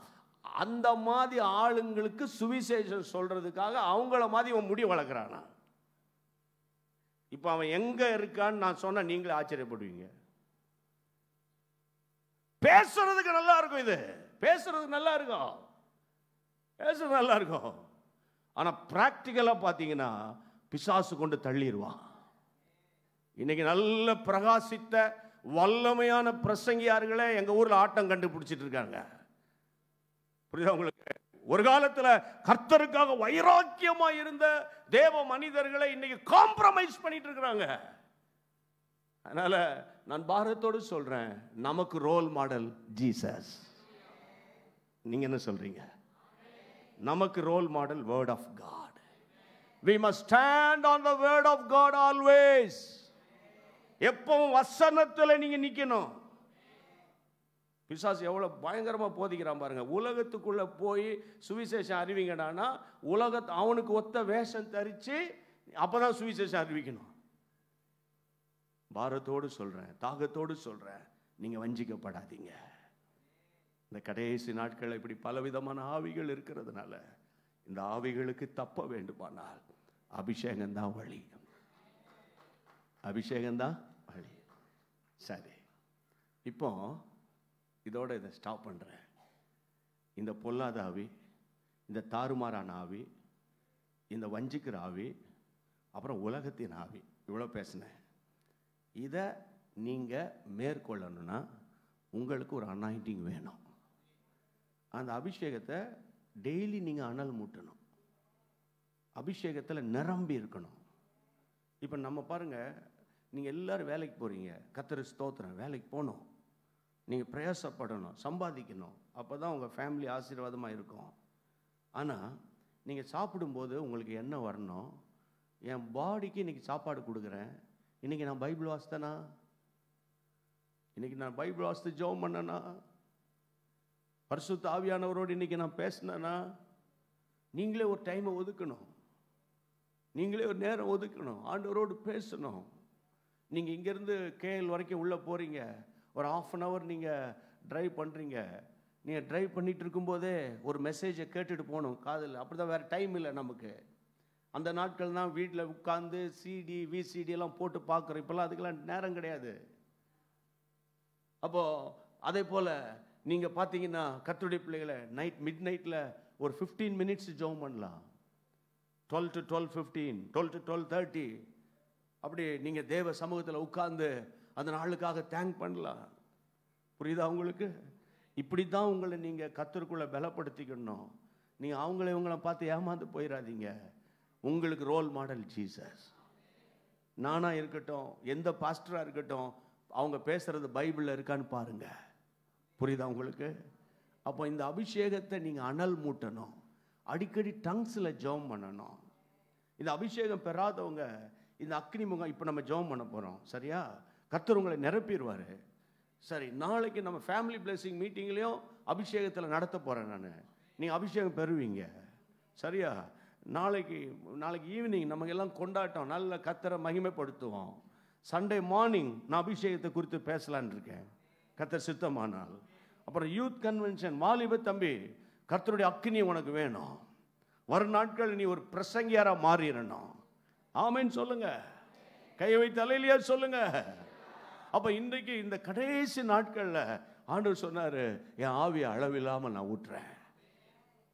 அந்த மாதிரி ஆளுங்களுக்கு சுவிசேஷம் சொல்கிறதுக்காக அவங்கள மாதிரி இவன் முடி வளர்க்குறானா? இப்போ அவன் எங்கே இருக்கான்னு நான் சொன்ன நீங்களே ஆச்சரியப்படுவீங்க. பேசுறதுக்கு நல்லா இருக்கும் இது. பேசுறதுக்கு நல்லா இருக்கும். பேசுறது நல்லா இருக்கும். ஆனால் ப்ராக்டிக்கலாக பார்த்தீங்கன்னா பிசாசு கொண்டு தள்ளிடுவான் இன்னைக்கு நல்ல பிரகாசித்த வல்லமையான பிரசங்கியார்களே எங்கள் ஊரில் ஆட்டம் கண்டுபிடிச்சிட்டு இருக்காங்க. புரியுதா உங்களுக்கு? ஒரு காலத்தில் கர்த்தருக்காக வைராக்கியமாக இருந்த தேவ மனிதர்களை இன்னைக்கு காம்ப்ரமைஸ் பண்ணிட்டு இருக்கிறாங்க. அதனால் நான் பாரத்தோடு சொல்கிறேன் நமக்கு ரோல் மாடல் ஜீசஸ் நீங்கள் என்ன சொல்கிறீங்க நமக்கு role model word of God we must stand on the word of God always எப்பவும் வசனத்தில் நீங்கள் நிற்கணும் பிசாசு எவ்வளோ பயங்கரமாக போதிக்கிறான் பாருங்க. உலகத்துக்குள்ளே போய் சுவிசேஷம் அறிவிங்கடானா உலகத்தை அவனுக்கு ஒத்த வேஷம் தரித்து அப்போ தான் சுவிசேஷம் அறிவிக்கணும். பாரத்தோடு சொல்கிறேன் தாகத்தோடு சொல்கிறேன் நீங்கள் வஞ்சிக்கப்படாதீங்க. இந்த கடைசி நாட்களில் இப்படி பலவிதமான ஆவிகள் இருக்கிறதுனால இந்த ஆவிகளுக்கு தப்ப வேண்டுமானால் அபிஷேகம்தான் வழி. அபிஷேகம் தான் சரி. இப்போ இதோட இதை ஸ்டாப் பண்ணுறேன் இந்த பொல்லாத ஆவி இந்த தாறுமாறான ஆவி இந்த வஞ்சிக்கிற ஆவி அப்புறம் உலகத்தின் ஆவி இவ்வளோ பேசினேன். இதை நீங்கள் மேற்கொள்ளணும்னா உங்களுக்கு ஒரு அனாயிண்டிங் வேணும். அந்த அபிஷேகத்தை டெய்லி நீங்கள் அனல் மூட்டணும். அபிஷேகத்தில் நிரம்பி இருக்கணும். இப்போ நம்ம பாருங்கள் நீங்கள் எல்லாரும் வேலைக்கு போகிறீங்க கத்திர ஸ்தோத்திரம். வேலைக்கு போகணும் நீங்கள் பிரயாசப்படணும் சம்பாதிக்கணும். அப்போ தான் உங்கள் ஃபேமிலி ஆசீர்வாதமாக இருக்கும். ஆனால் நீங்கள் சாப்பிடும்போது உங்களுக்கு என்ன வரணும்? என் பாடிக்கு இன்றைக்கி சாப்பாடு கொடுக்குறேன். இன்றைக்கி நான் பைபிள் வாசித்தனா? இன்றைக்கி நான் பைபிள் வாசித்து ஜோம் பண்ணனா? பரிசுத்த ஆவியானவரோடு இன்றைக்கி நான் பேசினேனா? நீங்களே ஒரு டைமை ஒதுக்கணும். நீங்களே ஒரு நேரம் ஒதுக்கணும். ஆண்டவரோடு பேசணும். நீங்கள் இங்கேருந்து கேஎல் வரைக்கும் உள்ளே போகிறீங்க ஒரு ஆஃப் அன் ஹவர் நீங்கள் ட்ரைவ் பண்ணுறீங்க நீங்கள் ட்ரைவ் பண்ணிகிட்டு இருக்கும்போதே ஒரு மெசேஜை கேட்டுட்டு போகணும் காதில். அப்படி தான் வேறு டைம் இல்லை நமக்கு. அந்த நாட்கள் தான் வீட்டில் உட்காந்து சிடி விசிடி எல்லாம் போட்டு பார்க்குறோம். இப்போல்லாம் அதுக்கெல்லாம் நேரம் கிடையாது. அப்போது அதே போல் நீங்கள் பார்த்தீங்கன்னா கத்துடைய பிள்ளைகளை நைட் மிட் நைட்டில் ஒரு ஃபிஃப்டீன் மினிட்ஸ் ஜோம் பண்ணலாம். Twelve to twelve fifteen twelve to twelve thirty அப்படி நீங்கள் தேவ சமூகத்தில் உட்கார்ந்து அந்த நாளுக்காக தேங்க் பண்ணலாம். புரியுதா உங்களுக்கு? இப்படி தான் உங்களை நீங்கள் கத்தருக்குள்ளே பலப்படுத்திக்கணும். நீங்கள் அவங்கள இவங்கள பார்த்து ஏமாந்து போயிடாதீங்க உங்களுக்கு ரோல் மாடல் ஜீசஸ் நானாக இருக்கட்டும் எந்த பாஸ்டராக இருக்கட்டும் அவங்க பேசுகிறது பைபிளில் இருக்கான்னு பாருங்க. புரியுதா உங்களுக்கு? அப்போ இந்த அபிஷேகத்தை நீங்கள் அனல் மூட்டணும். அடிக்கடி டங்ஸில் ஜோம் பண்ணணும். இந்த அபிஷேகம் பெறாதவங்க இந்த அக்னி முகம் இப்போ நம்ம ஜெபம் பண்ண போகிறோம் சரியா? கர்த்தர் உங்களை நிரப்பிடுவார். சரி நாளைக்கு நம்ம ஃபேமிலி பிளெஸிங் மீட்டிங்லேயும் அபிஷேகத்தில் நடத்த போகிறேன் நான். நீங்கள் அபிஷேகம் பெறுவீங்க. சரியா? நாளைக்கு நாளைக்கு ஈவினிங் நம்ம எல்லாம் கொண்டாட்டம் நல்ல கத்தரை மகிமைப்படுத்துவோம். சண்டே மார்னிங் நான் அபிஷேகத்தை குறித்து பேசலான் இருக்கேன். கத்தர் சித்தமானால். அப்புறம் யூத் கன்வென்ஷன் வாலிப தம்பி கர்த்தருடைய அக்னி உனக்கு வேணும். வரும் நாட்கள் நீ ஒரு பிரசங்கியாராக மாறிடணும். ஆமைன்னு சொல்லுங்க. கை வைத்து அலையிலையா சொல்லுங்க. அப்ப இன்றைக்கு இந்த கடைசி நாட்கள்ல ஆண்டவர் சொன்னாரு என் ஆவிய அளவில்லாம நான் ஊட்டுறேன்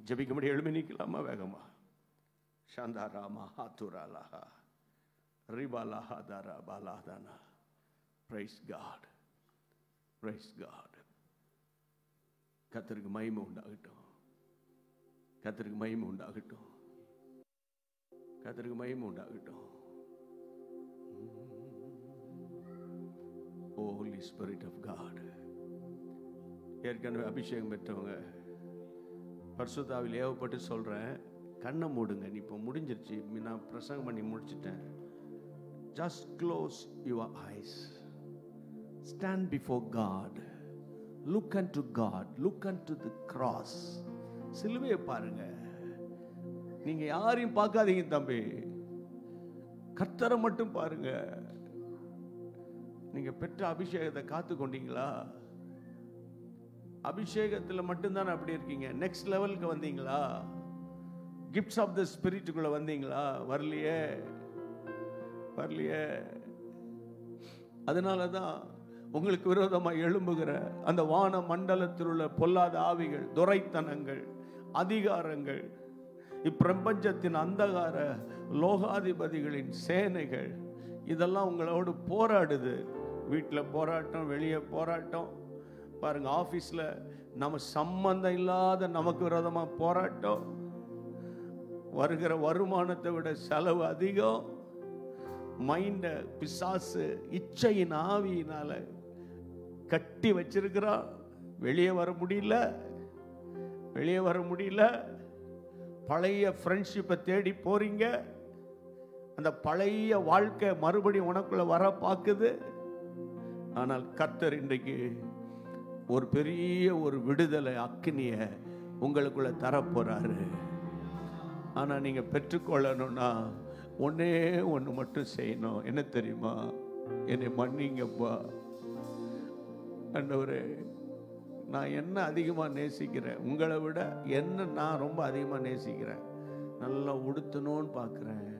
ஜெபிக்க முடியும் எழுமி நிற்கலாமா வேகமா? சாந்தாராமா ஹாத்துராலாஹா ரிபாலாஹா தாரா பாலாதானா. பிரைஸ் காட் பிரைஸ் காட் கத்தருக்கு மயிமை உண்டாகட்டும். கத்தருக்கு மயிமை உண்டாகட்டும். கத்தருக்கு மயம் உண்டாகட்டும் oh Holy Spirit of God ஏற்கனவே அபிஷேகம் பெற்றவங்க பரிசுத்தாவில் ஏவப்பட்டு சொல்கிறேன் கண்ணை மூடுங்க நீ இப்போ முடிஞ்சிருச்சு நான் பிரசங்கம் பண்ணி முடிச்சிட்டேன் just close your eyes stand before God look and to God look and to the cross சிலுவையை பாருங்கள் நீங்க யாரையும் பார்க்காதீங்க தம்பி. கர்த்தரை மட்டும் பாருங்க. நீங்க பெற்ற அபிஷேகத்தை காத்து கொண்டீங்களா? அபிஷேகத்தில் மட்டும்தான் அப்படி இருக்கீங்க? நெக்ஸ்ட் லெவலுக்கு வந்தீங்களா? கிஃப்ட்ஸ் ஆஃப் த ஸ்பிரிட்டுக்குள்ள வந்தீங்களா? வரலையே. வரலையே. அதனால தான் உங்களுக்கு விரோதமாக எழும்புகிற அந்த வான மண்டலத்தில் உள்ள பொல்லாத ஆவிகள் துரைத்தனங்கள் அதிகாரங்கள் இப்பிரபஞ்சத்தின் அந்தகார லோகாதிபதிகளின் சேனைகள் இதெல்லாம் உங்களோடு போராடுது. வீட்டில் போராட்டம் வெளியே போராட்டம். பாருங்கள் ஆஃபீஸில் நம்ம சம்மந்தம் இல்லாத நமக்கு விரோதமாக போராட்டம். வருகிற வருமானத்தை விட செலவு அதிகம். மைண்டை பிசாசு இச்சையின் ஆவியினால் கட்டி வச்சிருக்கிறான். வெளியே வர முடியல. வெளியே வர முடியல. பழைய ஃப்ரெண்ட்ஷிப்பை தேடி போறீங்க? அந்த பழைய வாழ்க்கை மறுபடியும் உனக்குள்ள வர பார்க்குது? ஆனால் கர்த்தர் இன்றைக்கு ஒரு பெரிய ஒரு விடுதலை அக்கினிய உங்களுக்குள்ள தரப்போறாரு. ஆனால் நீங்க பெற்றுக்கொள்ளணும்னா ஒன்னே ஒன்று மட்டும் செய்யணும். என்ன தெரியுமா? என்னை மன்னிங்கப்பா. ஆண்டவரே நான் என்ன அதிகமாக நேசிக்கிறேன்? உங்களை விட என்ன நான் ரொம்ப அதிகமாக நேசிக்கிறேன்? நல்லா உடுத்தணும்னு பார்க்குறேன்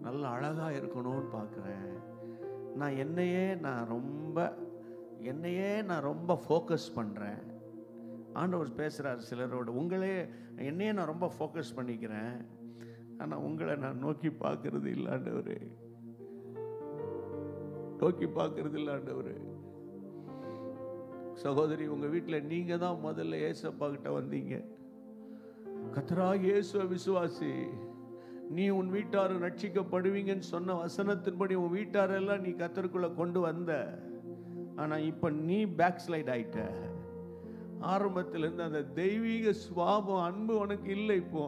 நல்லா அழகாக இருக்கணும்னு பார்க்குறேன் நான் என்னையே நான் ரொம்ப என்னையே நான் ரொம்ப ஃபோக்கஸ் பண்ணுறேன் ஆண்டவர் பேசுகிறார் சிலரோட உங்களே என்னையே நான் ரொம்ப ஃபோக்கஸ் பண்ணிக்கிறேன். ஆனால் உங்களை நான் நோக்கி பார்க்கறது இல்லாண்டவர் நோக்கி பார்க்கறது இல்லாண்டவர் சகோதரி உங்கள் வீட்டில் நீங்கள் தான் முதல்ல ஏசப்பா கிட்ட வந்தீங்க. கத்ரா இயேசுவ விசுவாசி நீ உன் வீட்டார் ரட்சிக்கப்படுவீங்கன்னு சொன்ன வசனத்தின்படி உன் வீட்டாரெல்லாம் நீ கத்தருக்குள்ளே கொண்டு வந்த. ஆனால் இப்போ நீ பேக் ஸ்லைட் ஆயிட்ட. ஆரம்பத்திலேருந்து அந்த தெய்வீக சுவாபம் அன்பு உனக்கு இல்லை இப்போ.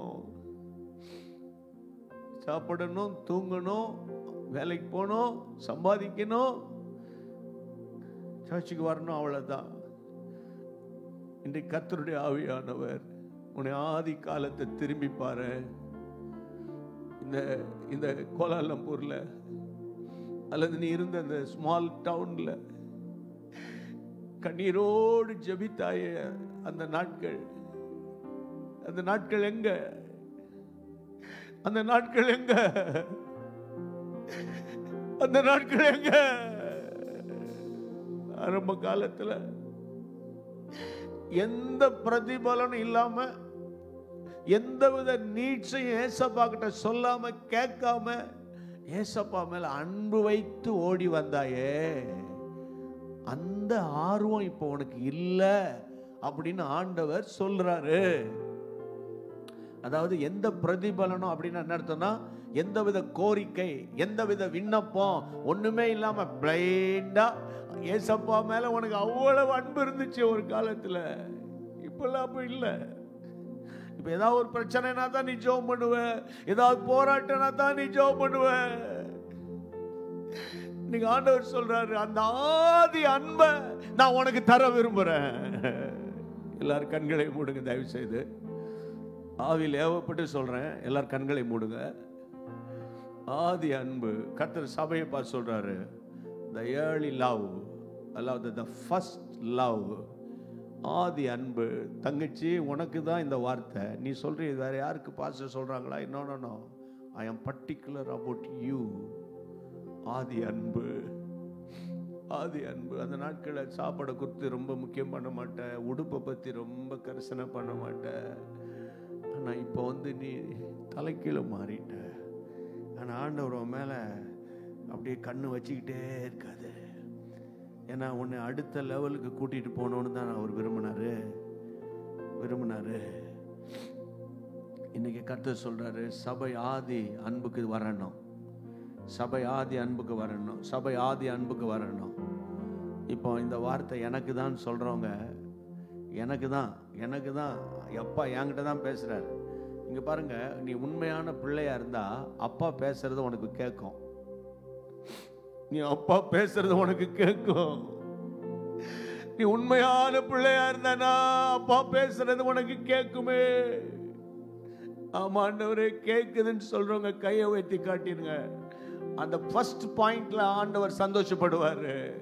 சாப்பிடணும் தூங்கணும் வேலைக்கு போகணும் சம்பாதிக்கணும் சர்ச்சுக்கு வரணும் அவ்வளோதான் இன்றைக்கு கத்தருடைய ஆவியானவர் உன்னை ஆதி காலத்தை திரும்பி பாரு. இந்த இந்த கோலாலம்பூர்ல அல்லது நீ இருந்த அந்த ஸ்மால் டவுன்ல கண்ணீரோடு ஜபித்தாய அந்த நாட்கள். அந்த நாட்கள் எங்க? அந்த நாட்கள் எங்க? அந்த நாட்கள் எங்க? ஆரம்ப காலத்துல எந்த பிரதிபலனும் இல்லாம எந்தவித நீட்சையும் ஏசப்பா கிட்ட சொல்லாம கேட்காம ஏசப்பா மேல அன்பு வைத்து ஓடி வந்தாயே. அந்த ஆர்வம் இப்போ உனக்கு இல்லை அப்படின்னு ஆண்டவர் சொல்றாரு. அதாவது எந்த பிரதிபலனும் அப்படின்னு என்ன அர்த்தம்னா எந்தவித கோரிக்கை எந்தவித விண்ணப்பம் ஒண்ணுமே இல்லாம பிளைண்டா ஏசப்பா மேல உனக்கு அவ்வளவு அன்பு இருந்துச்சு ஒரு காலத்துல? இப்பெல்லாம் அப்ப இல்ல. இப்ப ஏதாவது ஒரு பிரச்சனைனா தான் நீ ஜோம் பண்ணுவ. ஏதாவது போராட்டம்னா தான் நீ ஜோம் பண்ணுவ. நீங்க ஆண்டவர் சொல்றாரு அந்த ஆதி அன்பை நான் உனக்கு தர விரும்புறேன். எல்லாரும் கண்களை மூடுங்க தயவு செய்து ஆவியில் ஏவப்பட்டு சொல்றேன் எல்லாரும் கண்களை மூடுங்க. ஆதி அன்பு கர்த்தர் சபையை பார்த்து சொல்றாரு த ஏர்லி லவ் அதாவது த ஃபர்ஸ்ட் லவ் ஆதி அன்பு. தங்கச்சி உனக்கு தான் இந்த வார்த்தை. நீ சொல்கிற வேறு வேற யாருக்கு பாச சொல்கிறாங்களா இன்னொன்னு ஐ ஆம் பர்டிகுலர் அபவுட் யூ ஆதி அன்பு. ஆதி அன்பு. அந்த நாட்களை சாப்பாடை குறித்து ரொம்ப முக்கியம் பண்ண மாட்டேன். உடுப்பை பற்றி ரொம்ப கரிசனை பண்ண மாட்டேன். ஆனால் இப்போ வந்து நீ தலைக்கீழ மாறிட்ட. ஆனால் ஆண்டவர் மேலே அப்படியே கண்ணு வச்சுக்கிட்டே இருக்காது. ஏன்னா உன்னை அடுத்த லெவலுக்கு கூட்டிகிட்டு போகணுன்னு தான் அவர் விரும்பினாரு. விரும்பினாரு. இன்னைக்கு கர்த்தர் சொல்றாரு சபை ஆதி அன்புக்கு வரணும். சபை ஆதி அன்புக்கு வரணும். சபை ஆதி அன்புக்கு வரணும். இப்போ இந்த வார்த்தை எனக்கு தான் சொல்றவங்க எனக்கு தான் எனக்கு தான் அப்பா என்கிட்ட தான் பேசுறாரு. இங்க பாருங்க நீ உண்மையான பிள்ளையா இருந்தா அப்பா பேசுறது உனக்கு கேட்கும். நீ அப்பா பேசுறது உனக்கு கேட்கும் நீ உண்மையான பிள்ளையா இருந்தானா அப்பா பேசுறது உனக்கு கேட்குமே ஆமாண்டவரே கேட்குதுன்னு சொல்றவங்க கையை வைத்து காட்டிடுங்க. அந்த ஃபர்ஸ்ட் பாயிண்ட்ல ஆண்டவர் சந்தோஷப்படுவாரு.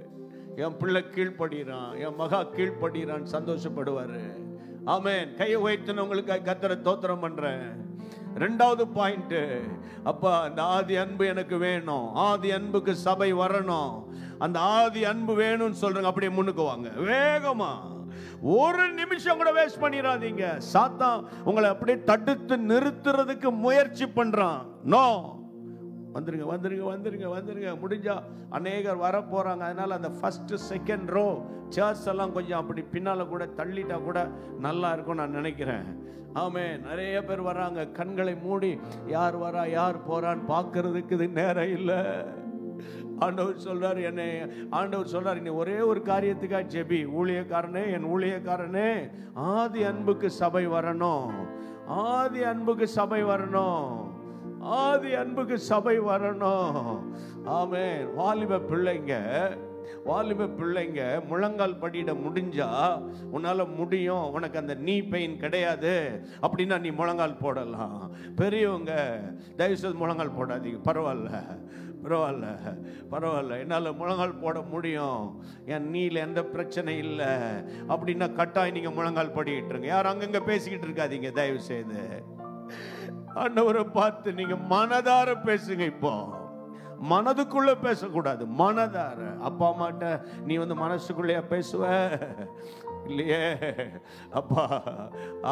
என் பிள்ளை கீழ்ப்படுகிறான் என் மகா கீழ்ப்படுகிறான் சந்தோஷப்படுவாரு. ஆமேன். கையை வைத்துன்னு உங்களுக்கு தோத்திரம் பண்றேன். ரெண்டாவது பாயிண்ட்டு அப்பா அந்த ஆதி அன்பு எனக்கு வேணும். ஆதி அன்புக்கு சபை வரணும். அந்த ஆதி அன்பு வேணும்னு சொல்றாங்க அப்படியே முன்னுக்கு வாங்க. வேகமா. ஒரு நிமிஷம் கூட வேஸ்ட் பண்ணிடாதீங்க. சாத்தான் உங்களை அப்படியே தடுத்து நிறுத்துறதுக்கு முயற்சி பண்றான். நோ வந்துருங்க வந்துருங்க வந்துருங்க வந்துருங்க. முடிஞ்சா அநேகர் வர போறாங்க அதனால அந்த ஃபர்ஸ்ட் செகண்ட் ரோ சேர்ஸ் எல்லாம் கொஞ்சம் அப்படி பின்னால கூட தள்ளிட்டா கூட நல்லா இருக்கும் நான் நினைக்கிறேன். ஆமே நிறைய பேர் வராங்க கண்களை மூடி யார் வரா யார் போறான்னு பார்க்கறதுக்கு இது நேரம் இல்லை. ஆண்டவர் சொல்றாரு என்னை ஆண்டவர் சொல்றாரு நீ ஒரே ஒரு காரியத்துக்காக ஜெபி. ஊழியக்காரனே என் ஊழியக்காரனே ஆதி அன்புக்கு சபை வரணும். ஆதி அன்புக்கு சபை வரணும். ஆதி அன்புக்கு சபை வரணும். ஆமே வாலிப பிள்ளைங்க வாலிப பிள்ளைங்க முழங்கால் படியிட முடிஞ்சா உன்னால் முடியும். உனக்கு அந்த நீ பெயின் கிடையாது. அப்படின்னா நீ முழங்கால் போடலாம். பெரியவங்க தயவுசெய்து முழங்கால் போடாதீங்க. பரவாயில்ல. பரவாயில்ல. பரவாயில்ல. என்னால் முழங்கால் போட முடியும். என் நீல எந்த பிரச்சனை இல்லை. அப்படின்னா கட்டாயம் நீங்கள் முழங்கால் படிக்கிட்டுருங்க யாரும் அங்கங்கே பேசிக்கிட்டு இருக்காதீங்க தயவு செய்து ஆண்டவரை பார்த்து நீங்கள் மனதார பேசுங்க இப்போ. மனதுக்குள்ள பேசக்கூடாது. மனதார. அப்பா அம்மாட்ட நீ வந்து மனசுக்குள்ளேயா பேசுவ? இல்லையே. அப்பா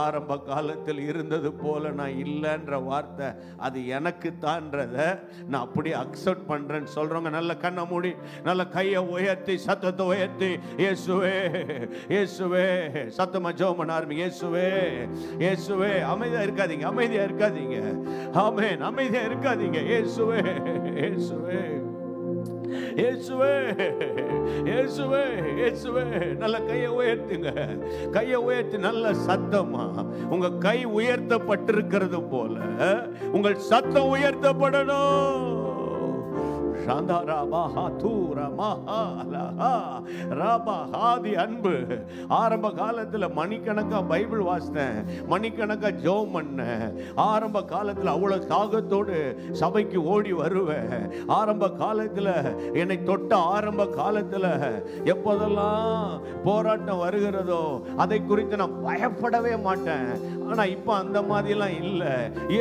ஆரம்ப காலத்தில் இருந்தது போல நான் இல்லைன்ற வார்த்தை அது எனக்கு தான்றத நான் அப்படியே அக்செப்ட் பண்ணுறேன்னு சொல்கிறவங்க நல்ல கண்ணை மூடி நல்ல கையை உயர்த்தி சத்தத்தை உயர்த்தி இயேசுவே இயேசுவே சத்தமா ஜோமன் பண்ண ஆரம்பி இயேசுவே இயேசுவே அமைதியாக இருக்காதீங்க அமைதியாக இருக்காதீங்க. ஆமேன் அமைதியாக இருக்காதீங்க. இயேசுவே இயேசுவே. இயேசுவே இயேசுவே இயேசுவே. நல்ல கையை உயர்த்துங்க. கையை உயர்த்தி நல்ல சத்தமா. உங்க கை உயர்த்தப்பட்டிருக்கிறது போல உங்கள் சத்தம் உயர்த்தப்படணும். ஆதி அன்பு. ஆரம்ப காலத்தில் மணிக்கணக்கா பைபிள் வாசித்தேன். மணிக்கணக்காக ஜெபம் பண்ணேன். ஆரம்ப காலத்தில் அவ்வளோ தாகத்தோடு சபைக்கு ஓடி வருவேன். ஆரம்ப காலத்தில் என்னை தொட்ட ஆரம்ப காலத்தில் எப்போதெல்லாம் போராட்டம் வருகிறதோ அதை குறித்து நான் பயப்படவே மாட்டேன். ஆனால் இப்போ அந்த மாதிரிலாம் இல்லை.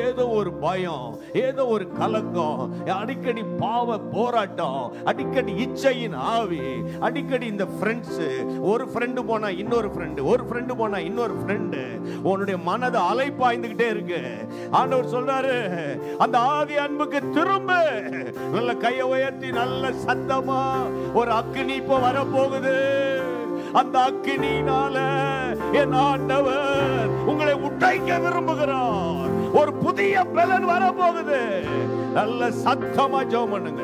ஏதோ ஒரு பயம் ஏதோ ஒரு கலக்கம் அடிக்கடி பாவ போராட்டம் அடிக்கடி இச்சையின் ஆவி அடிக்கடி இந்த ஃப்ரெண்ட்ஸு ஒரு ஃப்ரெண்டு போனால் இன்னொரு ஃப்ரெண்டு ஒரு ஃப்ரெண்டு போனால் இன்னொரு ஃப்ரெண்டு உன்னுடைய மனதை அலைப்பாய்ந்துக்கிட்டே இருக்கு. ஆண்டவர் சொல்றாரு அந்த ஆதி அன்புக்கு திரும்ப நல்ல கையை உயர்த்தி நல்ல சத்தமா ஒரு அக்னி இப்போ வரப்போகுது. அந்த அக்கினியினால என் ஆண்டவர் உங்களை உடைக்க விரும்புகிறார். ஒரு புதிய பலன் வரப்போகுது. நல்ல சத்தமா ஜோம் பண்ணுங்க.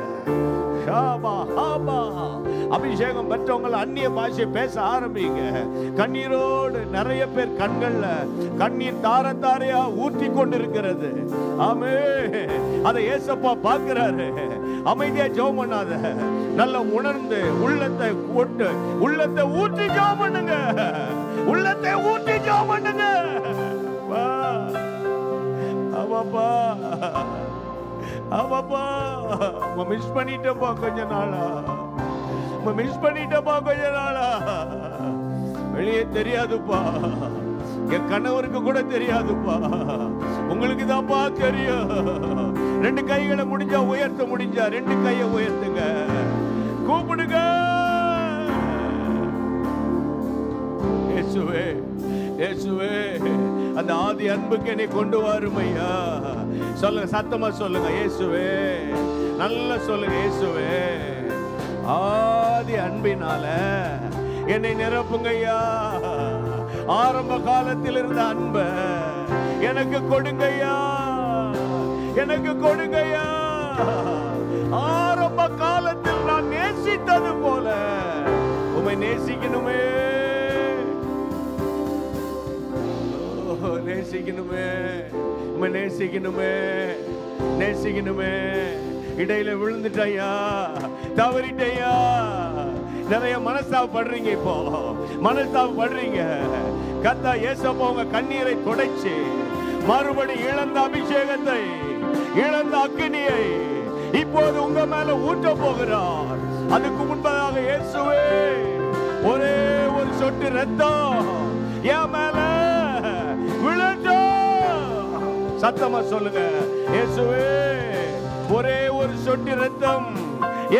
அபிஷேகம் பெற்றவங்க அந்நிய பாஷை பேச ஆரம்பிங்க. கண்ணீரோடு நிறைய பேர் கண்கள்ல கண்ணீர் தார தாரையா ஊற்றி கொண்டிருக்கிறது. ஆமே. அதை ஏசப்பா பார்க்கிறாரு. அமைதியா ஜோம் பண்ணாத. நல்ல உணர்ந்து உள்ளத்தை போட்டு உள்ளத்தை ஊற்றி ஜோம் பண்ணுங்க. உள்ளத்தை ஊற்றி ஜோம் பண்ணுங்க. வா. ஆமாப்பா. ஆமாப்பா உங்க மிஸ் பண்ணிட்டப்பா கொஞ்ச நாளா. உங்க மிஸ் பண்ணிட்டப்பா கொஞ்ச நாளா. வெளியே தெரியாதுப்பா. என் கணவருக்கு கூட தெரியாதுப்பா. உங்களுக்கு தான்ப்பா தெரியும். ரெண்டு கைகளை முடிஞ்சா உயர்த்த முடிஞ்சா ரெண்டு கையை உயர்த்துங்க. கூப்பிடுங்க. இயேசுவே இயேசுவே அந்த ஆதி அன்புக்கு என்னை கொண்டு வரும் ஐயா சொல்லுங்க சத்தமா சொல்லுங்க இயேசுவே. நல்லா சொல்லுங்க இயேசுவே. ஆதி அன்பினால என்னை நிரப்புங்க ஐயா ஆரம்ப காலத்தில் இருந்த அன்ப எனக்கு கொடுங்கய்யா. எனக்கு கொடுங்கய்யா. ஆரம்ப காலத்தில் நான் நேசித்தது போல உமை நேசிக்கணுமே. நேசிக்கணுமே. உம்மை நேசிக்கணுமே. நேசிக்கணுமே. இடையில விழுந்துட்டையா? தவறிட்டையா? நிறைய மனஸ்தாபப்படுறீங்க இப்போ. படுறீங்க கத்தா ஏசப்பா உங்க கண்ணீரை துடைச்சு மறுபடி இழந்த அபிஷேகத்தை இழந்த அக்கினியை இப்போது உங்க மேல ஊற்ற போகிறார். அதுக்கு முன்பதாக இயேசுவே ஒரே ஒரு சொட்டு ரத்தம் என் மேல சத்தமா சொல்லுங்க. இயேசுவே ஒரே ஒரு சொட்டு ரத்தம்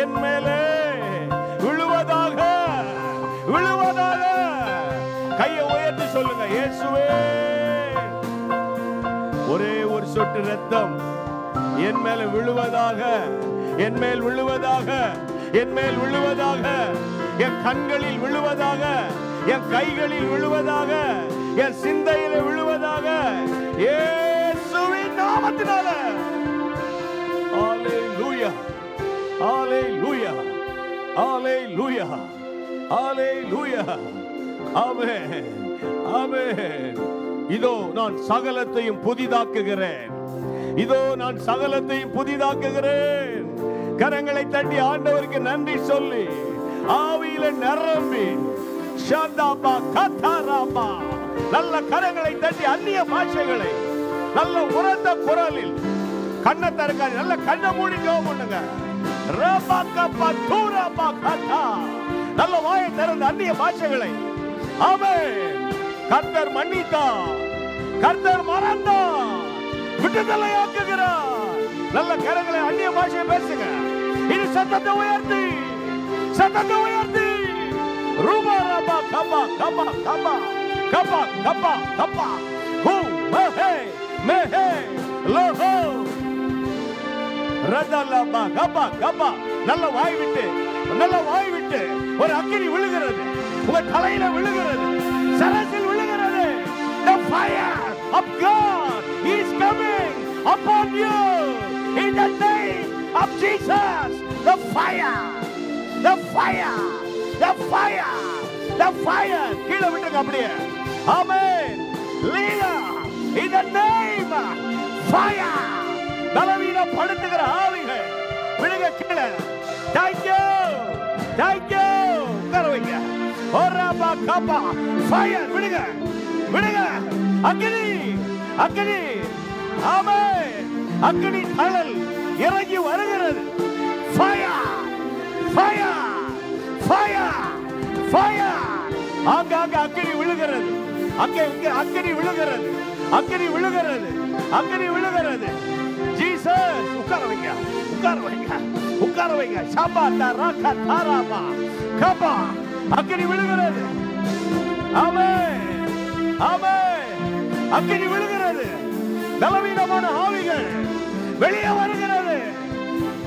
என் மேலே விழுவதாக விழுவதாக. கையை உயர்த்தி சொல்லுங்க இயேசுவே ஒரே ஒரு சொட்டு ரத்தம் என் மேல விழுவதாக என் மேல் விழுவதாக என் மேல் விழுவதாக. என் கண்களில் விழுவதாக என் கைகளில் விழுவதாக என் சிந்தையில விழுவதாக. ஏ நாமத்தினால Hallelujah. Hallelujah. Hallelujah. Hallelujah. Amen. Amen. இதோ நான் சகலத்தையும் புதிதாக்குகிறேன் இதோ நான் சகலத்தையும் புதிதாக்குகிறேன் கரங்களை தட்டி ஆண்டவருக்கு நன்றி சொல்லி ஆவியில நிரம்பி நல்ல கரங்களை தட்டி அந்நிய பாஷைகளை நல்ல உரத்த குரலில். கண்ணை தருக்காது நல்ல கண்ணை மூடி ஜோம் பண்ணுங்க. நல்ல வாயை திறந்த அந்நிய பாஷைகளை. அவை கர்த்தர் மன்னித்தா. கர்த்தர் மறந்தா. விடுதலை ஆக்குகிறார் நல்ல கரங்களை அந்நிய பாஷையை பேசுங்க. இது சத்தத்தை உயர்த்தி. சத்தத்தை உயர்த்தி. ரூபா ரபா கபா கபா கபா கபா கபா கபா ஹூ ஹே. மெஹே லோஹோ ரதலபா கபா கபா நல்ல வாய் விட்டு நல்ல வாய் விட்டு. ஒரு அக்கினி விழுகிறது. உங்க தலையில விழுகிறது. சரசில் விழுகிறது. The fire of God is coming upon you. In the name of Jesus the fire the fire the fire the fire. கீழே விட்டுங்க அப்படியே. ஆமென் லீலா in the name fire. பலவீனப்படுத்துகிற ஆவிகள் விழுக கீழே. தேங்க்யூ தேங்க்யூ உட்கார வைங்க. ஓராபா காப்பா ஃபயர் விடுங்க விடுங்க அக்னி. அக்னி. ஆமே அக்னி தழல் இறங்கி வருகிறது. ஃபயர் ஃபயர் ஃபயர் ஃபயர் ஆங்காங்க அக்கினி விழுகிறது. அங்கே இங்கே அக்கினி விழுகிறது. அக்கறி விழுகிறது. அக்கினி விழுகிறது. ஜீசஸ் உட்கார வைங்க. உட்கார வைங்க. உட்கார வைங்க. சாப்பா தாரா தாராமா கபா அக்கறி விழுகிறது. ஆமே ஆமே அக்கினி விழுகிறது. பலவீனமான ஆவிகள் வெளியே வருகிறது.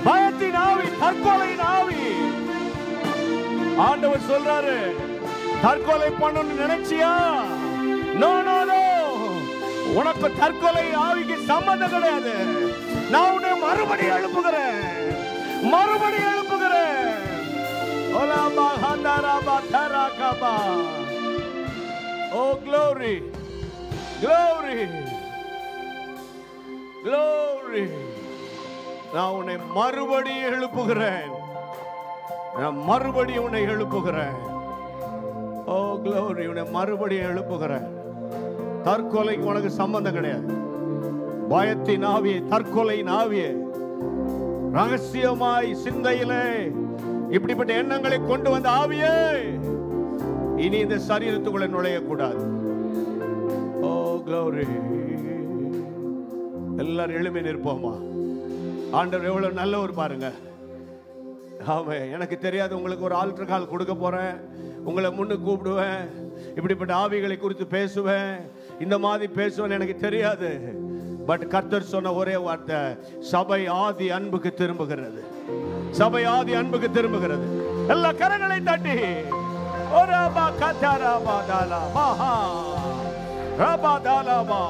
பயத்தின் ஆவி தற்கொலையின் ஆவி. ஆண்டவர் சொல்றாரு தற்கொலை பண்ணணும்னு நினைச்சியா? நோ நோ நோ உனக்கு தற்கொலை ஆவிக்கு சம்பந்தம் கிடையாது நான் உன்னை மறுபடி எழுப்புகிறேன். மறுபடி எழுப்புகிறேன். ஓலாபா ஹந்தாராபா தராகாபா ஓ க்ளோரி க்ளோரி க்ளோரி நான் உன்னை மறுபடி எழுப்புகிறேன். நான் மறுபடியும் உன்னை எழுப்புகிறேன். ஓ க்ளோரி உன்னை மறுபடியும் எழுப்புகிறேன். தற்கொலைக்கு உனக்கு சம்பந்தம் கிடையாது. பயத்தின் ஆவியை தற்கொலையின் ஆவியை ரகசியமாய் சிந்தையிலே இப்படிப்பட்ட எண்ணங்களை கொண்டு வந்த ஆவியே இனி இந்த சரீரத்துக்குள்ள நுழையக்கூடாது. ஓ க்ளோரி எல்லாரும் எழுமி நிற்போமா? ஆண்டவர் எவ்வளவு நல்லவர் பாருங்க. ஆமே எனக்கு தெரியாது உங்களுக்கு ஒரு ஆல்டர் கால் கொடுக்க போறேன். உங்களை முன்னு கூப்பிடுவேன். இப்படிப்பட்ட ஆவிகளை குறித்து பேசுவேன். இந்த மாதிரி பேசுவேன் எனக்கு தெரியாது. பட் கர்த்தர் சொன்ன ஒரே வார்த்தை சபை ஆதி அன்புக்கு திரும்புகிறது. சபை ஆதி அன்புக்கு திரும்புகிறது. எல்லா கரங்களை தட்டி. ஒராபா கத்தாராபா தாலாபா ராபா தாலாபா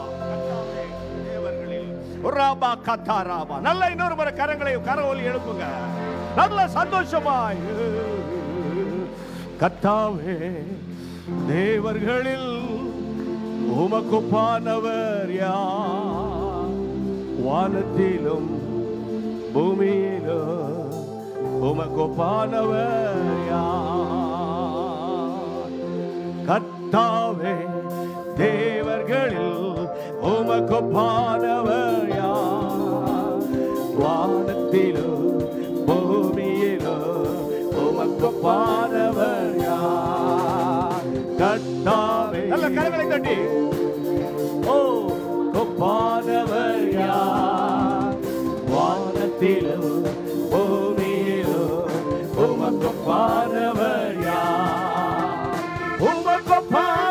தேவர்களில். ராபா நல்ல இன்னொரு முறை கரங்களை கரவொலி எழுப்புங்க. நல்ல சந்தோஷமாய். கத்தாவே தேவர்களில் உமக்கு பானவர் யார்? வானத்திலும் பூமியிலும் உமக்கு பானவர் யார்? கத்தாவே தேவர்களில் உமக்கு பானவர் யார்? வானத்திலும் பூமியிலும் உமக்கு பானவர் யார்? கத்தாவே நல்ல கரங்களை தட்டி. ஓ கொப்பானவர் யார்? வானத்திலும் பூமியிலும் உமக்கு பானவர் யார்? உமக்கு பானவர்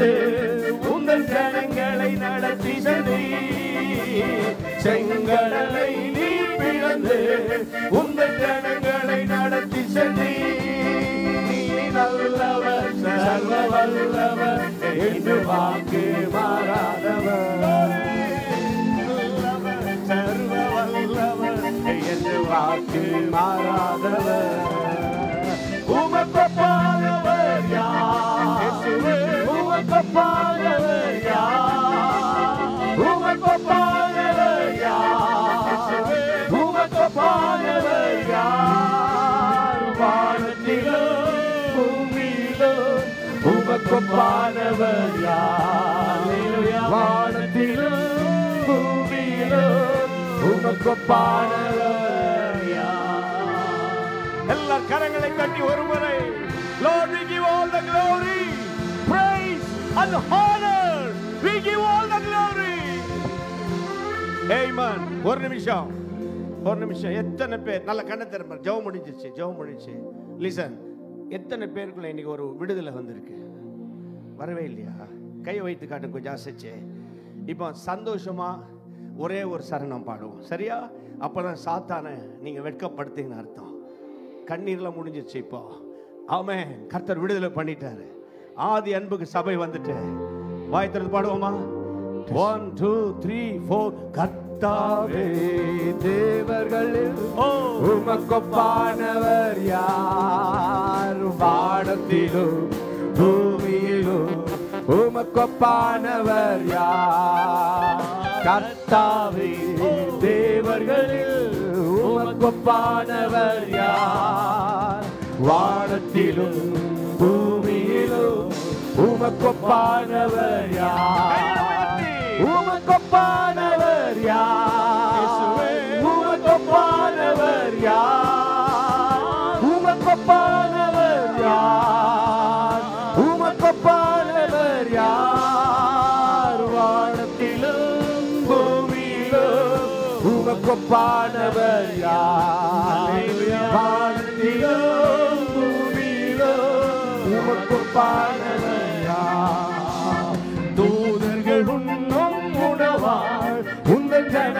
வந்து உங்கள் ஜனங்களை நடத்தி சென்றி செங்கடலை நீ பிளந்து உங்கள் ஜனங்களை நடத்தி சென்றி நல்லவர் சர்வ வல்லவர் என்று வாக்கு மாறாதவர். சர்வ வல்லவர் என்று வாக்கு மாறாதவர். உமக்கொப்பானவர் யார் வானத்திலோ பூமியிலோ உமக்கொப்பானவர் யார் எல்லார் கரங்களை கட்டி ஒரு முறை Lord we give all the glory. Praise and honor we give all the glory. Amen. ஒரு நிமிஷம். ஒரு நிமிஷம். எத்தனை பேர்? நல்ல கண்ணை திறப்ப ஜெபம் முடிஞ்சிச்சு ஜெபம் முடிஞ்சிச்சு லிசன் எத்தனை பேருக்குள்ள இன்னைக்கு ஒரு விடுதலை வந்திருக்கு? வரவே இல்லையா? கையை வைத்து காட்டும் கொஞ்சம் ஆசைச்சு. இப்போ சந்தோஷமா ஒரே ஒரு சரணம் பாடுவோம். சரியா? அப்பதான் சாத்தான நீங்க வெட்கப்படுத்தீங்கன்னு அர்த்தம். கண்ணீர்லாம் முடிஞ்சிச்சு இப்போ. ஆமே கர்த்தர் விடுதலை பண்ணிட்டாரு. ஆதி அன்புக்கு சபை வந்துட்டு. வாய் திறந்து பாடுவோமா? ஒன் டூ த்ரீ ஃபோர் கத்தாவே தேவர்களில் ஓ உமக்கொப்பானவர் யார் வானத்திலும் பூமியிலும் உமக்கொப்பானவர் யார்? கர்த்தாவே தேவர்களில் உமக்கொப்பானவர் யார்? வானத்திலும் உமக்கொப்பானவர் யார்? உமக்கொப்பானவர் யார்? உமக்கொப்பானவர் யார்? உமக்கொப்பானவர் யார்? உமக்கொப்பானவர் யார்? வானத்திலும் பூமியிலும் உமக்கொப்பானவர் யார்? வானத்திலும் பூமியிலும் உமக்கொப்பானவர்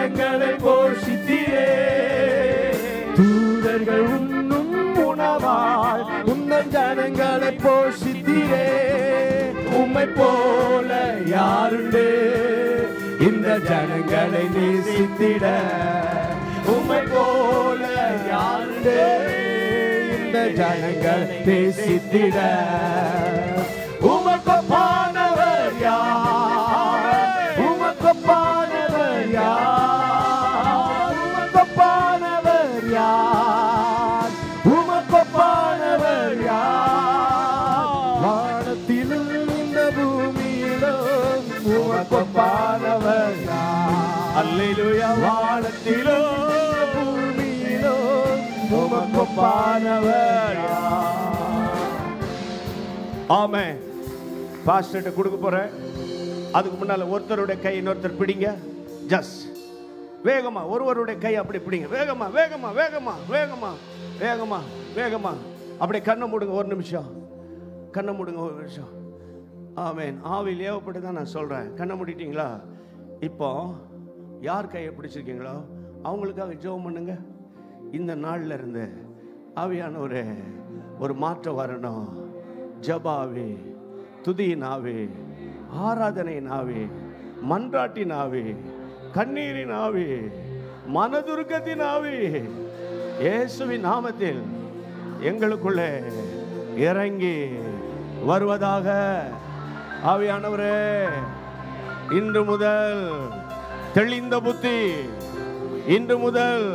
ஜனங்களை போஷித்தீரே தூதர்கள் உண்ணும் உணவால் உங்கள் ஜனங்களை போஷித்தீரே உம்மை போல யாருண்டு இந்த ஜனங்களை நேசித்திட உம்மை போல யாருண்டு இந்த ஜனங்கள் நேசித்திட உமக்கு பானவர் யார் யார் அல்லேலூயா உமக்கொப்பானவர் ஆமே பாஸ்டர்கிட்ட கொடுக்க போறேன். அதுக்கு முன்னால ஒருத்தருடைய கை இன்னொருத்தர் பிடிங்க. ஜஸ்ட் வேகமா ஒருவருடைய கை அப்படி பிடிங்க. வேகமா வேகமா வேகமா வேகமா வேகமா வேகமா. அப்படியே கண்ணை மூடுங்க ஒரு நிமிஷம். கண்ணை மூடுங்க ஒரு நிமிஷம். ஆமேன். ஆவில் ஏவப்பட்டு தான் நான் சொல்கிறேன் கண்ணை மூடிட்டீங்களா? இப்போ யார் கையை பிடிச்சிருக்கீங்களோ அவங்களுக்காக ஜெபம் பண்ணுங்க. இந்த நாளில் இருந்து ஆவியான ஒரு ஒரு மாற்றம் வரணும். ஜபாவே துதியின் ஆராதனையினாவே மன்றாட்டினாவே கண்ணீரினாவே மனதுருக்கத்தினாவே கண்ணீரின் இயேசுவின் நாமத்தில் எங்களுக்குள்ளே இறங்கி வருவதாக. ஆவியானவரே இன்று முதல் தெளிந்த புத்தி. இன்று முதல்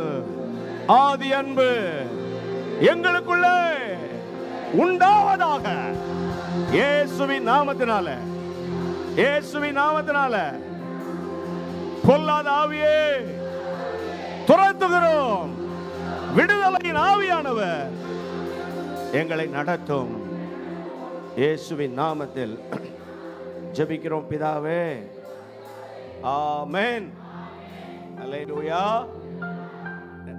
ஆதி அன்பு எங்களுக்குள்ளே உண்டாவதாக. இயேசுவின் நாமத்தினால இயேசுவின் நாமத்தினால பொல்லாத ஆவியே துரத்துகிறோம். விடுதலையின் ஆவியானவர் எங்களை நடத்தும். இயேசுவின் நாமத்தில் ஜெபிக்கிறோம் பிதாவே. ஆமேன். அல்லேலூயா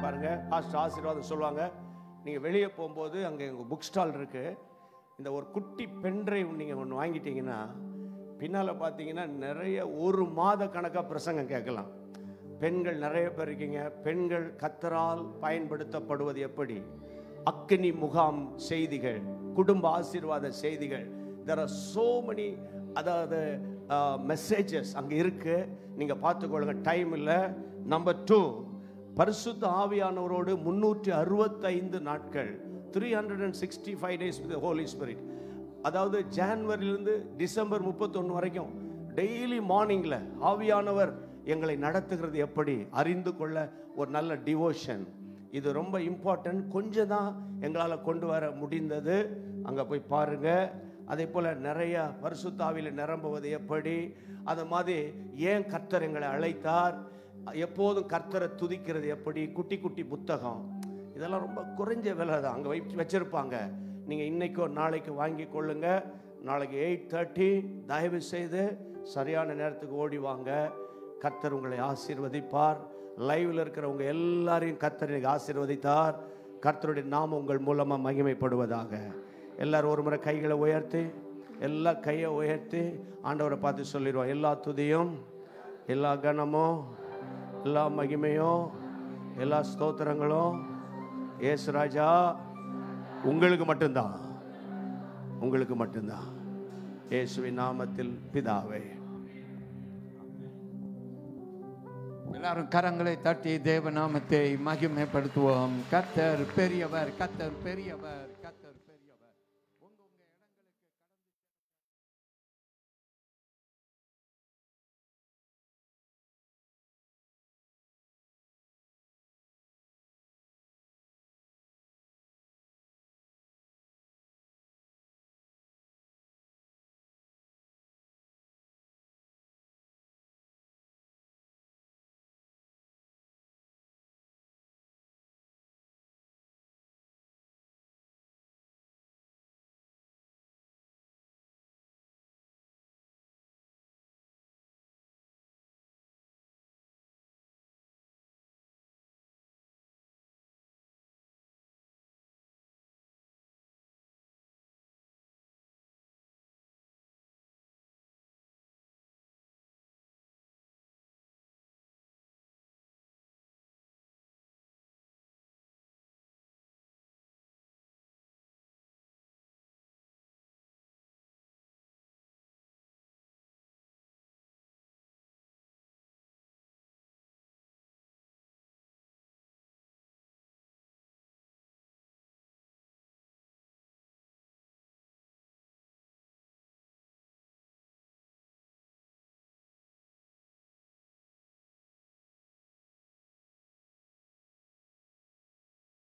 பாருங்க பாஸ்டர் ஆசீர்வாதம் சொல்லுவாங்க. நீங்கள் வெளியே போகும்போது அங்கே எங்கள் புக் ஸ்டால் இருக்குது இந்த ஒரு குட்டி பென்ட்ரைவ் நீங்கள் ஒன்று வாங்கிட்டீங்கன்னா பின்னால் பார்த்தீங்கன்னா நிறைய ஒரு மாத கணக்காக பிரசங்கம் கேட்கலாம். பெண்கள் நிறைய பேர் இருக்கீங்க. பெண்கள் கத்தரால் பயன்படுத்தப்படுவது எப்படி? அக்கினி முகாம் செய்திகள் குடும்ப ஆசீர்வாத செய்திகள். தெர் ஆர் சோ many அதாவது மெசேஜஸ் அங்கே இருக்கு. நீங்கள் பார்த்துக்கொள்ளுங்க டைம் இல்லை. நம்பர் டூ பரிசுத்த ஆவியானவரோடு முன்னூற்றி அறுபத்தைந்து நாட்கள் three hundred and sixty five days with Holy Spirit அதாவது ஜான்வரியிலிருந்து டிசம்பர் முப்பத்தொன்று வரைக்கும் டெய்லி மார்னிங்கில் ஆவியானவர் எங்களை நடத்துகிறது எப்படி? அறிந்து கொள்ள ஒரு நல்ல டிவோஷன் இது ரொம்ப இம்பார்ட்டன்ட் கொஞ்சம் தான் எங்களால் கொண்டு வர முடிந்தது. அங்கே போய் பாருங்கள் அதே போல் நிறைய பரிசுத்தாவியில் நிரம்புவது எப்படி? அது மாதிரி ஏன் கர்த்தர் எங்களை அழைத்தார்? எப்போதும் கர்த்தரை துதிக்கிறது எப்படி? குட்டி குட்டி புத்தகம். இதெல்லாம் ரொம்ப குறைஞ்ச விலை தான். அங்கே வை வச்சுருப்பாங்க. நீங்கள் இன்றைக்கோ நாளைக்கு வாங்கி கொள்ளுங்க. நாளைக்கு எயிட் தேர்ட்டி தயவு செய்து சரியான நேரத்துக்கு ஓடி வாங்க. கர்த்தர் உங்களை ஆசீர்வதிப்பார். லைவில் இருக்கிறவங்க எல்லாரையும் கர்த்தர் ஆசீர்வதித்தார். கர்த்தருடைய நாமம் உங்கள் மூலமாக மகிமைப்படுவதாக. எல்லாரும் ஒரு முறை கைகளை உயர்த்தி எல்லா கையை உயர்த்தி ஆண்டவரை பார்த்து சொல்லிடுவோம். எல்லா துதியும் எல்லா கனமும் எல்லா மகிமையும் எல்லா ஸ்தோத்திரங்களும் ஏசு ராஜா உங்களுக்கு மட்டும்தான். உங்களுக்கு மட்டும்தான். இயேசுவின் நாமத்தில் பிதாவே. எல்லாரும் கரங்களை தட்டி தேவ நாமத்தை மகிமைப்படுத்துவோம். கத்தர் பெரியவர் கத்தர் பெரியவர்.